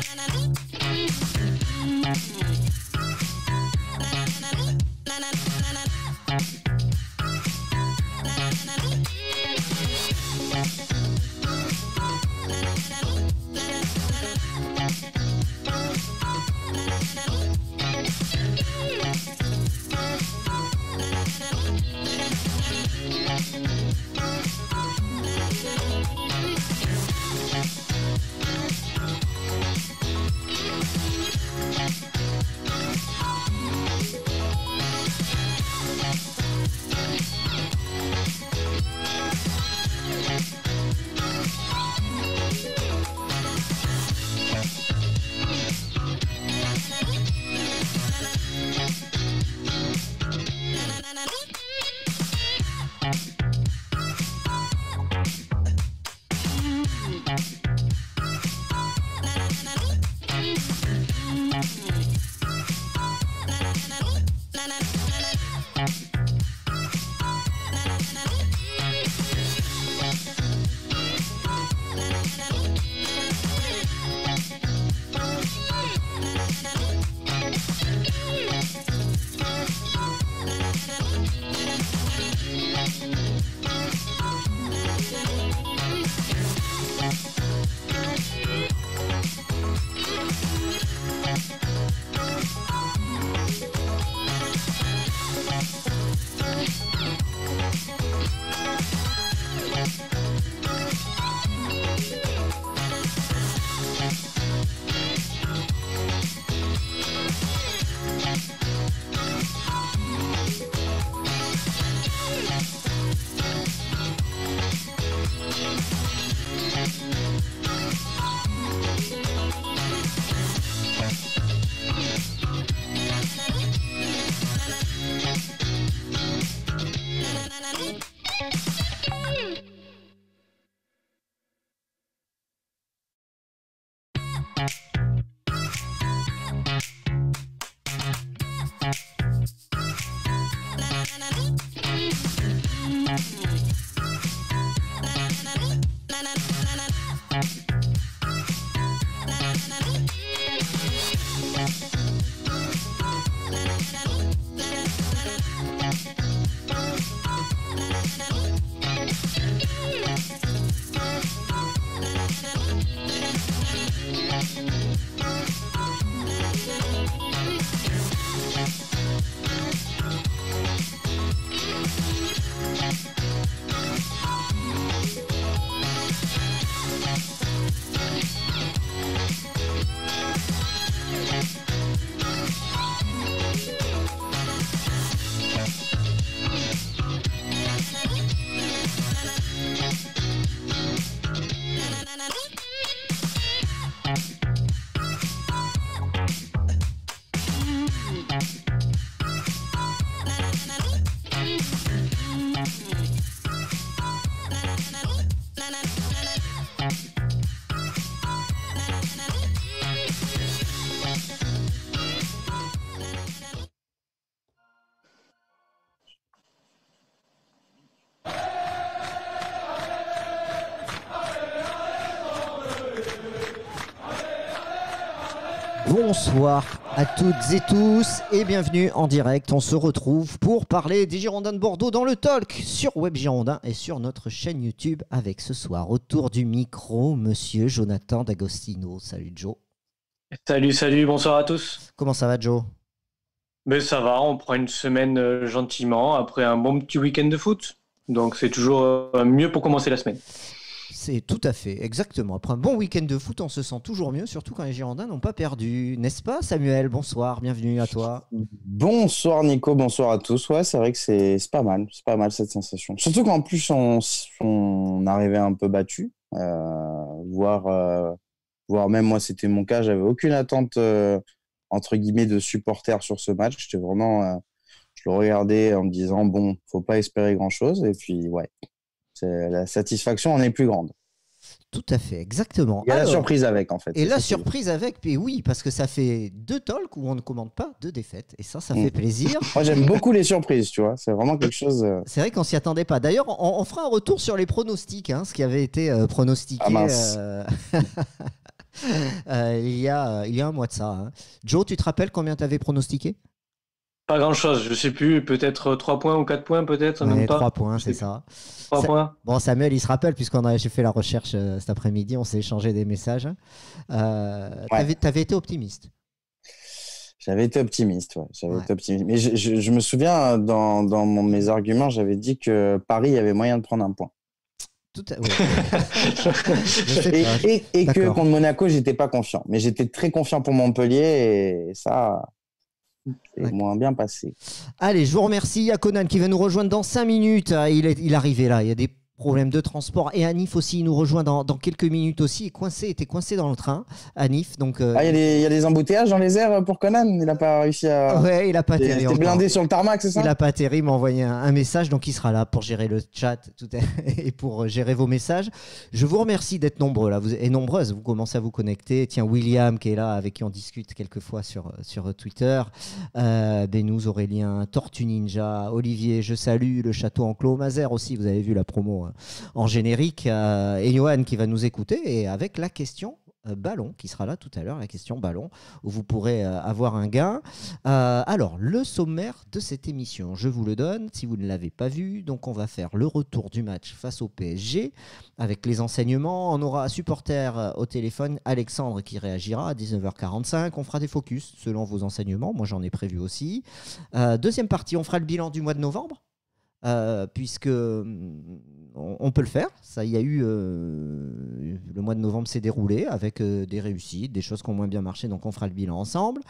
Thank you. Bonsoir à toutes et tous et bienvenue en direct. On se retrouve pour parler des Girondins de Bordeaux dans le talk sur Web Girondin et sur notre chaîne YouTube avec ce soir autour du micro Monsieur Jonathan D'Agostino. Salut Joe. Salut, salut, bonsoir à tous. Comment ça va Joe? Mais ça va, on prend une semaine euh, gentiment après un bon petit week-end de foot. Donc c'est toujours euh, mieux pour commencer la semaine. C'est tout à fait, exactement. Après un bon week-end de foot, on se sent toujours mieux, surtout quand les Girondins n'ont pas perdu. N'est-ce pas, Samuel? Bonsoir, bienvenue à toi. Bonsoir, Nico, bonsoir à tous. Ouais, c'est vrai que c'est pas mal, c'est pas mal cette sensation. Surtout qu'en plus, on, arrivait un peu battu, euh, voire, euh, voire même moi, c'était mon cas, j'avais aucune attente, euh, entre guillemets, de supporter sur ce match. J'étais vraiment, euh, je le regardais en me disant, bon, faut pas espérer grand-chose. Et puis, ouais, la satisfaction en est plus grande. Tout à fait, exactement. Il y a la surprise avec, en fait. Et la surprise avec, puis oui, parce que ça fait deux talks où on ne commande pas deux défaites. Et ça, ça fait mm. plaisir. Moi, j'aime beaucoup les surprises, tu vois. C'est vraiment quelque chose. Euh, C'est vrai qu'on s'y attendait pas. D'ailleurs, on, fera un retour sur les pronostics, hein, ce qui avait été euh, pronostiqué. Ah, mince. Euh, il, y a, il y a un mois de ça. Hein. Joe, tu te rappelles combien tu avais pronostiqué? Pas grand-chose, je sais plus, peut-être 3 points ou 4 points peut-être, même pas. 3 points, c'est ça. 3 points. Bon, Samuel, il se rappelle, puisqu'on a j'ai fait la recherche cet après-midi, on s'est échangé des messages. Euh, tu avais été optimiste j'avais été optimiste, ouais. J'avais été optimiste. Mais je, je, me souviens, dans, dans mon, mes arguments, j'avais dit que Paris avait moyen de prendre un point. Tout à... et, et, que contre Monaco, j'étais pas confiant. Mais j'étais très confiant pour Montpellier et ça, c'est moins bien passé. Allez, je vous remercie. Il y a Conan qui va nous rejoindre dans 5 minutes. Il est, il est arrivé là. Il y a des problème de transport. Et Anif aussi, il nous rejoint dans, quelques minutes aussi. Il coincé, était coincé dans le train, Anif. Donc, euh, ah, il y, a des embouteillaages dans les airs pour Conan Il n'a pas réussi à. Ouais, il n'a pas atterri. Il blindé sur le tarmac, c'est ça? Il n'a pas atterri, il m'a envoyé un, message. Donc, il sera là pour gérer le chat tout et pour euh, gérer vos messages. Je vous remercie d'être nombreux là. Vous, et nombreuses. Vous commencez à vous connecter. Tiens, William qui est là, avec qui on discute quelquefois sur, sur Twitter. Euh, Benous, Aurélien, Tortue Ninja, Olivier, je salue le château enclos Mazer aussi. Vous avez vu la promo en générique. Euh, et Johan qui va nous écouter et avec la question euh, ballon qui sera là tout à l'heure, la question ballon, où vous pourrez euh, avoir un gain. alors, le sommaire de cette émission, je vous le donne si vous ne l'avez pas vu. Donc, on va faire le retour du match face au PSG avec les enseignements. On aura un supporter au téléphone, Alexandre, qui réagira à 19h45. On fera des focus selon vos enseignements. Moi, j'en ai prévu aussi. deuxième partie, on fera le bilan du mois de novembre. Puisque hum, on, peut le faire. Ça, y a eu euh, le mois de novembre s'est déroulé avec euh, des réussites, des choses qui ont moins bien marché. Donc on fera le bilan ensemble.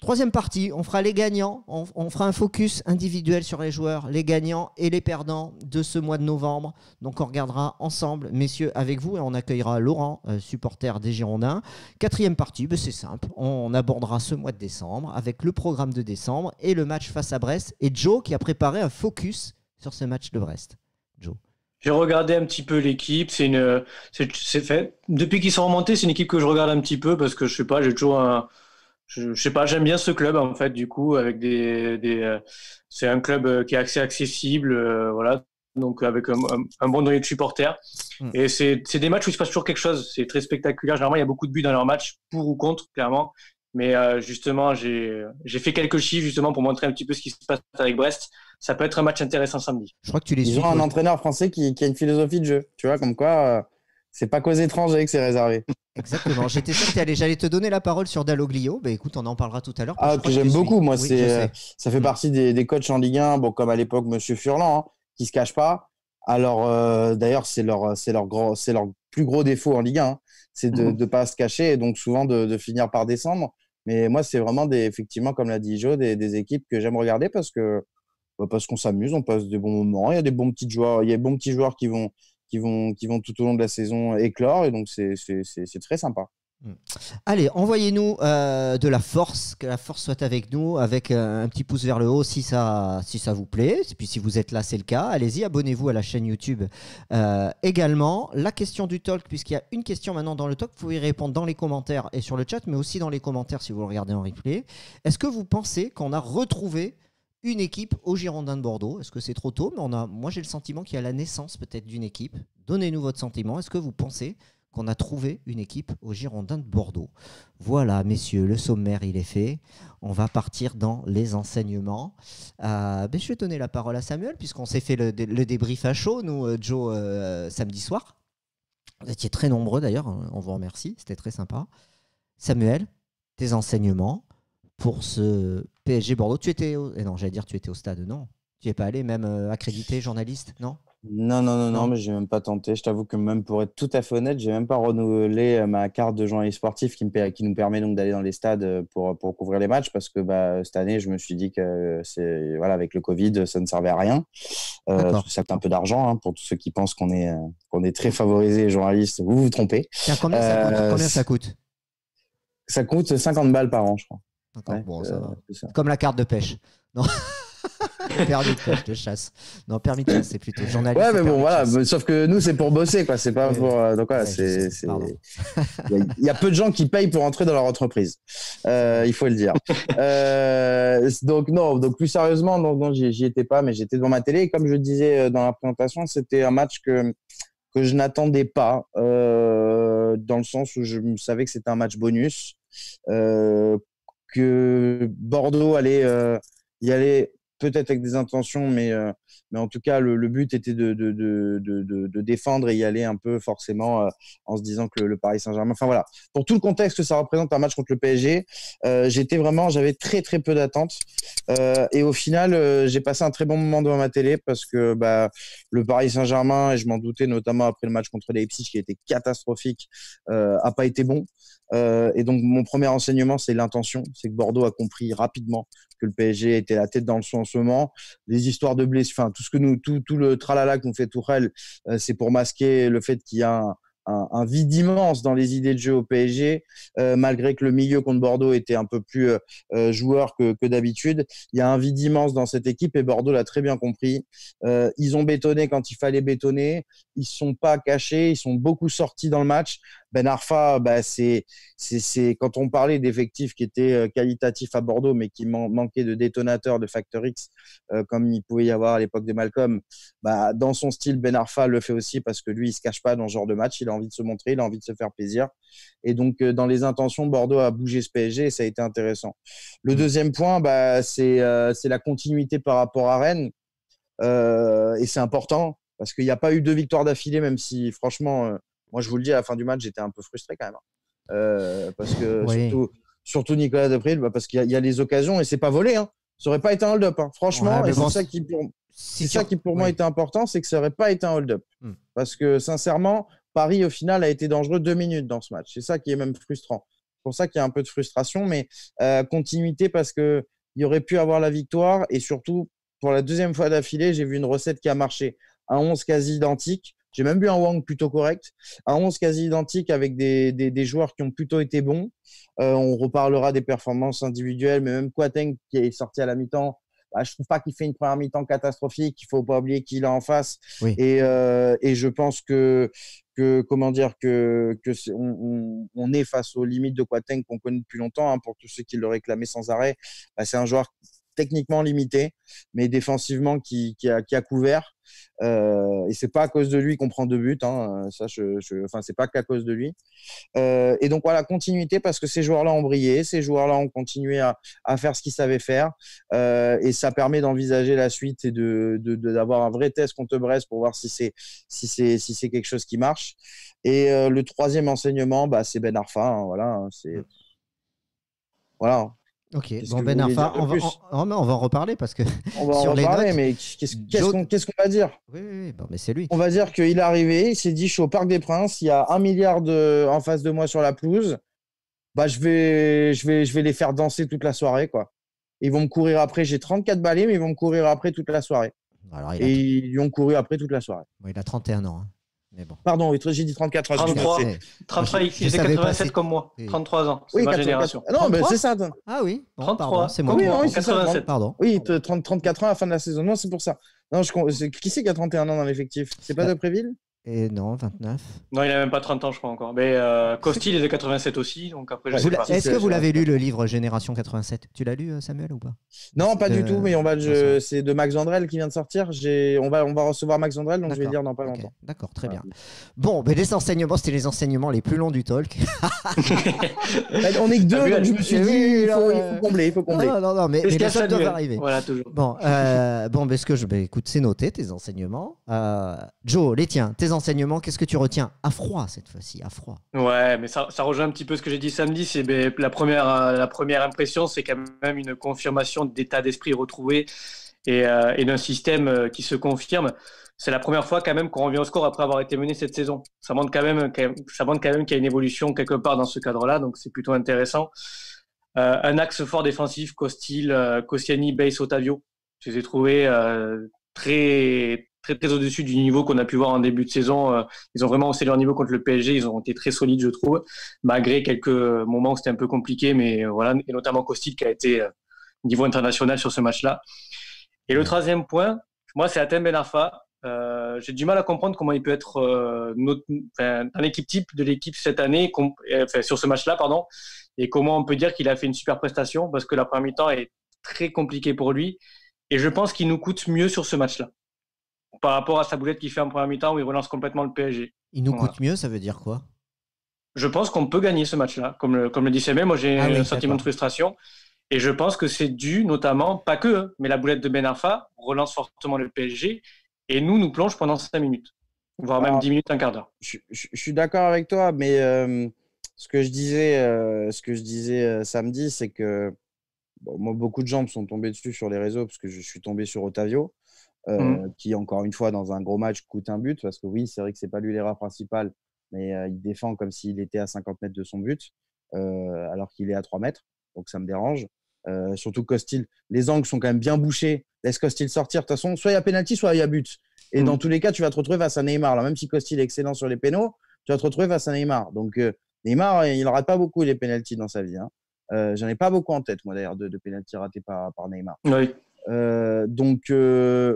Troisième partie, on fera les gagnants. On, fera un focus individuel sur les joueurs, les gagnants et les perdants de ce mois de novembre. Donc on regardera ensemble, messieurs, avec vous, et on accueillera Laurent, euh, supporter des Girondins. Quatrième partie, ben, c'est simple. On abordera ce mois de décembre avec le programme de décembre et le match face à Brest. Et Joe qui a préparé un focus sur ce match de Brest. Joe. J'ai regardé un petit peu l'équipe. C'est fait. Depuis qu'ils sont remontés, c'est une équipe que je regarde un petit peu parce que je sais pas, j'ai toujours un, je, sais pas, j'aime bien ce club en fait. Du coup, avec des, des euh, c'est un club euh, qui est assez accessible, euh, voilà. Donc avec un, un, bon noyau de supporters. Hmm. Et c'est, c'est des matchs où il se passe toujours quelque chose. C'est très spectaculaire. Généralement, il y a beaucoup de buts dans leurs matchs, pour ou contre, clairement. Mais justement, j'ai, j'ai fait quelques chiffres justement pour montrer un petit peu ce qui se passe avec Brest ça peut être un match intéressant samedi. Je crois que tu les Ils ont un entraîneur français qui, a une philosophie de jeu. Tu vois, comme quoi, euh, c'est pas qu'aux étrangers que c'est réservé. Exactement. J'étais sûr que j'allais te donner la parole sur Dalloglio. Bah, écoute, on en parlera tout à l'heure. Ah, que j'aime beaucoup. Moi, c'est, ça fait mm. partie des, des, coachs en Ligue 1, bon, comme à l'époque, Monsieur Furlan, hein, qui se cache pas. Alors, euh, d'ailleurs, c'est leur, c'est leur, gros, c'est leur plus gros défaut en Ligue 1, hein. c'est de ne mm. pas se cacher et donc souvent de, de finir par descendre. Mais moi, c'est vraiment des, effectivement, comme l'a dit Joe, des, des équipes que j'aime regarder parce que bah, parce qu'on s'amuse, on passe des bons moments. Il y a des bons petits joueurs, il y a des bons petits joueurs qui vont, qui vont, qui vont tout au long de la saison éclore et donc c'est très sympa. Hmm. Allez, envoyez-nous euh, de la force, que la force soit avec nous, avec euh, un petit pouce vers le haut si ça, si ça vous plaît. Et puis si vous êtes là, c'est le cas. Allez-y, abonnez-vous à la chaîne YouTube euh, également. La question du talk, puisqu'il y a une question maintenant dans le talk, vous pouvez y répondre dans les commentaires et sur le chat, mais aussi dans les commentaires si vous regardez en replay. Est-ce que vous pensez qu'on a retrouvé une équipe au Girondin de Bordeaux. Est-ce que c'est trop tôt Mais on a, moi, j'ai le sentiment qu'il y a la naissance peut-être d'une équipe. Donnez-nous votre sentiment. Est-ce que vous pensez qu'on a trouvé une équipe au Girondin de Bordeaux? Voilà, messieurs, le sommaire, il est fait. On va partir dans les enseignements. Euh, ben, je vais donner la parole à Samuel, puisqu'on s'est fait le, débrief à chaud, nous, euh, Joe, euh, samedi soir. Vous étiez très nombreux d'ailleurs, hein, on vous remercie, c'était très sympa. Samuel, tes enseignements pour ce PSG Bordeaux. Tu étais au... Eh non, j'allais dire tu étais au stade, non Tu n'y es pas allé, même euh, accrédité, journaliste, non? Non, non, non, non, mais j'ai même pas tenté. Je t'avoue que même pour être tout à fait honnête, j'ai même pas renouvelé euh, ma carte de journaliste sportif qui, me, qui nous permet donc d'aller dans les stades euh, pour, pour couvrir les matchs parce que bah, cette année, je me suis dit que c'est voilà avec le Covid, ça ne servait à rien. Euh, ça coûte un peu d'argent hein, pour tous ceux qui pensent qu'on est qu'on est très favorisé journaliste. Vous vous trompez. combien, ça coûte, combien ça coûte? Ça coûte 50 balles par an, je crois. Euh, Comme la carte de pêche. Non. permis de pêche, de chasse. Non, permis de chasse, c'est plutôt journaliste. Ouais, mais bon, voilà. Sauf que nous, c'est pour bosser, quoi. C'est pas pour. Euh, donc voilà, c'est. Il y, a peu de gens qui payent pour entrer dans leur entreprise. Euh, il faut le dire. donc non, donc plus sérieusement, donc, non, j'y étais pas, mais j'étais devant ma télé. Et comme je disais dans la présentation, c'était un match que que je n'attendais pas, dans le sens où je savais que c'était un match bonus, que Bordeaux allait y aller peut-être avec des intentions, mais, euh, mais en tout cas, le, but était de, de, de, défendre et y aller un peu forcément euh, en se disant que le, Paris Saint-Germain. Enfin voilà, pour tout le contexte que ça représente un match contre le PSG, euh, j'étais vraiment, j'avais très très peu d'attentes. et au final, j'ai passé un très bon moment devant ma télé parce que bah, le Paris Saint-Germain, et je m'en doutais notamment après le match contre Leipzig qui était catastrophique, a pas été bon. Euh, et donc, mon premier enseignement, c'est l'intention. C'est que Bordeaux a compris rapidement que le PSG était la tête dans le son en ce moment. Les histoires de blessures, enfin, tout ce que nous, tout, tout le tralala qu'on fait Tourelle, euh, c'est pour masquer le fait qu'il y a un, vide immense dans les idées de jeu au PSG, euh, malgré que le milieu contre Bordeaux était un peu plus euh, joueur que, que d'habitude. Il y a un vide immense dans cette équipe et Bordeaux l'a très bien compris. ils ont bétonné quand il fallait bétonner. Ils sont pas cachés. Ils sont beaucoup sortis dans le match. Ben Arfa, bah, c'est, c'est, quand on parlait d'effectifs qui étaient qualitatifs à Bordeaux, mais qui manquaient de détonateurs, de facteur X, comme il pouvait y avoir à l'époque de Malcolm, bah, dans son style, Ben Arfa le fait aussi parce que lui, il se cache pas dans ce genre de match. Il a envie de se montrer, il a envie de se faire plaisir. Et donc, euh, dans les intentions, Bordeaux a bougé ce PSG et ça a été intéressant. Le mm. deuxième point, bah, euh, c'est la continuité par rapport à Rennes. Euh, et c'est important parce qu'il n'y a pas eu deux victoires d'affilée, même si, franchement, moi, je vous le dis, à la fin du match, j'étais un peu frustré quand même. Hein. parce que surtout, surtout Nicolas Depril, bah, parce qu'il y, a les occasions et c'est pas volé. Hein. Ça aurait pas été un hold-up, hein. franchement. c'est ça qui, pour, ça qui pour moi était important, c'est que ça aurait pas été un hold-up. Mm. Parce que sincèrement, Paris, au final, a été dangereux deux minutes dans ce match. C'est ça qui est même frustrant. C'est pour ça qu'il y a un peu de frustration, mais euh, continuité parce qu'il y aurait pu avoir la victoire et surtout, pour la deuxième fois d'affilée, j'ai vu une recette qui a marché. Un 11 quasi identique. J'ai même vu un Wang plutôt correct. Un 11 quasi identique avec des, des, joueurs qui ont plutôt été bons. Euh, on reparlera des performances individuelles, mais même Quateng qui est sorti à la mi-temps bah, je trouve pas qu'il fait une première mi-temps catastrophique. Il faut pas oublier qu'il est en face. Et, euh, et, je pense que, que comment dire que, que est, on, on, est face aux limites de Quateng qu'on connaît depuis longtemps. Hein, pour tous ceux qui le réclamaient sans arrêt, bah, c'est un joueur techniquement limité, mais défensivement qui, a, couvert. Euh, et c'est pas à cause de lui qu'on prend deux buts. Hein. Ça, enfin, c'est pas qu'à cause de lui. Euh, et donc voilà, continuité parce que ces joueurs-là ont brillé, ces joueurs-là ont continué à, faire ce qu'ils savaient faire, euh, et ça permet d'envisager la suite et de d'avoir un vrai test contre Brest pour voir si c'est si c'est si c'est quelque chose qui marche. Et euh, le troisième enseignement, bah, c'est Ben Arfa. Hein, voilà, hein, c'est voilà. Ok, bon Ben Arfa, on va, on, on va, en reparler parce que. On va en reparler, mais qu'est-ce qu'on va dire? Oui, oui, bon, mais c'est lui. On va dire qu'il est arrivé, il s'est dit je suis au Parc des Princes, il y a un milliard de, en face de moi sur la pelouse, bah, je, vais, je, vais, je vais les faire danser toute la soirée. quoi. Ils vont me courir après, j'ai 34 balais, mais ils vont me courir après toute la soirée. Alors, Et ils ont couru après toute la soirée. il a 31 ans. Hein. Pardon, j'ai dit 34. 33, 33 il faisait 87 comme moi. 33 ans. C'est ma génération. Non, mais c'est ça. Ah oui. 33. C'est moi. Oui, oui, 87. Pardon. Oui, 30, 34 ans à la fin de la saison. Non, c'est pour ça. Non, je... Qui c'est qui a 31 ans dans l'effectif? C'est pas de Préville et non, 29. Non, il n'a même pas 30 ans, je crois encore. Mais euh, Costil est de 87 aussi, donc après, je sais pas. Est-ce que vous l'avez lu le livre Génération 87 Tu l'as lu, euh, Samuel, ou pas? Non, pas du tout, mais on va. Je... C'est de Max Andrel qui vient de sortir. On va, on va recevoir Max Andrel, donc je vais le lire dans pas longtemps. D'accord, très bien. Bon, mais les enseignements, c'était les enseignements les plus longs du talk. on est que deux, donc je me suis dit, il faut, combler, il faut combler. Non, non, non, mais, mais les autres doivent arriver. Voilà, toujours. Bon, euh, bon, ce que je, bah, écoute, c'est noté tes enseignements. Euh, Joe, les tiens, tes enseignements, qu'est-ce que tu retiens? À froid cette fois-ci, à froid. Ouais, mais ça, rejoint un petit peu ce que j'ai dit samedi. C'est ben, la première, euh, la première impression, c'est quand même une confirmation d'état d'esprit retrouvé et, euh, d'un système euh, qui se confirme. C'est la première fois quand même qu'on revient au score après avoir été mené cette saison. Ça montre quand même, ça montre quand même qu'il y a une évolution quelque part dans ce cadre-là, donc c'est plutôt intéressant. un axe fort défensif, Costil, Koscielny, Base, Otavio. Je les ai trouvés très très au-dessus du niveau qu'on a pu voir en début de saison. Euh, ils ont vraiment haussé leur niveau contre le PSG. Ils ont été très solides, je trouve, malgré quelques moments où c'était un peu compliqué, mais euh, voilà, et notamment Kostic qui a été euh, niveau international sur ce match-là. Et le troisième point, moi, c'est Atem Ben Arfa. j'ai du mal à comprendre comment il peut être notre, dans l'équipe type de l'équipe cette année, sur ce match-là, pardon, et comment on peut dire qu'il a fait une super prestation parce que la première mi-temps est très compliquée pour lui. Et je pense qu'il nous coûte mieux sur ce match-là. Par rapport à sa boulette qu'il fait en première mi-temps où il relance complètement le PSG. Il nous coûte mieux, ça veut dire quoi? Je pense qu'on peut gagner ce match-là. Comme le, comme le dit Moi, j'ai ah un sentiment de frustration. Et je pense que c'est dû notamment, pas que, hein, mais la boulette de Ben Arfa relance fortement le PSG et nous, nous plonge pendant 5 minutes, voire même 10 minutes, un quart d'heure. Je, suis d'accord avec toi, mais euh, ce que je disais, euh, ce que je disais euh, samedi, c'est que moi, beaucoup de gens me sont tombés dessus sur les réseaux parce que je suis tombé sur Otavio. Mmh. qui encore une fois dans un gros match coûte un but parce que oui c'est vrai que c'est pas lui l'erreur principale mais il défend comme s'il était à 50 mètres de son but alors qu'il est à 3 mètres donc ça me dérange euh, surtout Costil, les angles sont quand même bien bouchés. Laisse Costil sortir? De toute façon, soit il y a penalty, soit il y a but. Et dans mm. tous les cas, tu vas te retrouver face à Neymar. Là, même si Costil est excellent sur les pénaux, tu vas te retrouver face à Neymar. Donc euh, Neymar, il rate pas beaucoup les pénalties dans sa vie. Hein. Euh, J'en ai pas beaucoup en tête, moi d'ailleurs, de, de pénalty ratés par, par Neymar. Oui. Euh, donc,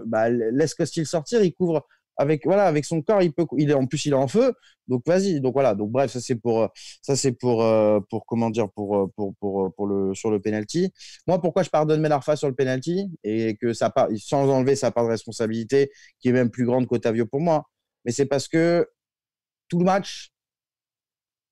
bah, laisse Costil sortir. Il couvre avec voilà avec son corps il peut il est en plus il est en feu. Donc vas-y. Donc voilà. Donc bref ça c'est pour ça c'est pour euh, pour comment dire pour euh, pour pour euh, pour le sur le penalty. Moi pourquoi je pardonne Menarfa sur le penalty et que ça part sans enlever sa part de responsabilité qui est même plus grande qu'Otavio pour moi mais c'est parce que tout le match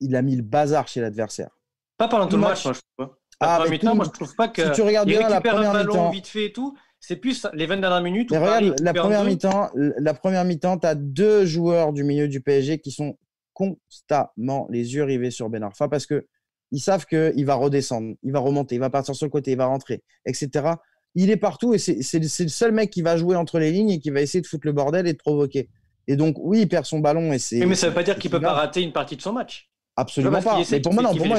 il a mis le bazar chez l'adversaire. Pas pendant tout, le match, moi je trouve ah, moi je trouve pas que si tu regardes bien la première mi-temps vite fait et tout c'est plus les 20 dernières minutes. regarde, la première mi-temps, la première mi-temps, tu as deux joueurs du milieu du PSG qui sont constamment les yeux rivés sur Ben Arfa parce que ils savent qu'il va redescendre, il va remonter, il va partir sur le côté, il va rentrer, etc. Il est partout et c'est le seul mec qui va jouer entre les lignes et qui va essayer de foutre le bordel et de provoquer. Et donc, oui, il perd son ballon et c'est. Mais ça ne veut pas dire qu'il ne peut pas rater une partie de son match. Absolument pas. Mais pour moi, non, pour moi,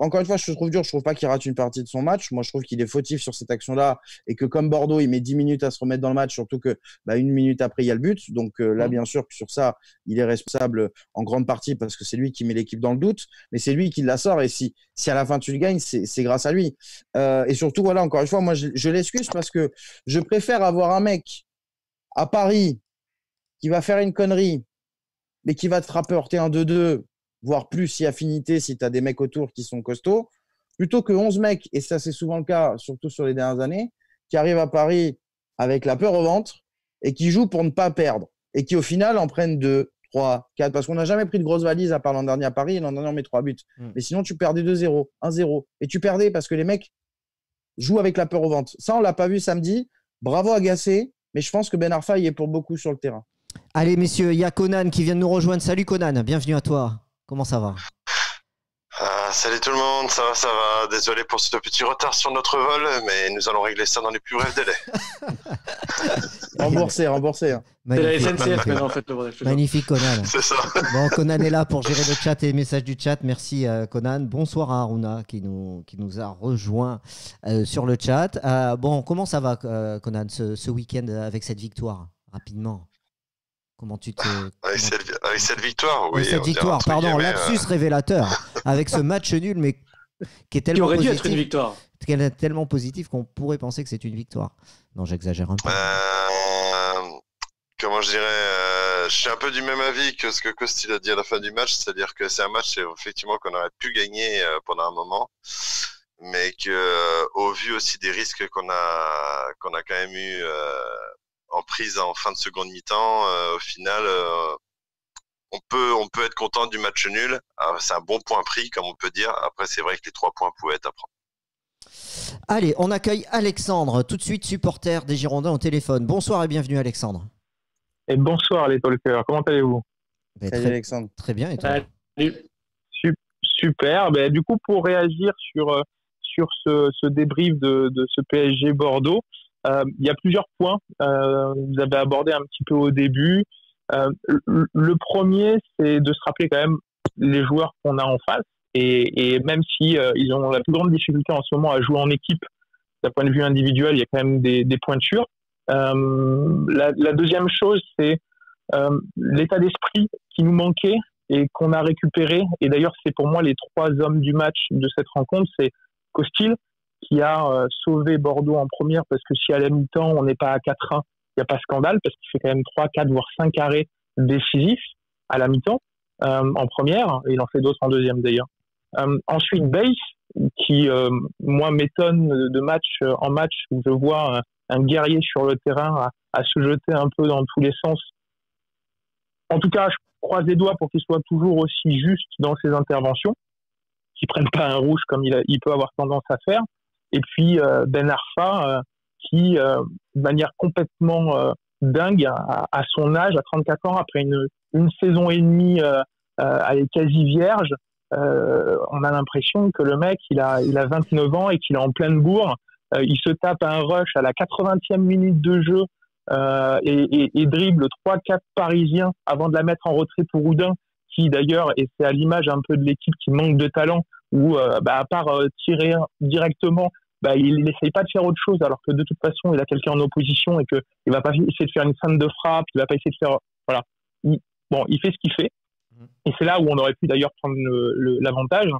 encore une fois, je trouve dur. Je trouve pas qu'il rate une partie de son match. Moi, je trouve qu'il est fautif sur cette action-là et que comme Bordeaux, il met 10 minutes à se remettre dans le match, surtout que bah, une minute après, il y a le but. Donc euh, là, bien sûr, sur ça, il est responsable en grande partie parce que c'est lui qui met l'équipe dans le doute, mais c'est lui qui la sort. Et si, si à la fin tu le gagnes, c'est grâce à lui. Euh, et surtout, voilà, encore une fois, moi, je, je l'excuse parce que je préfère avoir un mec à Paris qui va faire une connerie, mais qui va te rapporter un 2-2 voire plus si affinité, si tu as des mecs autour qui sont costauds, plutôt que 11 mecs, et ça c'est souvent le cas, surtout sur les dernières années, qui arrivent à Paris avec la peur au ventre et qui jouent pour ne pas perdre, et qui au final en prennent 2, 3, 4, parce qu'on n'a jamais pris de grosses valises à part l'an dernier à Paris, et l'an dernier on met 3 buts. Hmm. Mais sinon tu perdais 2-0, 1-0, et tu perdais parce que les mecs jouent avec la peur au ventre. Ça on l'a pas vu samedi, bravo Agacé, mais je pense que Ben Arfa y est pour beaucoup sur le terrain. Allez messieurs, il y a Conan qui vient de nous rejoindre. Salut Conan, bienvenue à toi. Comment ça va? Ah, Salut tout le monde, ça va, ça va. Désolé pour ce petit retard sur notre vol, mais nous allons régler ça dans les plus brefs délais. remboursé, remboursé. Hein. C'est la SNCF maintenant en fait le Magnifique Conan. C'est ça. Bon, Conan est là pour gérer le chat et les messages du chat. Merci euh, Conan. Bonsoir à Aruna qui nous, qui nous a rejoint euh, sur le chat. Euh, bon, comment ça va Conan ce, ce week-end avec cette victoire Rapidement? Comment tu te. Avec, cette, victoire, oui. Avec cette victoire, pardon, lapsus euh. révélateur. avec ce match nul, mais qui est tellement qui aurait positif. dû être une victoire. Qui est tellement positif qu'on pourrait penser que c'est une victoire. Non, j'exagère un peu. Euh, comment je dirais euh, Je suis un peu du même avis que ce que Costil a dit à la fin du match, c'est-à-dire que c'est un match effectivement qu'on aurait pu gagner pendant un moment, mais que au vu aussi des risques qu'on a qu'on a quand même eu en prise en fin de seconde mi-temps, euh, au final, euh, on peut, on peut être content du match nul. Ah, c'est un bon point pris, comme on peut dire. Après, c'est vrai que les trois points pouvaient être à prendre. Allez, on accueille Alexandre, tout de suite supporter des Girondins au téléphone. Bonsoir et bienvenue Alexandre. Et bonsoir les talkers, comment allez-vous? Ben, très, Alexandre. Très bien, et toi? Super, ben, du coup pour réagir sur, euh, sur ce, ce débrief de, de, ce PSG Bordeaux, euh, il y a plusieurs points. Euh, vous avez abordé un petit peu au début. Euh, le premier, c'est de se rappeler quand même les joueurs qu'on a en face. Et, même si ils ont la plus grande difficulté en ce moment à jouer en équipe, d'un point de vue individuel, il y a quand même des, des pointures. Euh, la, la, deuxième chose, c'est euh, l'état d'esprit qui nous manquait et qu'on a récupéré. Et d'ailleurs, c'est pour moi les trois hommes du match de cette rencontre. C'est Costil, qui a euh, sauvé Bordeaux en première parce que si à la mi-temps on n'est pas à 4-1, il n'y a pas scandale parce qu'il fait quand même 3, 4, voire 5 arrêts décisifs à la mi-temps euh, en première, et il en fait d'autres en deuxième d'ailleurs. Euh, ensuite, Base, qui moi m'étonne de match en match où je vois un, guerrier sur le terrain à se jeter un peu dans tous les sens. En tout cas, je croise les doigts pour qu'il soit toujours aussi juste dans ses interventions, qu'il prenne pas un rouge comme il, peut avoir tendance à faire. Et puis euh, Ben Arfa, euh, qui, euh, de manière complètement dingue, à, son âge, à 34 ans, après une, une saison et demie elle est quasi vierge, on a l'impression que le mec, il a, il a 29 ans et qu'il est en pleine bourre. il se tape un rush à la 80e minute de jeu euh, et, dribble 3-4 Parisiens avant de la mettre en retrait pour Oudin, qui d'ailleurs, et c'est à l'image un peu de l'équipe qui manque de talent, où euh, bah, à part euh, tirer directement, bah, il n'essaye pas de faire autre chose, alors que de toute façon, il a quelqu'un en opposition et qu'il ne va pas essayer de faire une scène de frappe, il va pas essayer de faire... Voilà. bon, il fait ce qu'il fait. Mmh. Et c'est là où on aurait pu d'ailleurs prendre l'avantage.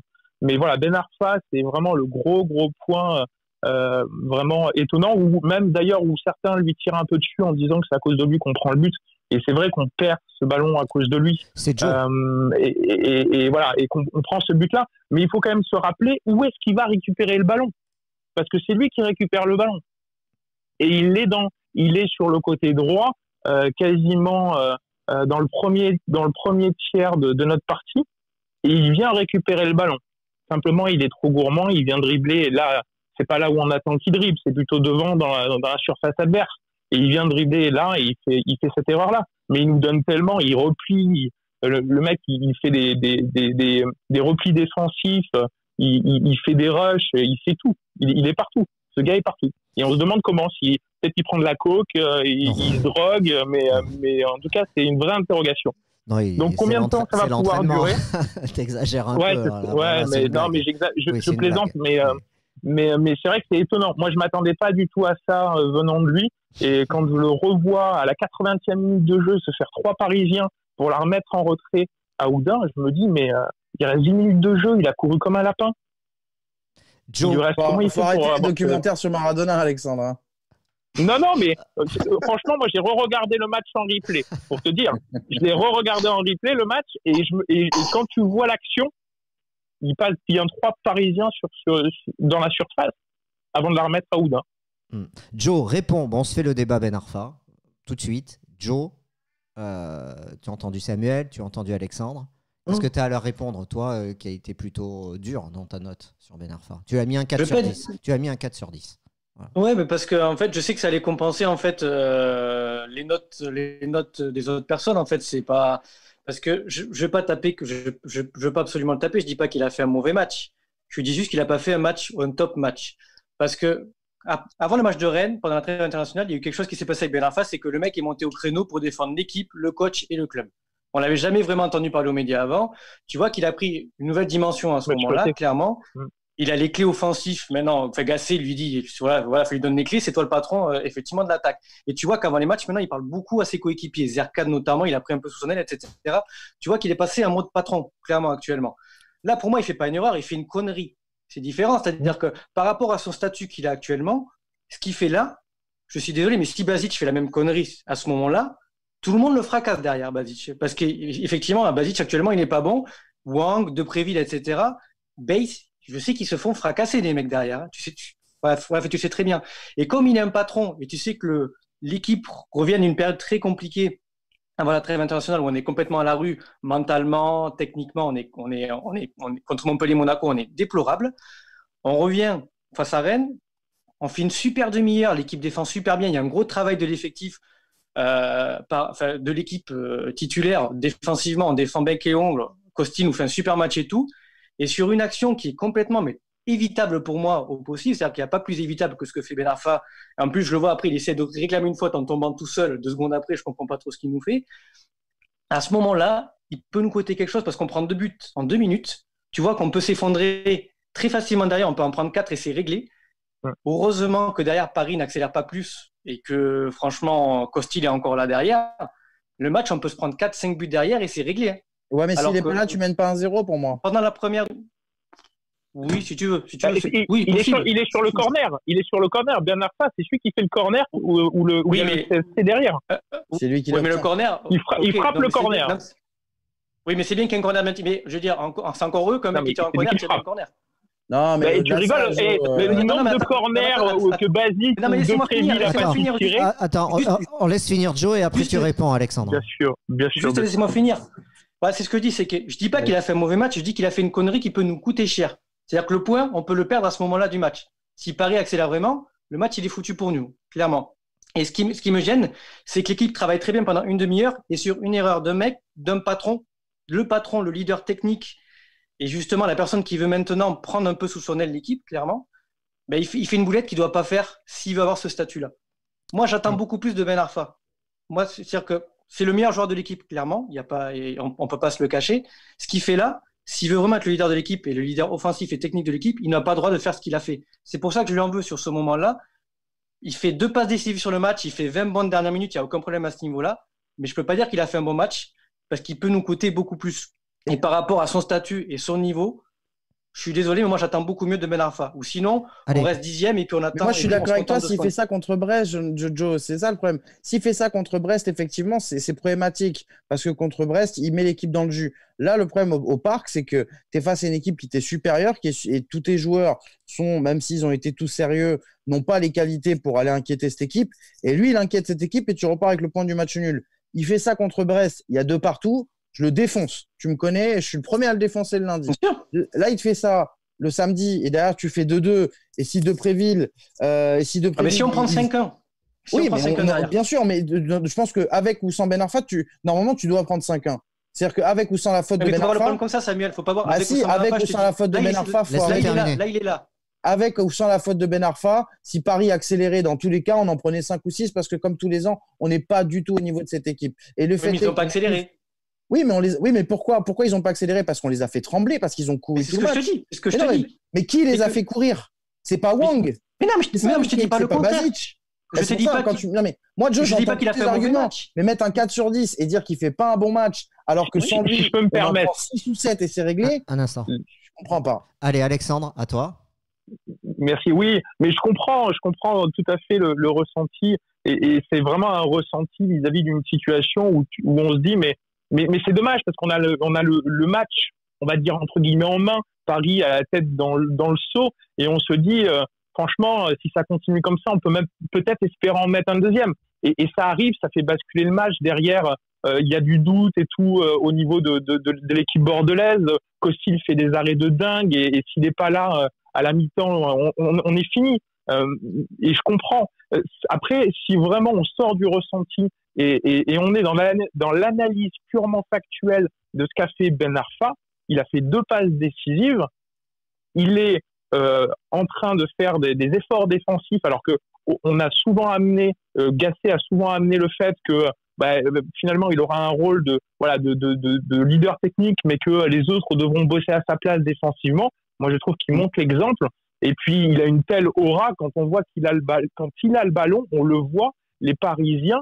Mais voilà, Ben Arfa, c'est vraiment le gros, gros point euh, vraiment étonnant, ou même d'ailleurs où certains lui tirent un peu dessus en disant que c'est à cause de lui qu'on prend le but. Et c'est vrai qu'on perd ce ballon à cause de lui. C'est euh, et, et, et, voilà, et qu'on prend ce but-là. Mais il faut quand même se rappeler où est-ce qu'il va récupérer le ballon, parce que c'est lui qui récupère le ballon. Et il est dans, il est sur le côté droit, euh, quasiment euh, euh dans le premier, dans le premier tiers de, notre partie, et il vient récupérer le ballon. Simplement, il est trop gourmand, il vient dribbler. Et là, c'est pas là où on attend qu'il dribble, c'est plutôt devant dans la, surface adverse. Et il vient dribbler là et il fait, il cette erreur-là. Mais il nous donne tellement, il replie. Le, mec, il, fait des, replis défensifs, il, il, fait des rushs, il fait tout. Il, il, est partout. Ce gars est partout. Et on se demande comment, si peut-être qu'il prend de la coke, euh, il, se drogue, mais, euh, mais en tout cas, c'est une vraie interrogation. Donc combien de temps ça va pouvoir durer T'exagères un ouais, peu. ouais, mais non, mais je, je plaisante, mais euh, mais, mais c'est vrai que c'est étonnant. Moi, je m'attendais pas du tout à ça venant de lui. Et quand je le revois à la 80e minute de jeu se faire trois Parisiens pour la remettre en retrait à Oudin, je me dis, mais il reste 10 minutes de jeu, il a couru comme un lapin. Joe, il reste, faut, il faut arrêter le documentaire sur Maradona, Alexandre. Hein. Non, non, mais euh, franchement, moi j'ai re-regardé le match en replay, pour te dire. Je l'ai re-regardé en replay, le match, et, je, et quand tu vois l'action, il passe, a trois Parisiens sur, dans la surface avant de la remettre à Oudin. Hmm. Joe, réponds. Bon, on se fait le débat Ben Arfa tout de suite. Joe, euh, tu as entendu Samuel, tu as entendu Alexandre. Est-ce hmm. que tu as à leur répondre, toi, euh, qui a été plutôt dur dans ta note sur Ben Arfa Tu as mis un 4 sur 10. Tu as mis un 4 sur 10. Ouais, mais parce que en fait, je sais que ça allait compenser en fait euh, les notes, les notes des autres personnes. En fait, c'est pas parce que je ne vais pas taper, que je ne veux pas absolument le taper. Je dis pas qu'il a fait un mauvais match. Je dis juste qu'il n'a pas fait un match ou un top match. Parce que avant le match de Rennes, pendant la trêve internationale, il y a eu quelque chose qui s'est passé avec Ben Arfa, c'est que le mec est monté au créneau pour défendre l'équipe, le coach et le club. On l'avait jamais vraiment entendu parler aux médias avant. Tu vois qu'il a pris une nouvelle dimension à ce moment-là, clairement. Mm il a les clés offensives maintenant. Enfin, Gassé lui dit voilà, voilà, faut lui donner les clés, c'est toi le patron, euh, effectivement, de l'attaque. Et tu vois qu'avant les matchs, maintenant, il parle beaucoup à ses coéquipiers. Zerkan, notamment, il a pris un peu sous son aile, etc. Tu vois qu'il est passé un mode patron, clairement, actuellement. Là, pour moi, il fait pas une erreur, il fait une connerie. C'est différent. C'est-à-dire que par rapport à son statut qu'il a actuellement, ce qu'il fait là, je suis désolé, mais si Basic fait la même connerie à ce moment-là, tout le monde le fracasse derrière Basic. Parce qu'effectivement, Basic, actuellement, il n'est pas bon. Wang, Depréville, etc. Base, je sais qu'ils se font fracasser les mecs derrière. Hein. Tu sais, tu, tu sais très bien. Et comme il est un patron, et tu sais que l'équipe revient d'une période très compliquée avant la trêve internationale où on est complètement à la rue, mentalement, techniquement, on est, on est, on est, contre Montpellier, Monaco, on est déplorable. On revient face à Rennes, on fait une super demi-heure, l'équipe défend super bien, il y a un gros travail de l'effectif, euh, de l'équipe euh, titulaire défensivement, on défend bec et ongle, Costi nous fait un super match et tout. Et sur une action qui est complètement mais évitable pour moi au possible, c'est-à-dire qu'il n'y a pas plus évitable que ce que fait Ben Arfa. En plus, je le vois après, il essaie de réclamer une faute en tombant tout seul. Deux secondes après, je comprends pas trop ce qu'il nous fait. À ce moment-là, il peut nous coûter quelque chose parce qu'on prend deux buts en deux minutes. Tu vois qu'on peut s'effondrer très facilement derrière, on peut en prendre quatre et c'est réglé. Heureusement que derrière Paris n'accélère pas plus et que franchement Costil est encore là derrière. Le match, on peut se prendre 4-5 buts derrière et c'est réglé. Hein. Ouais, mais s'il n'est pas là, tu mènes pas un zéro pour moi. Pendant la première. Oui, si tu veux. Si tu bah, il, oui, il, est sur, il, est sur, le corner. Il est sur le corner. Bernard Fa, c'est celui qui fait le corner ou, le. Oui, mais c'est derrière. Euh, euh, c'est lui qui. Oui, mais le corner. Il, frappe le corner. Oui, mais c'est bien qu'un corner. Mais je veux dire, c'est encore eux comme il tire un corner, il tire un corner. Non, mais Bah, tu rigoles, ça, eh, Joe, le euh, non, nombre mais de corners euh, que Basic Non, mais a pas tirer. Ah, attends, Juste- on, on laisse finir Joe et après Juste- tu réponds, Alexandre. Bien sûr, bien sûr. Juste laissez-moi finir. Voilà, c'est ce que je dis, c'est que je dis pas qu'il a fait un mauvais match, je dis qu'il a fait une connerie qui peut nous coûter cher. C'est-à-dire que le point, on peut le perdre à ce moment-là du match. Si Paris accélère vraiment, le match il est foutu pour nous, clairement. Et ce qui, me- ce qui me gêne, c'est que l'équipe travaille très bien pendant une demi-heure et sur une erreur d'un mec, d'un patron, le patron, le leader technique et justement la personne qui veut maintenant prendre un peu sous son aile l'équipe, clairement, ben, il, fait, il fait une boulette qu'il doit pas faire s'il veut avoir ce statut-là. Moi, j'attends beaucoup plus de Ben Arfa. Moi, c'est- c'est-à-dire que c'est le meilleur joueur de l'équipe, clairement. Il y a pas, et on, on peut pas se le cacher. Ce qu'il fait là, s'il veut vraiment être le leader de l'équipe et le leader offensif et technique de l'équipe, il n'a pas le droit de faire ce qu'il a fait. C'est pour ça que je lui en veux sur ce moment-là. Il fait deux passes décisives sur le match, il fait 20 bonnes dernières minutes, il n'y a aucun problème à ce niveau-là. Mais je peux pas dire qu'il a fait un bon match parce qu'il peut nous coûter beaucoup plus. Et par rapport à son statut et son niveau, je suis désolé, mais moi j'attends beaucoup mieux de Ben Arfa. Ou sinon, Allez. on reste dixième et puis on Mais attend. moi, je suis d'accord avec toi. S'il fait ça contre Brest, je- je- Joe, c'est ça le problème. S'il fait ça contre Brest, effectivement, c'est c'est problématique. Parce que contre Brest, il met l'équipe dans le jus. Là, le problème au, au parc, c'est que tu es face à une équipe qui t'est supérieure qui est, et tous tes joueurs sont, même s'ils ont été tous sérieux, n'ont pas les qualités pour aller inquiéter cette équipe. Et lui, il inquiète cette équipe et tu repars avec le point du match nul. Il fait ça contre Brest. Il y a deux partout. Je le défonce. Tu me connais. Je suis le premier à le défoncer le lundi. Là, il te fait ça le samedi et derrière, tu fais 2-2. Et si Depréville. Euh, et si Ah, mais si on Depréville, prend il- 5-1. Si oui, on mais 5-1 on- bien sûr, mais je pense qu'avec ou sans Ben Arfa, tu, normalement, tu dois prendre 5-1. C'est-à-dire qu'avec ou sans la faute Mais de il faut Ben voir le Arfa, problème comme ça, Samuel. Faut pas voir. Bah avec si, ou sans Ben avec Arfa, ou sans la faute de Là, il Ben Arfa, faut Laisse-le Là, il est là. il est là. avec ou sans la faute de Ben Arfa, si Paris accélérait dans tous les cas, on en prenait 5 ou 6 parce que comme tous les ans, on n'est pas du tout au niveau de cette équipe. Et le fait Mais ils n'ont pas accéléré. Oui, mais on les, oui, mais pourquoi, pourquoi ils n'ont pas accéléré? Parce qu'on les a fait trembler, parce qu'ils ont couru C'est tout ce le que je match. dis. Ce que je te mais- dis. Mais qui les Mais a que- fait courir? C'est pas Wang. Mais non, mais je, non, mais je te dis pas le contraire. Je te dis pas quand tu... non, mais moi, Joe, je dis j'entends pas qu'il a fait un mauvais arguments. match. Mais mettre un 4 sur 10 et dire qu'il fait pas un bon match, alors que Oui, sans lui, si je peux me permettre. prend 6 ou 7 et c'est réglé, Un instant. je comprends pas. Allez, Alexandre, à toi. Merci, oui, mais je comprends, je comprends tout à fait le, le ressenti, et, et c'est vraiment un ressenti vis-à-vis d'une situation où, tu- où on se dit, mais, mais, mais c'est dommage parce qu'on a, le, on a le, le match, on va dire entre guillemets en main, Paris à la tête dans, le- dans le saut, et on se dit, euh, franchement, euh, si ça continue comme ça, on peut même peut-être espérer en mettre un deuxième. Et, et ça arrive, ça fait basculer le match. Derrière, euh, il y a du doute et tout euh, au niveau de, de, de, l'équipe bordelaise. Costil fait des arrêts de dingue, et, et s'il n'est pas là euh, à la mi-temps, on, on, on est fini. Euh, et je comprends. Euh, Après, si vraiment on sort du ressenti et, on est dans l'ana- dans l'analyse purement factuelle de ce qu'a fait Ben Arfa, il a fait deux passes décisives. Il est euh, en train de faire des, efforts défensifs, alors que on a souvent amené, Gasset a souvent amené le fait que bah, finalement il aura un rôle de voilà de leader technique, mais que les autres devront bosser à sa place défensivement. Moi, je trouve qu'il montre l'exemple. Et puis, il a une telle aura quand on voit qu'il a le ballon, quand il a le ballon, on le voit. Les Parisiens,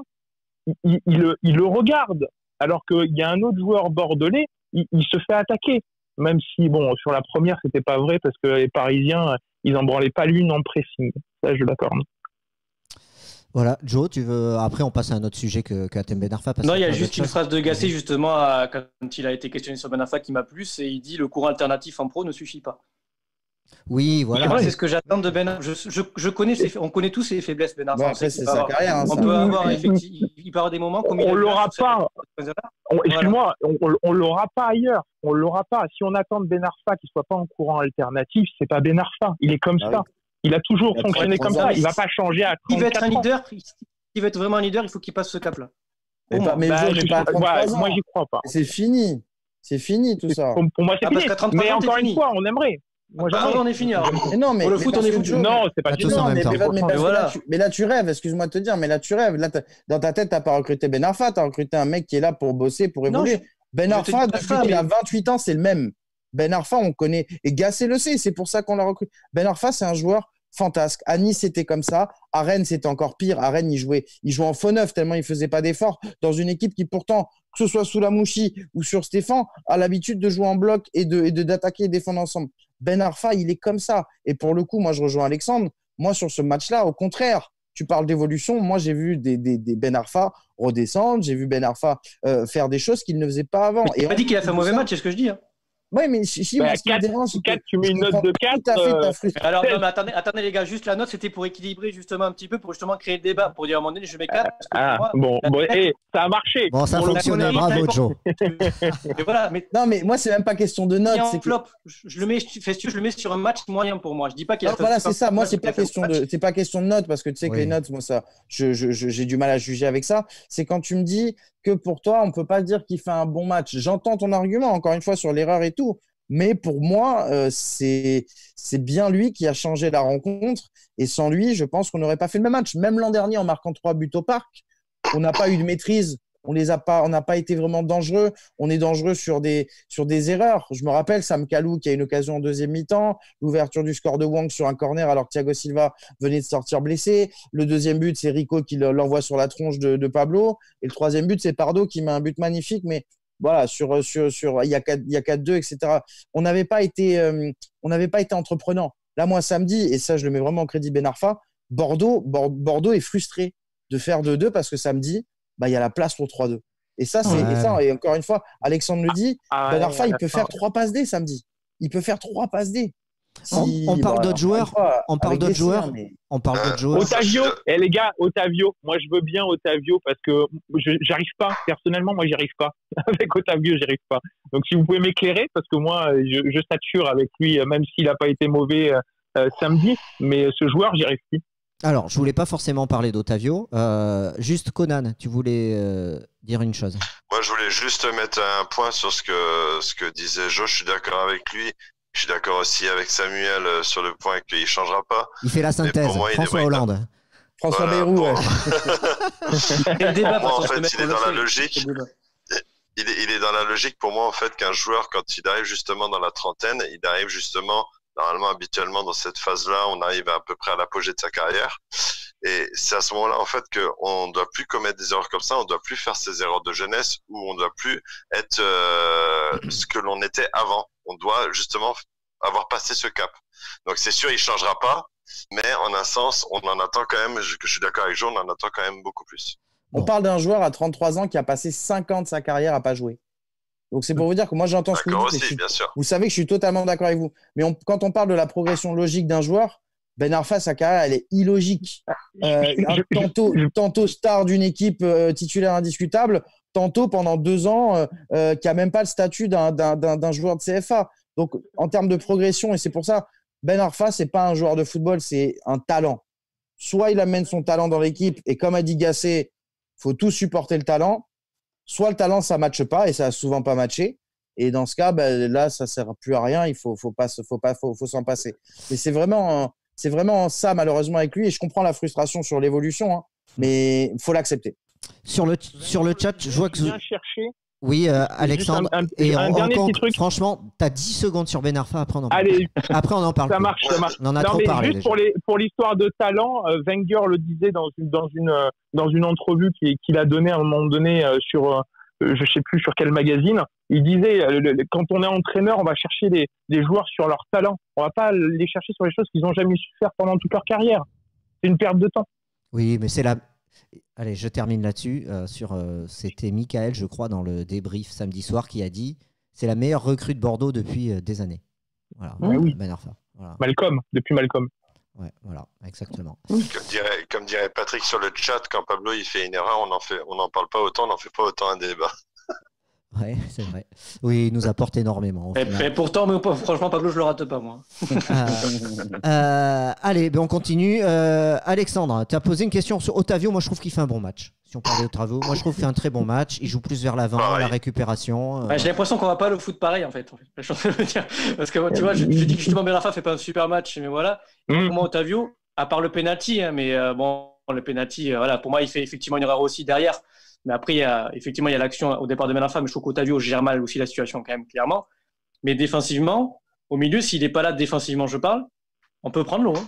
ils il, le, regardent. Alors qu'il y a un autre joueur bordelais, il, il, se fait attaquer. Même si, bon, sur la première, c'était pas vrai parce que les Parisiens, ils en branlaient pas l'une en pressing. Ça, je l'accorde. Voilà, Joe, tu veux. Après, on passe à un autre sujet que, que Ben Arfa. non, il y a juste une phrase de Gasset, justement, à, quand il a été questionné sur Ben Arfa qui m'a plu, et il dit le courant alternatif en pro ne suffit pas. Oui, voilà. C'est ce que j'attends de Ben Arfa. Je, je, je, connais ses, on connaît tous ses faiblesses, Ben Arfa. Bon, après, c'est sa avoir, carrière. Hein, on ça. peut avoir, effectivement, il peut avoir des moments comme on l'aura pas. Excuse-moi, on, on l'aura pas ailleurs. On l'aura pas. Si on attend de Ben Arfa qu'il soit pas en courant alternatif, c'est pas Ben Arfa. Il est comme ah, ça. Oui. Il a toujours il fonctionné comme ça. Il va pas changer à 34 Il veut être un ans. leader. Il veut être vraiment un leader. Il faut qu'il passe ce cap-là. Mais, pas, mais bah, je, pas bah, moi, j'y crois pas. C'est fini. C'est fini tout ça. Pour, moi, c'est ah, fini. Mais ans, encore une fini. fois, on aimerait. Moi, ah, on est fini. Alors. Mais non, mais pour le foot, on est foutu. Non, c'est pas tous en même temps. Mais, mais, voilà. là, tu, mais là, tu rêves. Excuse-moi de te dire, mais là, tu rêves. Là, dans ta tête, t'as pas recruté Ben Arfa. T'as recruté un mec qui est là pour bosser, pour évoluer. Non, je, ben Arfa, depuis qu'il a 28 ans, c'est le même. Ben Arfa, on connaît. Et Gasset le sait. C'est pour ça qu'on l'a recruté. Ben Arfa, c'est un joueur fantasque. À Nice, c'était comme ça. À Rennes, c'était encore pire. À Rennes, il jouait, il jouait en faux neuf tellement il faisait pas d'efforts dans une équipe qui, pourtant, que ce soit sous la Mouchi ou sur Stéphane, a l'habitude de jouer en bloc et de, et de d'attaquer et défendre ensemble. Ben Arfa, il est comme ça. Et pour le coup, moi, je rejoins Alexandre. Moi, sur ce match-là, au contraire, tu parles d'évolution. Moi, j'ai vu des, des, des, Ben Arfa redescendre. J'ai vu Ben Arfa euh, faire des choses qu'il ne faisait pas avant. Mais et pas dit qu'il a fait un mauvais match, c'est ce que je dis. Hein. Oui, mais si, si Bah, moi, ce qui me quatre- dérange, c'est que 4, tu mets une note de tout 4. à fait ta euh, frustration. Alors, non, mais attendez, attendez, les gars, juste la note, c'était pour équilibrer justement un petit peu, pour justement créer le débat, pour dire à un moment donné, je mets 4. Parce que pour Ah, moi, bon, la bon tête- et ça a marché. Bon, ça fonctionne, bravo Joe. Et voilà, mais Non, mais moi, c'est même pas question de en c'est que- flop, je, je le mets, Festu, je le mets sur un match moyen pour moi. Je dis pas qu'il a Non, fait voilà, c'est ça. Moi, c'est pas a question de, c'est pas question de notes parce que tu sais que les notes, moi, ça, j'ai du mal à juger avec ça. C'est quand tu me dis que pour toi, on peut pas dire qu'il fait un bon match. J'entends ton argument, encore une fois, sur l'erreur et tout. Mais pour moi, euh, c'est bien lui qui a changé la rencontre. Et sans lui, je pense qu'on n'aurait pas fait le même match. Même l'an dernier, en marquant trois buts au parc, on n'a pas eu de maîtrise. On les a pas, on n'a pas été vraiment dangereux. On est dangereux sur des, sur des erreurs. Je me rappelle Sam Kalou qui a une occasion en deuxième mi-temps, l'ouverture du score de Wang sur un corner alors que Thiago Silva venait de sortir blessé. Le deuxième but, c'est Rico qui le- l'envoie sur la tronche de, Pablo. Et le troisième but, c'est Pardo qui met un but magnifique, mais voilà, sur, sur, sur, il y a 4, il y a 4-2, etc. On n'avait pas été, euh, on n'avait pas été entreprenant. Là, moi, samedi, et ça, je le mets vraiment en crédit Ben Arfa, Bordeaux, Bor- Bordeaux est frustré de faire 2-2 parce que samedi, bah, il y a la place pour 3-2. Et ça, c'est, Ouais. et ça, et encore une fois, Alexandre le dit, Ah, Ben Arfa, il peut faire trois passes D samedi. Il peut faire trois passes D. On- on parle d'autres joueurs, fois, on parle d'autres joueurs. mais- On parle d'autres joueurs. Otavio, eh les gars, Otavio, moi je veux bien Otavio parce que je j'arrive pas, personnellement, moi j'y arrive pas. Avec Otavio, j'y arrive pas. Donc si vous pouvez m'éclairer, parce que moi je, je sature avec lui, euh, même s'il n'a pas été mauvais euh, euh, samedi, mais ce joueur, j'y arrive plus. Alors, je voulais pas forcément parler d'Otavio. Euh, juste Conan, tu voulais euh, dire une chose? Moi, je voulais juste mettre un point sur ce que, ce que disait Joe. Je suis d'accord avec lui. Je suis d'accord aussi avec Samuel euh, sur le point qu'il changera pas. Il fait la synthèse. moi, François Hollande. François Voilà, Bayrou, pour- ouais. Quel débat, Pour moi, en fait, il est dans la logique. il est, il est dans la logique pour moi en fait qu'un joueur quand il arrive justement dans la trentaine, il arrive justement normalement habituellement dans cette phase-là, on arrive à, peu près à l'apogée de sa carrière. Et c'est à ce moment-là en fait qu'on ne doit plus commettre des erreurs comme ça, on ne doit plus faire ces erreurs de jeunesse où on ne doit plus être euh, ce que l'on était avant. On doit justement avoir passé ce cap. Donc c'est sûr, il changera pas, mais en un sens, on en attend quand même. Je, je suis d'accord avec Jean, on en attend quand même beaucoup plus. On parle d'un joueur à 33 ans qui a passé 5 ans de sa carrière à pas jouer. Donc c'est pour vous dire que moi j'entends ce que vous dites. et je aussi, suis- bien sûr. Vous savez que je suis totalement d'accord avec vous. Mais on- quand on parle de la progression logique d'un joueur, Ben Arfa, sa carrière, elle est illogique. Euh, un- Je- je- tantôt, tantôt star d'une équipe euh, titulaire indiscutable, tantôt pendant deux ans euh, euh, qui a même pas le statut d'un- joueur de CFA. Donc en termes de progression, et c'est pour ça, Ben Arfa, c'est pas un joueur de football, c'est un talent. Soit il amène son talent dans l'équipe, et comme a dit Gasset, faut tous supporter le talent. Soit le talent, ça matche pas, et ça a souvent pas matché. Et dans ce cas, ben, là, ça sert plus à rien. Il faut, faut pas, faut pas, faut, faut s'en passer. Mais c'est vraiment, c'est vraiment ça malheureusement avec lui. Et je comprends la frustration sur l'évolution, hein, mais faut l'accepter. Sur le, sur le chat, je vois que. Bien cherché. Oui, euh, Alexandre. un- un- et un dernier petit truc. Franchement, t'as 10 secondes sur Ben Arfa, après on en parle. Allez, Après, on en parle. ça plus. marche, ça marche. On en a non, trop mais parlé. juste déjà. pour les pour l'histoire de talent, euh, Wenger le disait dans une dans une euh, dans une entrevue qui- qu'il a donnée à un moment donné sur je sais plus sur quel magazine. Il disait quand on est entraîneur, on va chercher des, des joueurs sur leur talent. On va pas les chercher sur les choses qu'ils ont jamais su faire pendant toute leur carrière. C'est une perte de temps. Oui, mais c'est la. Allez, je termine là-dessus. euh, sur, euh, c'était Michael, je crois, dans le débrief samedi soir, qui a dit c'est la meilleure recrue de Bordeaux depuis euh, des années. Voilà, Ouais, oui. Ben Arfa. Voilà. Malcolm depuis Malcolm. Ouais, voilà, exactement. Comme dirait, comme dirait Patrick sur le chat, quand Pablo il fait une erreur, on en fait, on n'en parle pas autant, on n'en fait pas autant un débat. Ouais, c'est vrai. Oui, il nous apporte énormément. Et, pourtant, mais, franchement, Pablo, je le rate pas, moi. Euh, euh, allez, ben on continue. Euh, Alexandre, tu as posé une question sur Otavio. Moi, je trouve qu'il fait un bon match. Si on parle d'Otavio, moi, je trouve qu'il fait un très bon match. Il joue plus vers l'avant, la récupération. euh, Ouais, J'ai l'impression qu'on va pas le foot pareil, en fait. Je suis en train de me dire. Parce que tu vois, je, je dis que justement, Rafa fait pas un super match, mais voilà. Mm. Pour moi, Otavio, à part le penalty, hein, mais euh, bon, le penalty, euh, voilà, pour moi, il fait effectivement une erreur aussi derrière. Mais après, il y a, effectivement, il y a l'action au départ de Ben Rafa, mais je trouve qu'Otavio gère mal aussi la situation, quand même, clairement. Mais défensivement, au milieu, s'il n'est pas là défensivement, je parle, on peut prendre l'eau. hein.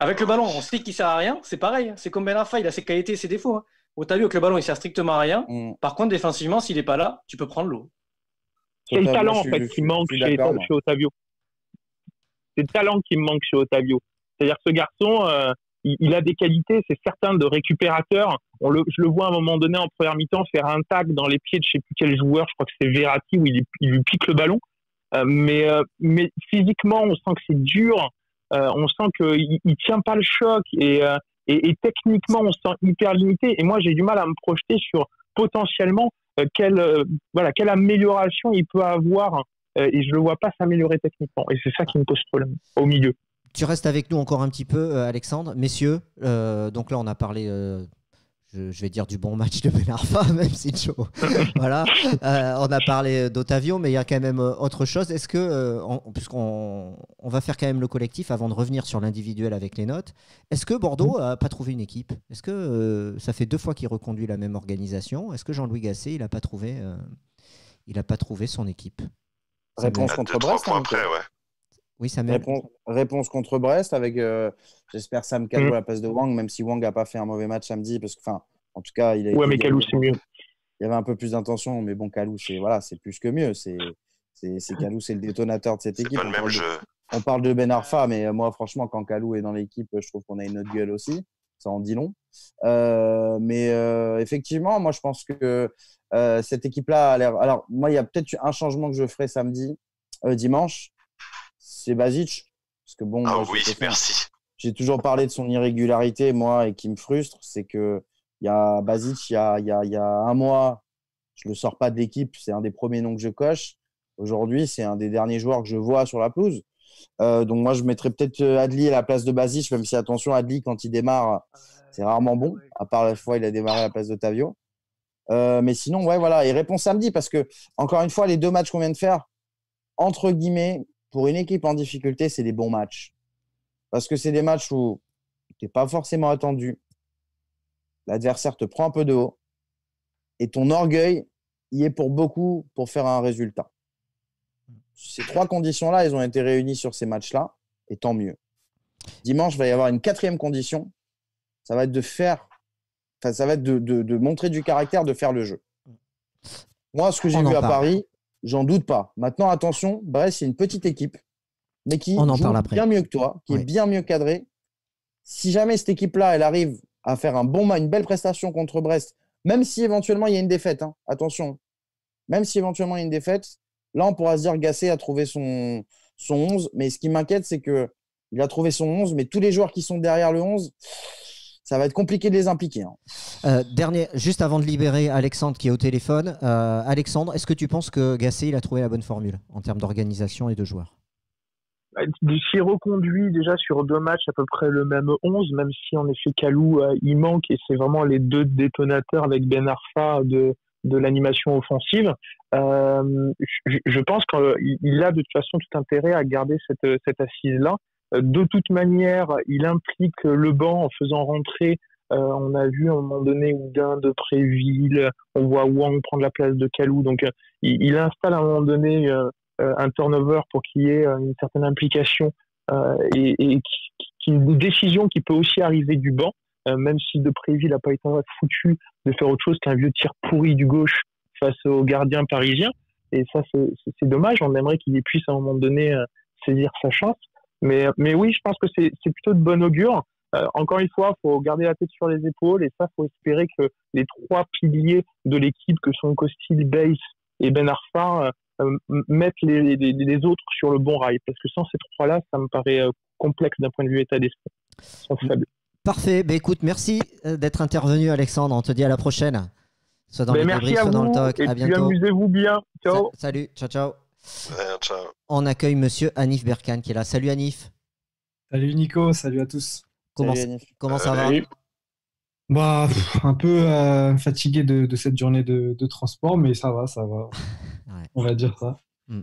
Avec le ballon, on sait qu'il sert à rien, c'est pareil. hein. C'est comme Ben Rafa, il a ses qualités et ses défauts. Hein. Otavio, avec le ballon, il sert strictement à rien. Mm. Par contre, défensivement, s'il n'est pas là, tu peux prendre l'eau. C'est le talent en fait qui manque chez, chez Otavio. C'est le talent qui me manque chez Otavio. C'est-à-dire que ce garçon, euh, il, a des qualités, c'est certain, de récupérateur. On le, je le vois à un moment donné en première mi-temps faire un tag dans les pieds de je sais plus quel joueur, je crois que c'est Verratti, où il, lui pique le ballon. mais, mais physiquement, on sent que c'est dur. on sent qu'il ne tient pas le choc. Et, et, techniquement, on se sent hyper limité. Et moi, j'ai du mal à me projeter sur potentiellement quelle, voilà, quelle amélioration il peut avoir. et je ne le vois pas s'améliorer techniquement. Et c'est ça qui me pose problème au milieu. Tu restes avec nous encore un petit peu, Alexandre. Messieurs, donc là, on a parlé je, vais dire du bon match de Ben Arfa, même si Joe. voilà. Euh, on a parlé d'Otavio, mais il y a quand même euh, autre chose. Est-ce que, euh, puisqu'on on va faire quand même le collectif avant de revenir sur l'individuel avec les notes, est-ce que Bordeaux n'a pas trouvé une équipe? Est-ce que ça fait deux fois qu'il reconduit la même organisation? Est-ce que Jean-Louis Gasset, il n'a pas trouvé, il a pas trouvé son équipe? Réponse contre Brest. Hein, après, ouais. Oui, ça réponse, réponse contre Brest avec, euh, j'espère, Sam Kalou mm. à la place de Wang, même si Wang n'a pas fait un mauvais match samedi, parce que, enfin, en tout cas, il a. Ouais, mais Kalou, c'est mieux. Il y avait un peu plus d'intention, mais bon, Kalou, c'est voilà, c'est plus que mieux. C'est Kalou, c'est le détonateur de cette équipe. Pas le même on, jeu. on parle de Ben Arfa, mais euh, moi, franchement, quand Kalou est dans l'équipe, je trouve qu'on a une autre gueule aussi. Ça en dit long. Euh, mais effectivement, moi, je pense que cette équipe-là a l'air. Alors, moi, il y a peut-être un changement que je ferai samedi, dimanche c'est Basic. Parce que bon, ah oui, merci. J'ai toujours parlé de son irrégularité, moi, et qui me frustre, c'est que il y a Basic, il y a, y, a, y a, un mois, je ne le sors pas de l'équipe, c'est un des premiers noms que je coche. Aujourd'hui, c'est un des derniers joueurs que je vois sur la pelouse. Euh, donc moi, je mettrais peut-être euh, Adli à la place de Basic, même si attention, Adli, quand il démarre, c'est rarement bon, à part la fois il a démarré à la place de Tavio. Euh, mais sinon, ouais, voilà. Et réponse samedi, parce que, encore une fois, les deux matchs qu'on vient de faire, entre guillemets, pour une équipe en difficulté, c'est des bons matchs. Parce que c'est des matchs où tu n'es pas forcément attendu. L'adversaire te prend un peu de haut. Et ton orgueil y est pour beaucoup pour faire un résultat. Ces trois conditions-là, elles ont été réunies sur ces matchs-là. Et tant mieux. Dimanche, il va y avoir une quatrième condition. Ça va être de faire. Enfin, ça va être de, de montrer du caractère, de faire le jeu. Moi, ce que j'ai vu à Paris, J'en doute pas. Maintenant, attention, Brest, c'est une petite équipe, mais qui On en joue bien mieux que toi, qui est bien mieux cadrée. Si jamais cette équipe-là, elle arrive à faire un bon, une belle prestation contre Brest, même si éventuellement il y a une défaite, hein, attention, même si éventuellement il y a une défaite, là, on pourra se dire Gassé a trouvé son, son 11. Mais ce qui m'inquiète, c'est que il a trouvé son 11, mais tous les joueurs qui sont derrière le 11, ça va être compliqué de les impliquer. Hein. Euh, dernier, juste avant de libérer Alexandre qui est au téléphone, euh, Alexandre, est-ce que tu penses que Gasset il a trouvé la bonne formule en termes d'organisation et de joueurs? Bah, S'il reconduit déjà sur deux matchs à peu près le même 11, même si en effet Kalou euh, il manque et c'est vraiment les deux détonateurs avec Ben Arfa de, de l'animation offensive, je, pense qu'il a de toute façon tout intérêt à garder cette, cette assise-là de toute manière, il implique le banc en faisant rentrer. Euh, on a vu à un moment donné Oudin de Préville, on voit Wang prendre la place de Kalou. Donc, euh, il, installe à un moment donné euh, un turnover pour qu'il y ait une certaine implication et, une décision qui peut aussi arriver du banc, même si de Préville n'a pas été foutu de faire autre chose qu'un vieux tir pourri du gauche face aux gardiens parisiens. Et ça, c'est dommage. On aimerait qu'il puisse à un moment donné saisir sa chance. Mais, mais oui, je pense que c'est plutôt de bon augure. Euh, encore une fois, il faut garder la tête sur les épaules et ça, faut espérer que les trois piliers de l'équipe, que sont Costil, Bass et Ben Arfa, euh, mettent les, les, les, autres sur le bon rail. Parce que sans ces trois-là, ça me paraît euh, complexe d'un point de vue état d'esprit. Parfait. Ben, écoute, merci d'être intervenu, Alexandre. On te dit à la prochaine. Soit dans ben, merci à soit dans le talk. Et à bientôt. amusez-vous bien. Ciao. salut. Ciao, ciao. On accueille monsieur Anif Berkan qui est là. Salut Anif. Salut Nico, salut à tous. Comment, comment ça va bah, Un peu euh, fatigué de, cette journée de, transport, mais ça va, ça va. On va dire ça. Hmm.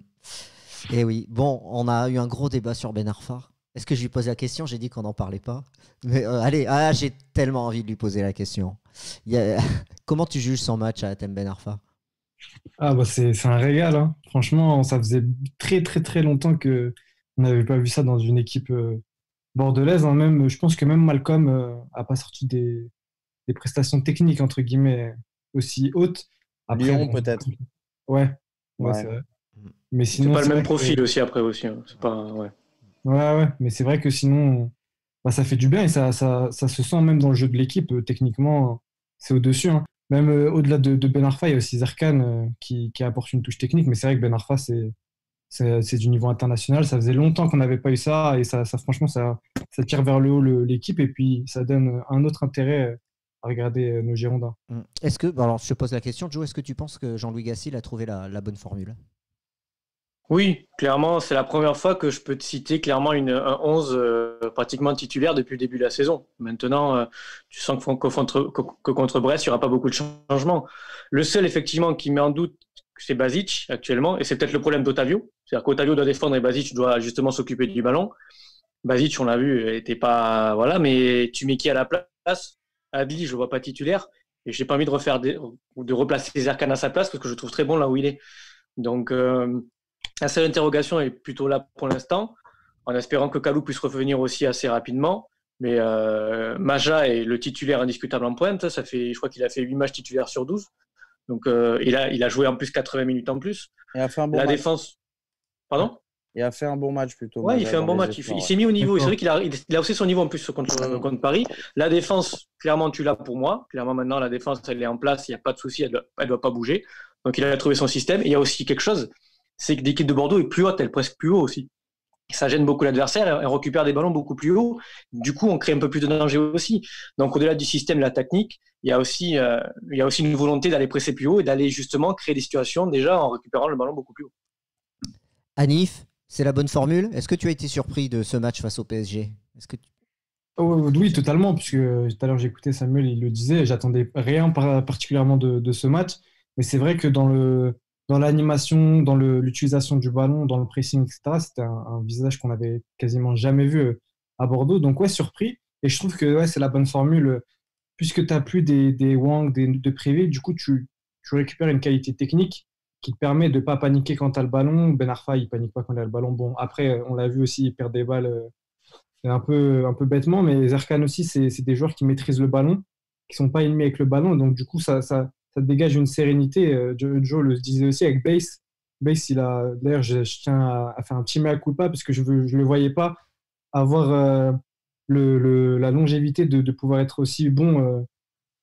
Et eh oui, bon, on a eu un gros débat sur Ben Arfa. Est-ce que je lui posais la question? J'ai dit qu'on n'en parlait pas. Mais euh, allez, ah, j'ai tellement envie de lui poser la question. Comment tu juges son match à Thème Ben Arfa? Ah bah c'est un régal, hein. franchement, ça faisait très très très longtemps que on n'avait pas vu ça dans une équipe euh, bordelaise. Hein. Même, je pense que même Malcolm n'a euh, pas sorti des, des, prestations techniques entre guillemets aussi hautes. Après, Lyon peut-être. Ouais, vrai. Mais sinon, c'est pas le même profil aussi après aussi. Hein. Pas, ouais. ouais. ouais, mais c'est vrai que sinon, bah, ça fait du bien et ça, ça, ça, se sent même dans le jeu de l'équipe. Euh, techniquement, c'est au-dessus. Hein même euh, au-delà de, Ben Arfa, il y a aussi Zerkan euh, qui, apporte une touche technique. Mais c'est vrai que Ben Arfa, c'est du niveau international. Ça faisait longtemps qu'on n'avait pas eu ça et ça, franchement, ça, tire vers le haut l'équipe et puis ça donne un autre intérêt à regarder nos Girondins. Mmh. Est-ce que, alors je pose la question, Joe, est-ce que tu penses que Jean-Louis Gassil a trouvé la bonne formule? Oui, clairement, c'est la première fois que je peux te citer clairement une, un 11 euh, pratiquement titulaire depuis le début de la saison. Maintenant, euh, tu sens que, contre Brest, il n'y aura pas beaucoup de changements. Le seul, effectivement, qui met en doute, c'est Basic actuellement, et c'est peut-être le problème d'Otavio. C'est-à-dire qu'Otavio doit défendre et Basic doit justement s'occuper du ballon. Basic, on l'a vu, n'était pas. Voilà, mais tu mets qui à la place? Adi, je ne vois pas titulaire, et je n'ai pas envie de, refaire des, de replacer Zerkan à sa place parce que je trouve très bon là où il est. Donc. Euh, la seule interrogation est plutôt là pour l'instant, en espérant que Kalou puisse revenir aussi assez rapidement. Mais euh, Maja est le titulaire indiscutable en pointe. Ça fait, je crois qu'il a fait 8 matchs titulaires sur 12. Donc euh, il, a, il a joué en plus 80 minutes en plus. Il a fait un bon La match. défense. Pardon? Il a fait un bon match plutôt. Ouais, il fait un bon match. Il, s'est mis au niveau. C'est vrai qu'il a, il a haussé son niveau en plus contre, contre Paris. La défense, clairement, tu l'as pour moi. Clairement, maintenant, la défense, elle est en place. Il n'y a pas de souci. Elle ne doit, doit, pas bouger. Donc il a trouvé son système. Et il y a aussi quelque chose c'est que l'équipe de Bordeaux est plus haute, elle est presque plus haut aussi. Ça gêne beaucoup l'adversaire, elle récupère des ballons beaucoup plus haut. Du coup, on crée un peu plus de danger aussi. Donc, au-delà du système, la technique, il y a aussi, euh, il y a aussi une volonté d'aller presser plus haut et d'aller justement créer des situations déjà en récupérant le ballon beaucoup plus haut. Anif, c'est la bonne formule. Est-ce que tu as été surpris de ce match face au PSG Est-ce que oh, oui, totalement, puisque tout à l'heure j'écoutais Samuel, il le disait, j'attendais rien particulièrement de, de, ce match, mais c'est vrai que dans le, dans l'animation, dans l'utilisation du ballon, dans le pressing, etc. C'était un, visage qu'on avait quasiment jamais vu euh, à Bordeaux. Donc, ouais, surpris. Et je trouve que ouais, c'est la bonne formule. Puisque tu n'as plus des, des Wang, des, de privés, du coup, tu, tu, récupères une qualité technique qui te permet de ne pas paniquer quand tu as le ballon. Ben Arfa, il panique pas quand il a le ballon. Bon, après, on l'a vu aussi, il perd des balles euh, un peu, un peu bêtement. Mais Zerkan aussi, c'est des joueurs qui maîtrisent le ballon, qui sont pas ennemis avec le ballon. Donc, du coup, ça, ça, ça dégage une sérénité. Euh, Joe, le disait aussi avec Base. Base, il a. D'ailleurs, je, tiens à, faire un petit mea culpa parce que je ne le voyais pas avoir euh, la longévité de, pouvoir être aussi bon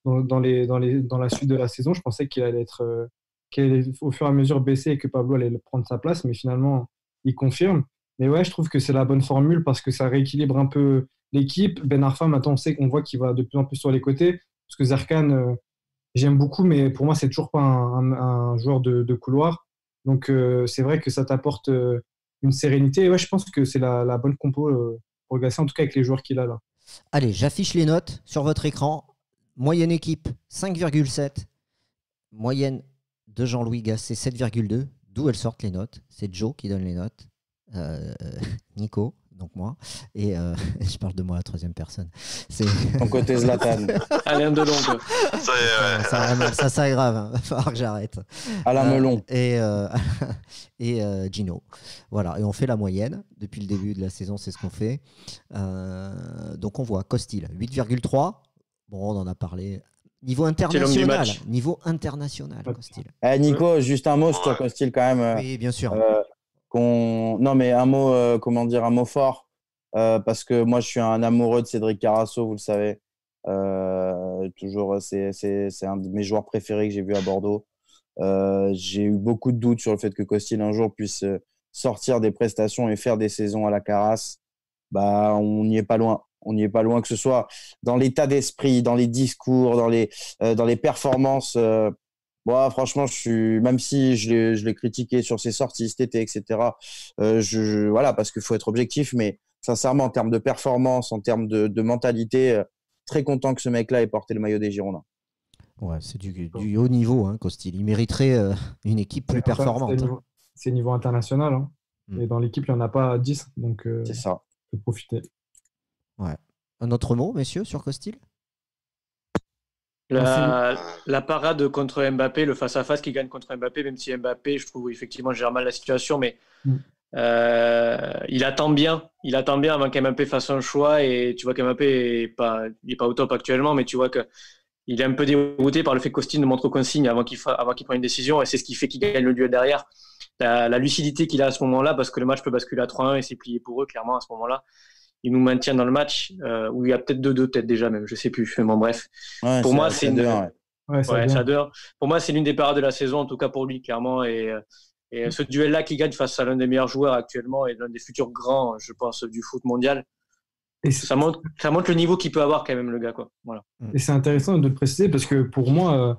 euh, dans, la suite de la saison. Je pensais qu'il allait être. allait au fur et à mesure baisser et que Pablo allait prendre sa place, mais finalement, il confirme. Mais ouais, je trouve que c'est la bonne formule parce que ça rééquilibre un peu l'équipe. Ben Arfa, maintenant, on sait qu'on voit qu'il va de plus en plus sur les côtés. Parce que Zerkan, j'aime beaucoup, mais pour moi, c'est toujours pas un, joueur de, couloir. Donc, euh, c'est vrai que ça t'apporte euh, une sérénité. Et ouais, je pense que c'est la, bonne compo euh, pour Gasset, en tout cas avec les joueurs qu'il a là. Allez, j'affiche les notes sur votre écran. Moyenne équipe 5,7. Moyenne de Jean-Louis Gasset 7,2. D'où elles sortent les notes C'est Joe qui donne les notes. Nico donc moi, et euh, je parle de moi à la troisième personne. C'est ton côté Zlatan. Alain Delon. Ça, ça, ça, ça, grave, hein. va falloir que j'arrête. Alain euh, Melon. Et, euh, et Gino. Voilà, et on fait la moyenne. Depuis le début de la saison, c'est ce qu'on fait. donc on voit Costil, 8,3. Bon, on en a parlé. Niveau international. Niveau international, Costil. Eh, Nico, juste un mot sur Costil quand même. Oui, bien sûr. Non, mais un mot, euh, comment dire, un mot fort, euh, parce que moi, je suis un amoureux de Cédric Carasso, vous le savez. Euh, toujours, c'est un de mes joueurs préférés que j'ai vu à Bordeaux. j'ai eu beaucoup de doutes sur le fait que Costil un jour puisse sortir des prestations et faire des saisons à la Carasse. Bah, on n'y est pas loin. On n'y est pas loin, que ce soit dans l'état d'esprit, dans les discours, dans les, dans les performances. Bon, franchement, je suis, même si je l'ai critiqué sur ses sorties cet été, etc. Euh, je, voilà, parce qu'il faut être objectif, mais sincèrement, en termes de performance, en termes de, de mentalité, euh, très content que ce mec-là ait porté le maillot des Girondins. Ouais, c'est du, du, haut niveau, hein, Costil. Il mériterait euh, une équipe plus performante. C'est niveau, niveau, international. Hein. Mm. Et dans l'équipe, il n'y en a pas 10. Donc, c'est ça. faut profiter. Ouais. Un autre mot, messieurs, sur Costil? La, parade contre Mbappé, le face-à-face qui gagne contre Mbappé, même si Mbappé, je trouve effectivement gère mal la situation, mais mm. euh, il attend bien, il attend bien avant qu'Mbappé fasse un choix et tu vois qu'Mbappé n'est pas, il pas au top actuellement, mais tu vois que il est un peu dérouté par le fait que Costin ne montre consigne avant qu'il avant qu'il prenne une décision et c'est ce qui fait qu'il gagne le duel derrière. La, la lucidité qu'il a à ce moment-là, parce que le match peut basculer à 3-1 et c'est plié pour eux clairement à ce moment-là il nous maintient dans le match euh, où il y a peut-être 2-2 peut-être déjà même, je sais plus. Mais bon, bref. pour moi, c'est une... Pour moi, c'est l'une des parades de la saison, en tout cas pour lui, clairement. Et, Et ce duel-là qui gagne face à l'un des meilleurs joueurs actuellement et l'un des futurs grands, je pense, du foot mondial, Et ça montre, ça montre le niveau qu'il peut avoir quand même le gars. Quoi. Voilà. Et c'est intéressant de le préciser parce que pour moi, euh,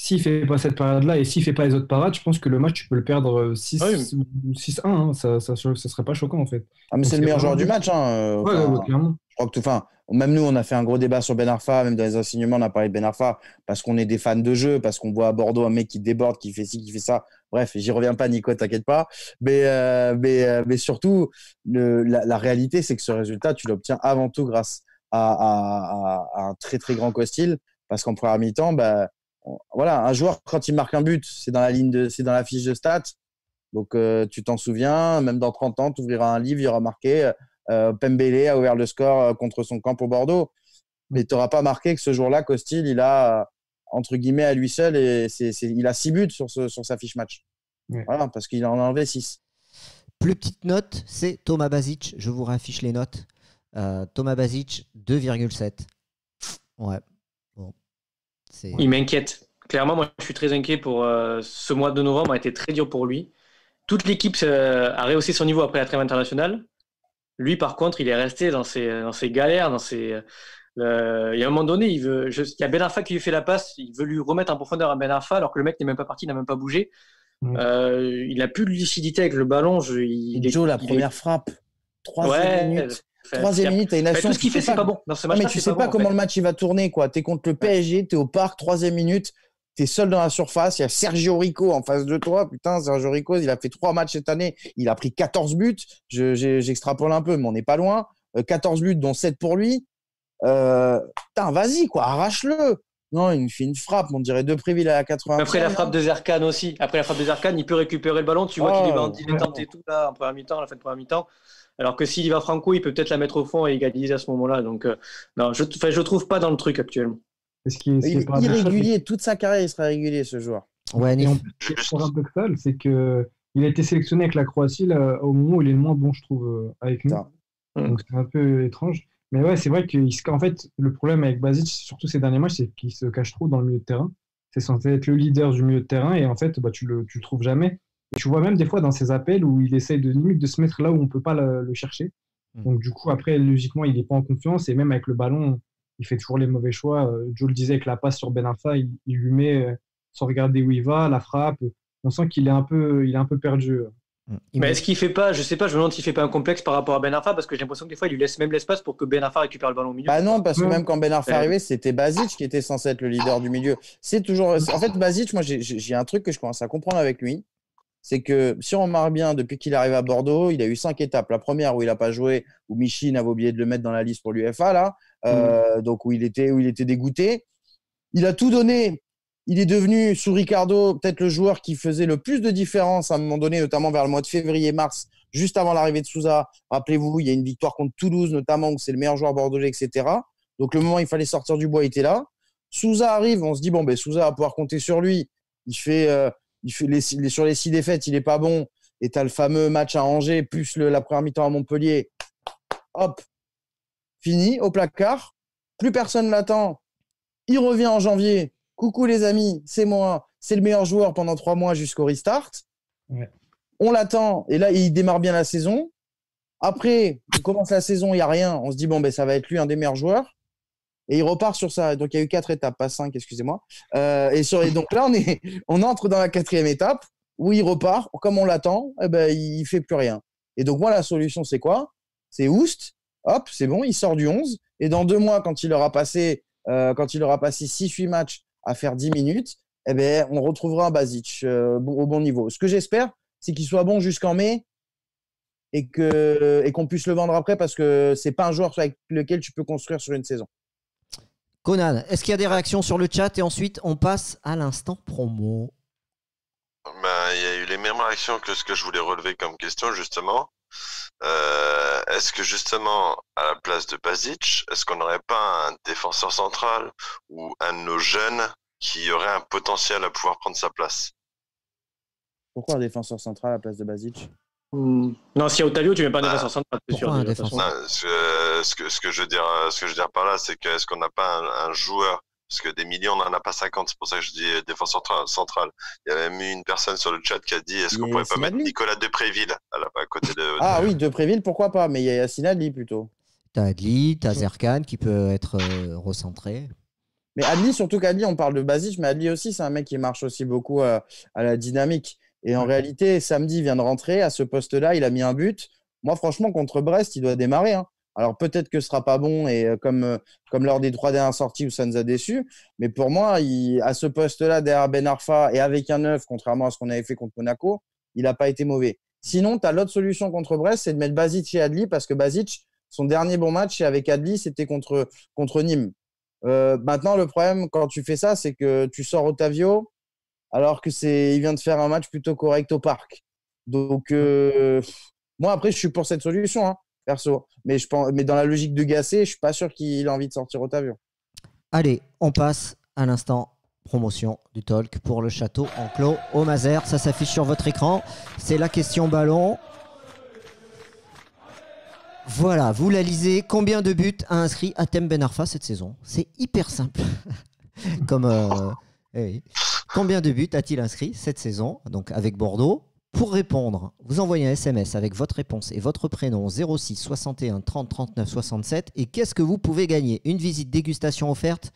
s'il fait pas cette parade-là et s'il fait pas les autres parades, je pense que le match, tu peux le perdre euh, 6 Oui. ou 6-1. hein. Ça, ça, ça serait pas choquant en fait. Ah, mais c'est le meilleur joueur du match. Hein. euh, Ouais, enfin, ouais, clairement. Je crois que tout, enfin, même nous, on a fait un gros débat sur Ben Arfa, même dans les enseignements, on a parlé de Ben Arfa parce qu'on est des fans de jeu, parce qu'on voit à Bordeaux un mec qui déborde, qui fait ci, qui fait ça. Bref, j'y reviens pas, Nico, t'inquiète pas. Mais, euh, mais, euh, mais surtout, le, la, la réalité, c'est que ce résultat, tu l'obtiens avant tout grâce à, à- à- à un très très grand Costil, parce qu'en première mi-temps, bah, voilà, un joueur quand il marque un but, c'est dans la ligne de, c'est dans la fiche de stats. Donc euh, tu t'en souviens, même dans 30 ans, tu ouvriras un livre, il y aura marqué euh, Pembele a ouvert le score euh, contre son camp pour Bordeaux. Mais tu n'auras pas marqué que ce jour-là, Costil, il a, euh, entre guillemets, à lui seul, et c'est, c'est- il a six buts sur, ce- sur sa fiche match. Ouais. Voilà, parce qu'il en a enlevé 6. Plus petite note, c'est Thomas Basic. Je vous réaffiche les notes. Euh, Thomas Basic, 2,7. Ouais. Il m'inquiète. Clairement, moi, je suis très inquiet pour euh, ce mois de novembre. a été très dur pour lui. Toute l'équipe euh, a rehaussé son niveau après la trêve internationale. Lui, par contre, il est resté dans ses, dans ses galères, dans ses. euh, il y a un moment donné, il, veut, je- il y a Ben Arfa qui lui fait la passe. Il veut lui remettre en profondeur à Ben Arfa, alors que le mec n'est même pas parti, il n'a même pas bougé. Mm. Euh, il a plus de lucidité avec le ballon. Je, il, est- Joe, la il est- première frappe, troisième Ouais, minute. Troisième minute, t'as une mais action. tout ce qu'il tu fait, sais c'est pas bon. Dans ce Non, match mais tu sais pas, comment le match il va tourner, quoi. T'es contre le PSG, t'es au parc, troisième minute, t'es seul dans la surface. Il y a Sergio Rico en face de toi. Putain, Sergio Rico, il a fait trois matchs cette année. Il a pris 14 buts. Je- J'extrapole un peu, mais on n'est pas loin. Euh, 14 buts, dont 7 pour lui. Euh, putain, vas-y, quoi, arrache-le. Non, il me fait une frappe, on dirait Depréville à la 80. Après la frappe de Zerkan aussi. Après la frappe de Zerkan, il peut récupérer le ballon. Tu vois Oh, qu'il est en dilettante et tout là en première mi-temps, à la fin de première mi-temps. Alors que s'il y va Franco, il peut peut-être la mettre au fond et égaliser à ce moment-là. Donc euh, non, je je trouve pas dans le truc actuellement. Ce est, ce Il est irrégulier, toute sa carrière, il sera régulier, ce joueur. Ouais, Et est Juste. paradoxal, c'est que il a été sélectionné avec la Croatie là, au moment où il est le moins bon, je trouve, euh, avec nous. Donc c'est un peu étrange. Mais ouais, c'est vrai qu'en fait, le problème avec Basic, surtout ces derniers matchs, c'est qu'il se cache trop dans le milieu de terrain. C'est censé être le leader du milieu de terrain et en fait, bah, tu le, tu le trouves jamais. Et tu vois même des fois dans ses appels où il essaye de limite de se mettre là où on peut pas le, le chercher. Mm. Donc du coup, après, logiquement, il n'est pas en confiance et même avec le ballon, il fait toujours les mauvais choix. Euh, Joe le disait avec la passe sur Ben Arfa, il, il lui met euh, sans regarder où il va, la frappe. On sent qu'il est un peu, il est un peu perdu. Il Mais me- est-ce qu'il fait pas, je sais pas, je me demande s'il fait pas un complexe par rapport à Ben Arfa parce que j'ai l'impression que des fois il lui laisse même l'espace pour que Ben Arfa récupère le ballon au milieu. Bah non, parce que même quand Ben Arfa est arrivé, c'était Basic qui était censé être le leader du milieu. C'est toujours. En fait, Basic, moi, j'ai un truc que je commence à comprendre avec lui. C'est que si on remarque bien, depuis qu'il est arrivé à Bordeaux, il a eu cinq étapes. La première où il n'a pas joué, où Michin avait oublié de le mettre dans la liste pour l'UFA, là, euh, donc où il, était, où il était dégoûté. Il a tout donné. Il est devenu, sous Ricardo, peut-être le joueur qui faisait le plus de différence à un moment donné, notamment vers le mois de février-mars, juste avant l'arrivée de Souza. Rappelez-vous, il y a une victoire contre Toulouse, notamment, où c'est le meilleur joueur bordelais, etc. Donc, le moment où il fallait sortir du bois il était là. Souza arrive, on se dit, bon, ben, Souza va pouvoir compter sur lui. Il fait, euh, il fait les, les- sur les six défaites, il est pas bon. Et tu as le fameux match à Angers, plus le, la première mi-temps à Montpellier. Hop, fini, au placard. Plus personne l'attend. Il revient en janvier. Coucou les amis, c'est moi. C'est le meilleur joueur pendant trois mois jusqu'au restart. Ouais. On l'attend. Et là, il démarre bien la saison. Après, on commence la saison, il n'y a rien. On se dit, bon, ben, ça va être lui un des meilleurs joueurs. Et il repart sur ça. Donc, il y a eu quatre étapes, pas cinq, excusez-moi. Euh, et, sur, et donc là, on, est, on entre dans la quatrième étape où il repart. Comme on l'attend, eh ben, il fait plus rien. Et donc, moi, la solution, c'est quoi? C'est Oust. Hop, c'est bon, il sort du 11. Et dans deux mois, quand il aura passé, euh, quand il aura passé 6-8 matchs à faire 10 minutes, eh ben, on retrouvera Basic euh, au bon niveau. Ce que j'espère, c'est qu'il soit bon jusqu'en mai et que et qu'on puisse le vendre après parce que c'est pas un joueur avec lequel tu peux construire sur une saison. Conan, est-ce qu'il y a des réactions sur le chat Et ensuite, on passe à l'instant promo? Ben, il y a eu les mêmes réactions que ce que je voulais relever comme question, justement. Euh, est-ce que justement, à la place de Basic, est-ce qu'on n'aurait pas un défenseur central ou un de nos jeunes qui aurait un potentiel à pouvoir prendre sa place? Pourquoi un défenseur central à la place de Basic? Hmm. Non, s'il y a Otalio, tu mets pas un Ah. défenseur central, c'est sûr. Un déjà, défenseur ce, que, ce que- ce que je veux dire, ce que je veux dire par là, c'est que est-ce qu'on n'a pas un, un joueur Parce que des millions, on n'en a pas 50. C'est pour ça que je dis euh, défenseur central. Il y a même eu une personne sur le chat qui a dit est-ce qu'on pourrait pas mettre Nicolas Depréville à, la, à côté de. Ah oui, Depréville, pourquoi pas Mais il y a Yassine Adli plutôt. T'as Adli, t'as Zerkan qui peut être euh, recentré. Mais Adli, surtout qu'Adli, on parle de Basic, mais Adli aussi, c'est un mec qui marche aussi beaucoup à, à la dynamique. Et en réalité, samedi, il vient de rentrer à ce poste-là, il a mis un but. Moi, franchement, contre Brest, il doit démarrer. Hein. Alors peut-être que ce sera pas bon et euh, comme, euh, comme lors des trois dernières sorties où ça nous a déçus, mais pour moi, à ce poste-là derrière Ben Arfa et avec un neuf, contrairement à ce qu'on avait fait contre Monaco, il n'a pas été mauvais. Sinon, tu as l'autre solution contre Brest, c'est de mettre Basic et Adli parce que Basic, son dernier bon match avec Adli, c'était contre, contre Nîmes. Euh, maintenant, le problème quand tu fais ça, c'est que tu sors Otavio alors que c'est, il vient de faire un match plutôt correct au parc. Donc, moi après, je suis pour cette solution. Hein perso. Mais, je pense, mais dans la logique de Gassé, je suis pas sûr qu'il ait envie de sortir Otavio. Allez, on passe à l'instant promotion du talk pour le château enclos au Mazer. Ça s'affiche sur votre écran. C'est la question ballon. Voilà, vous la lisez. Combien de buts a inscrit Atem Ben Arfa cette saison? C'est hyper simple. Comme euh, eh Combien de buts a-t-il inscrit cette saison? Donc avec Bordeaux, pour répondre, vous envoyez un SMS avec votre réponse et votre prénom 06 61 30 39 67. Et qu'est-ce que vous pouvez gagner? Une visite dégustation offerte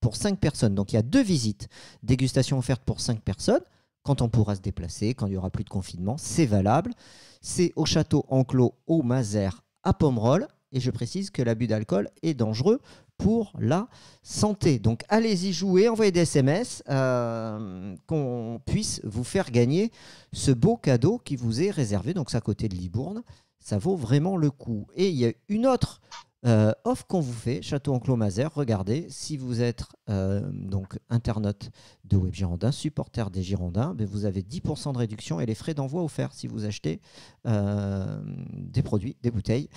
pour 5 personnes. Donc il y a deux visites dégustation offerte pour 5 personnes. Quand on pourra se déplacer, quand il n'y aura plus de confinement, c'est valable. C'est au château enclos au Mazer à Pomerol. Et je précise que l'abus d'alcool est dangereux pour la santé. Donc allez-y jouer, envoyez des SMS, euh, qu'on puisse vous faire gagner ce beau cadeau qui vous est réservé. Donc c'est à côté de Libourne, ça vaut vraiment le coup. Et il y a une autre euh, offre qu'on vous fait, Château Enclos Mazer, regardez, si vous êtes euh, donc internaute de Web Girondin, supporter des Girondins, ben vous avez 10% de réduction et les frais d'envoi offerts si vous achetez euh, des produits, des bouteilles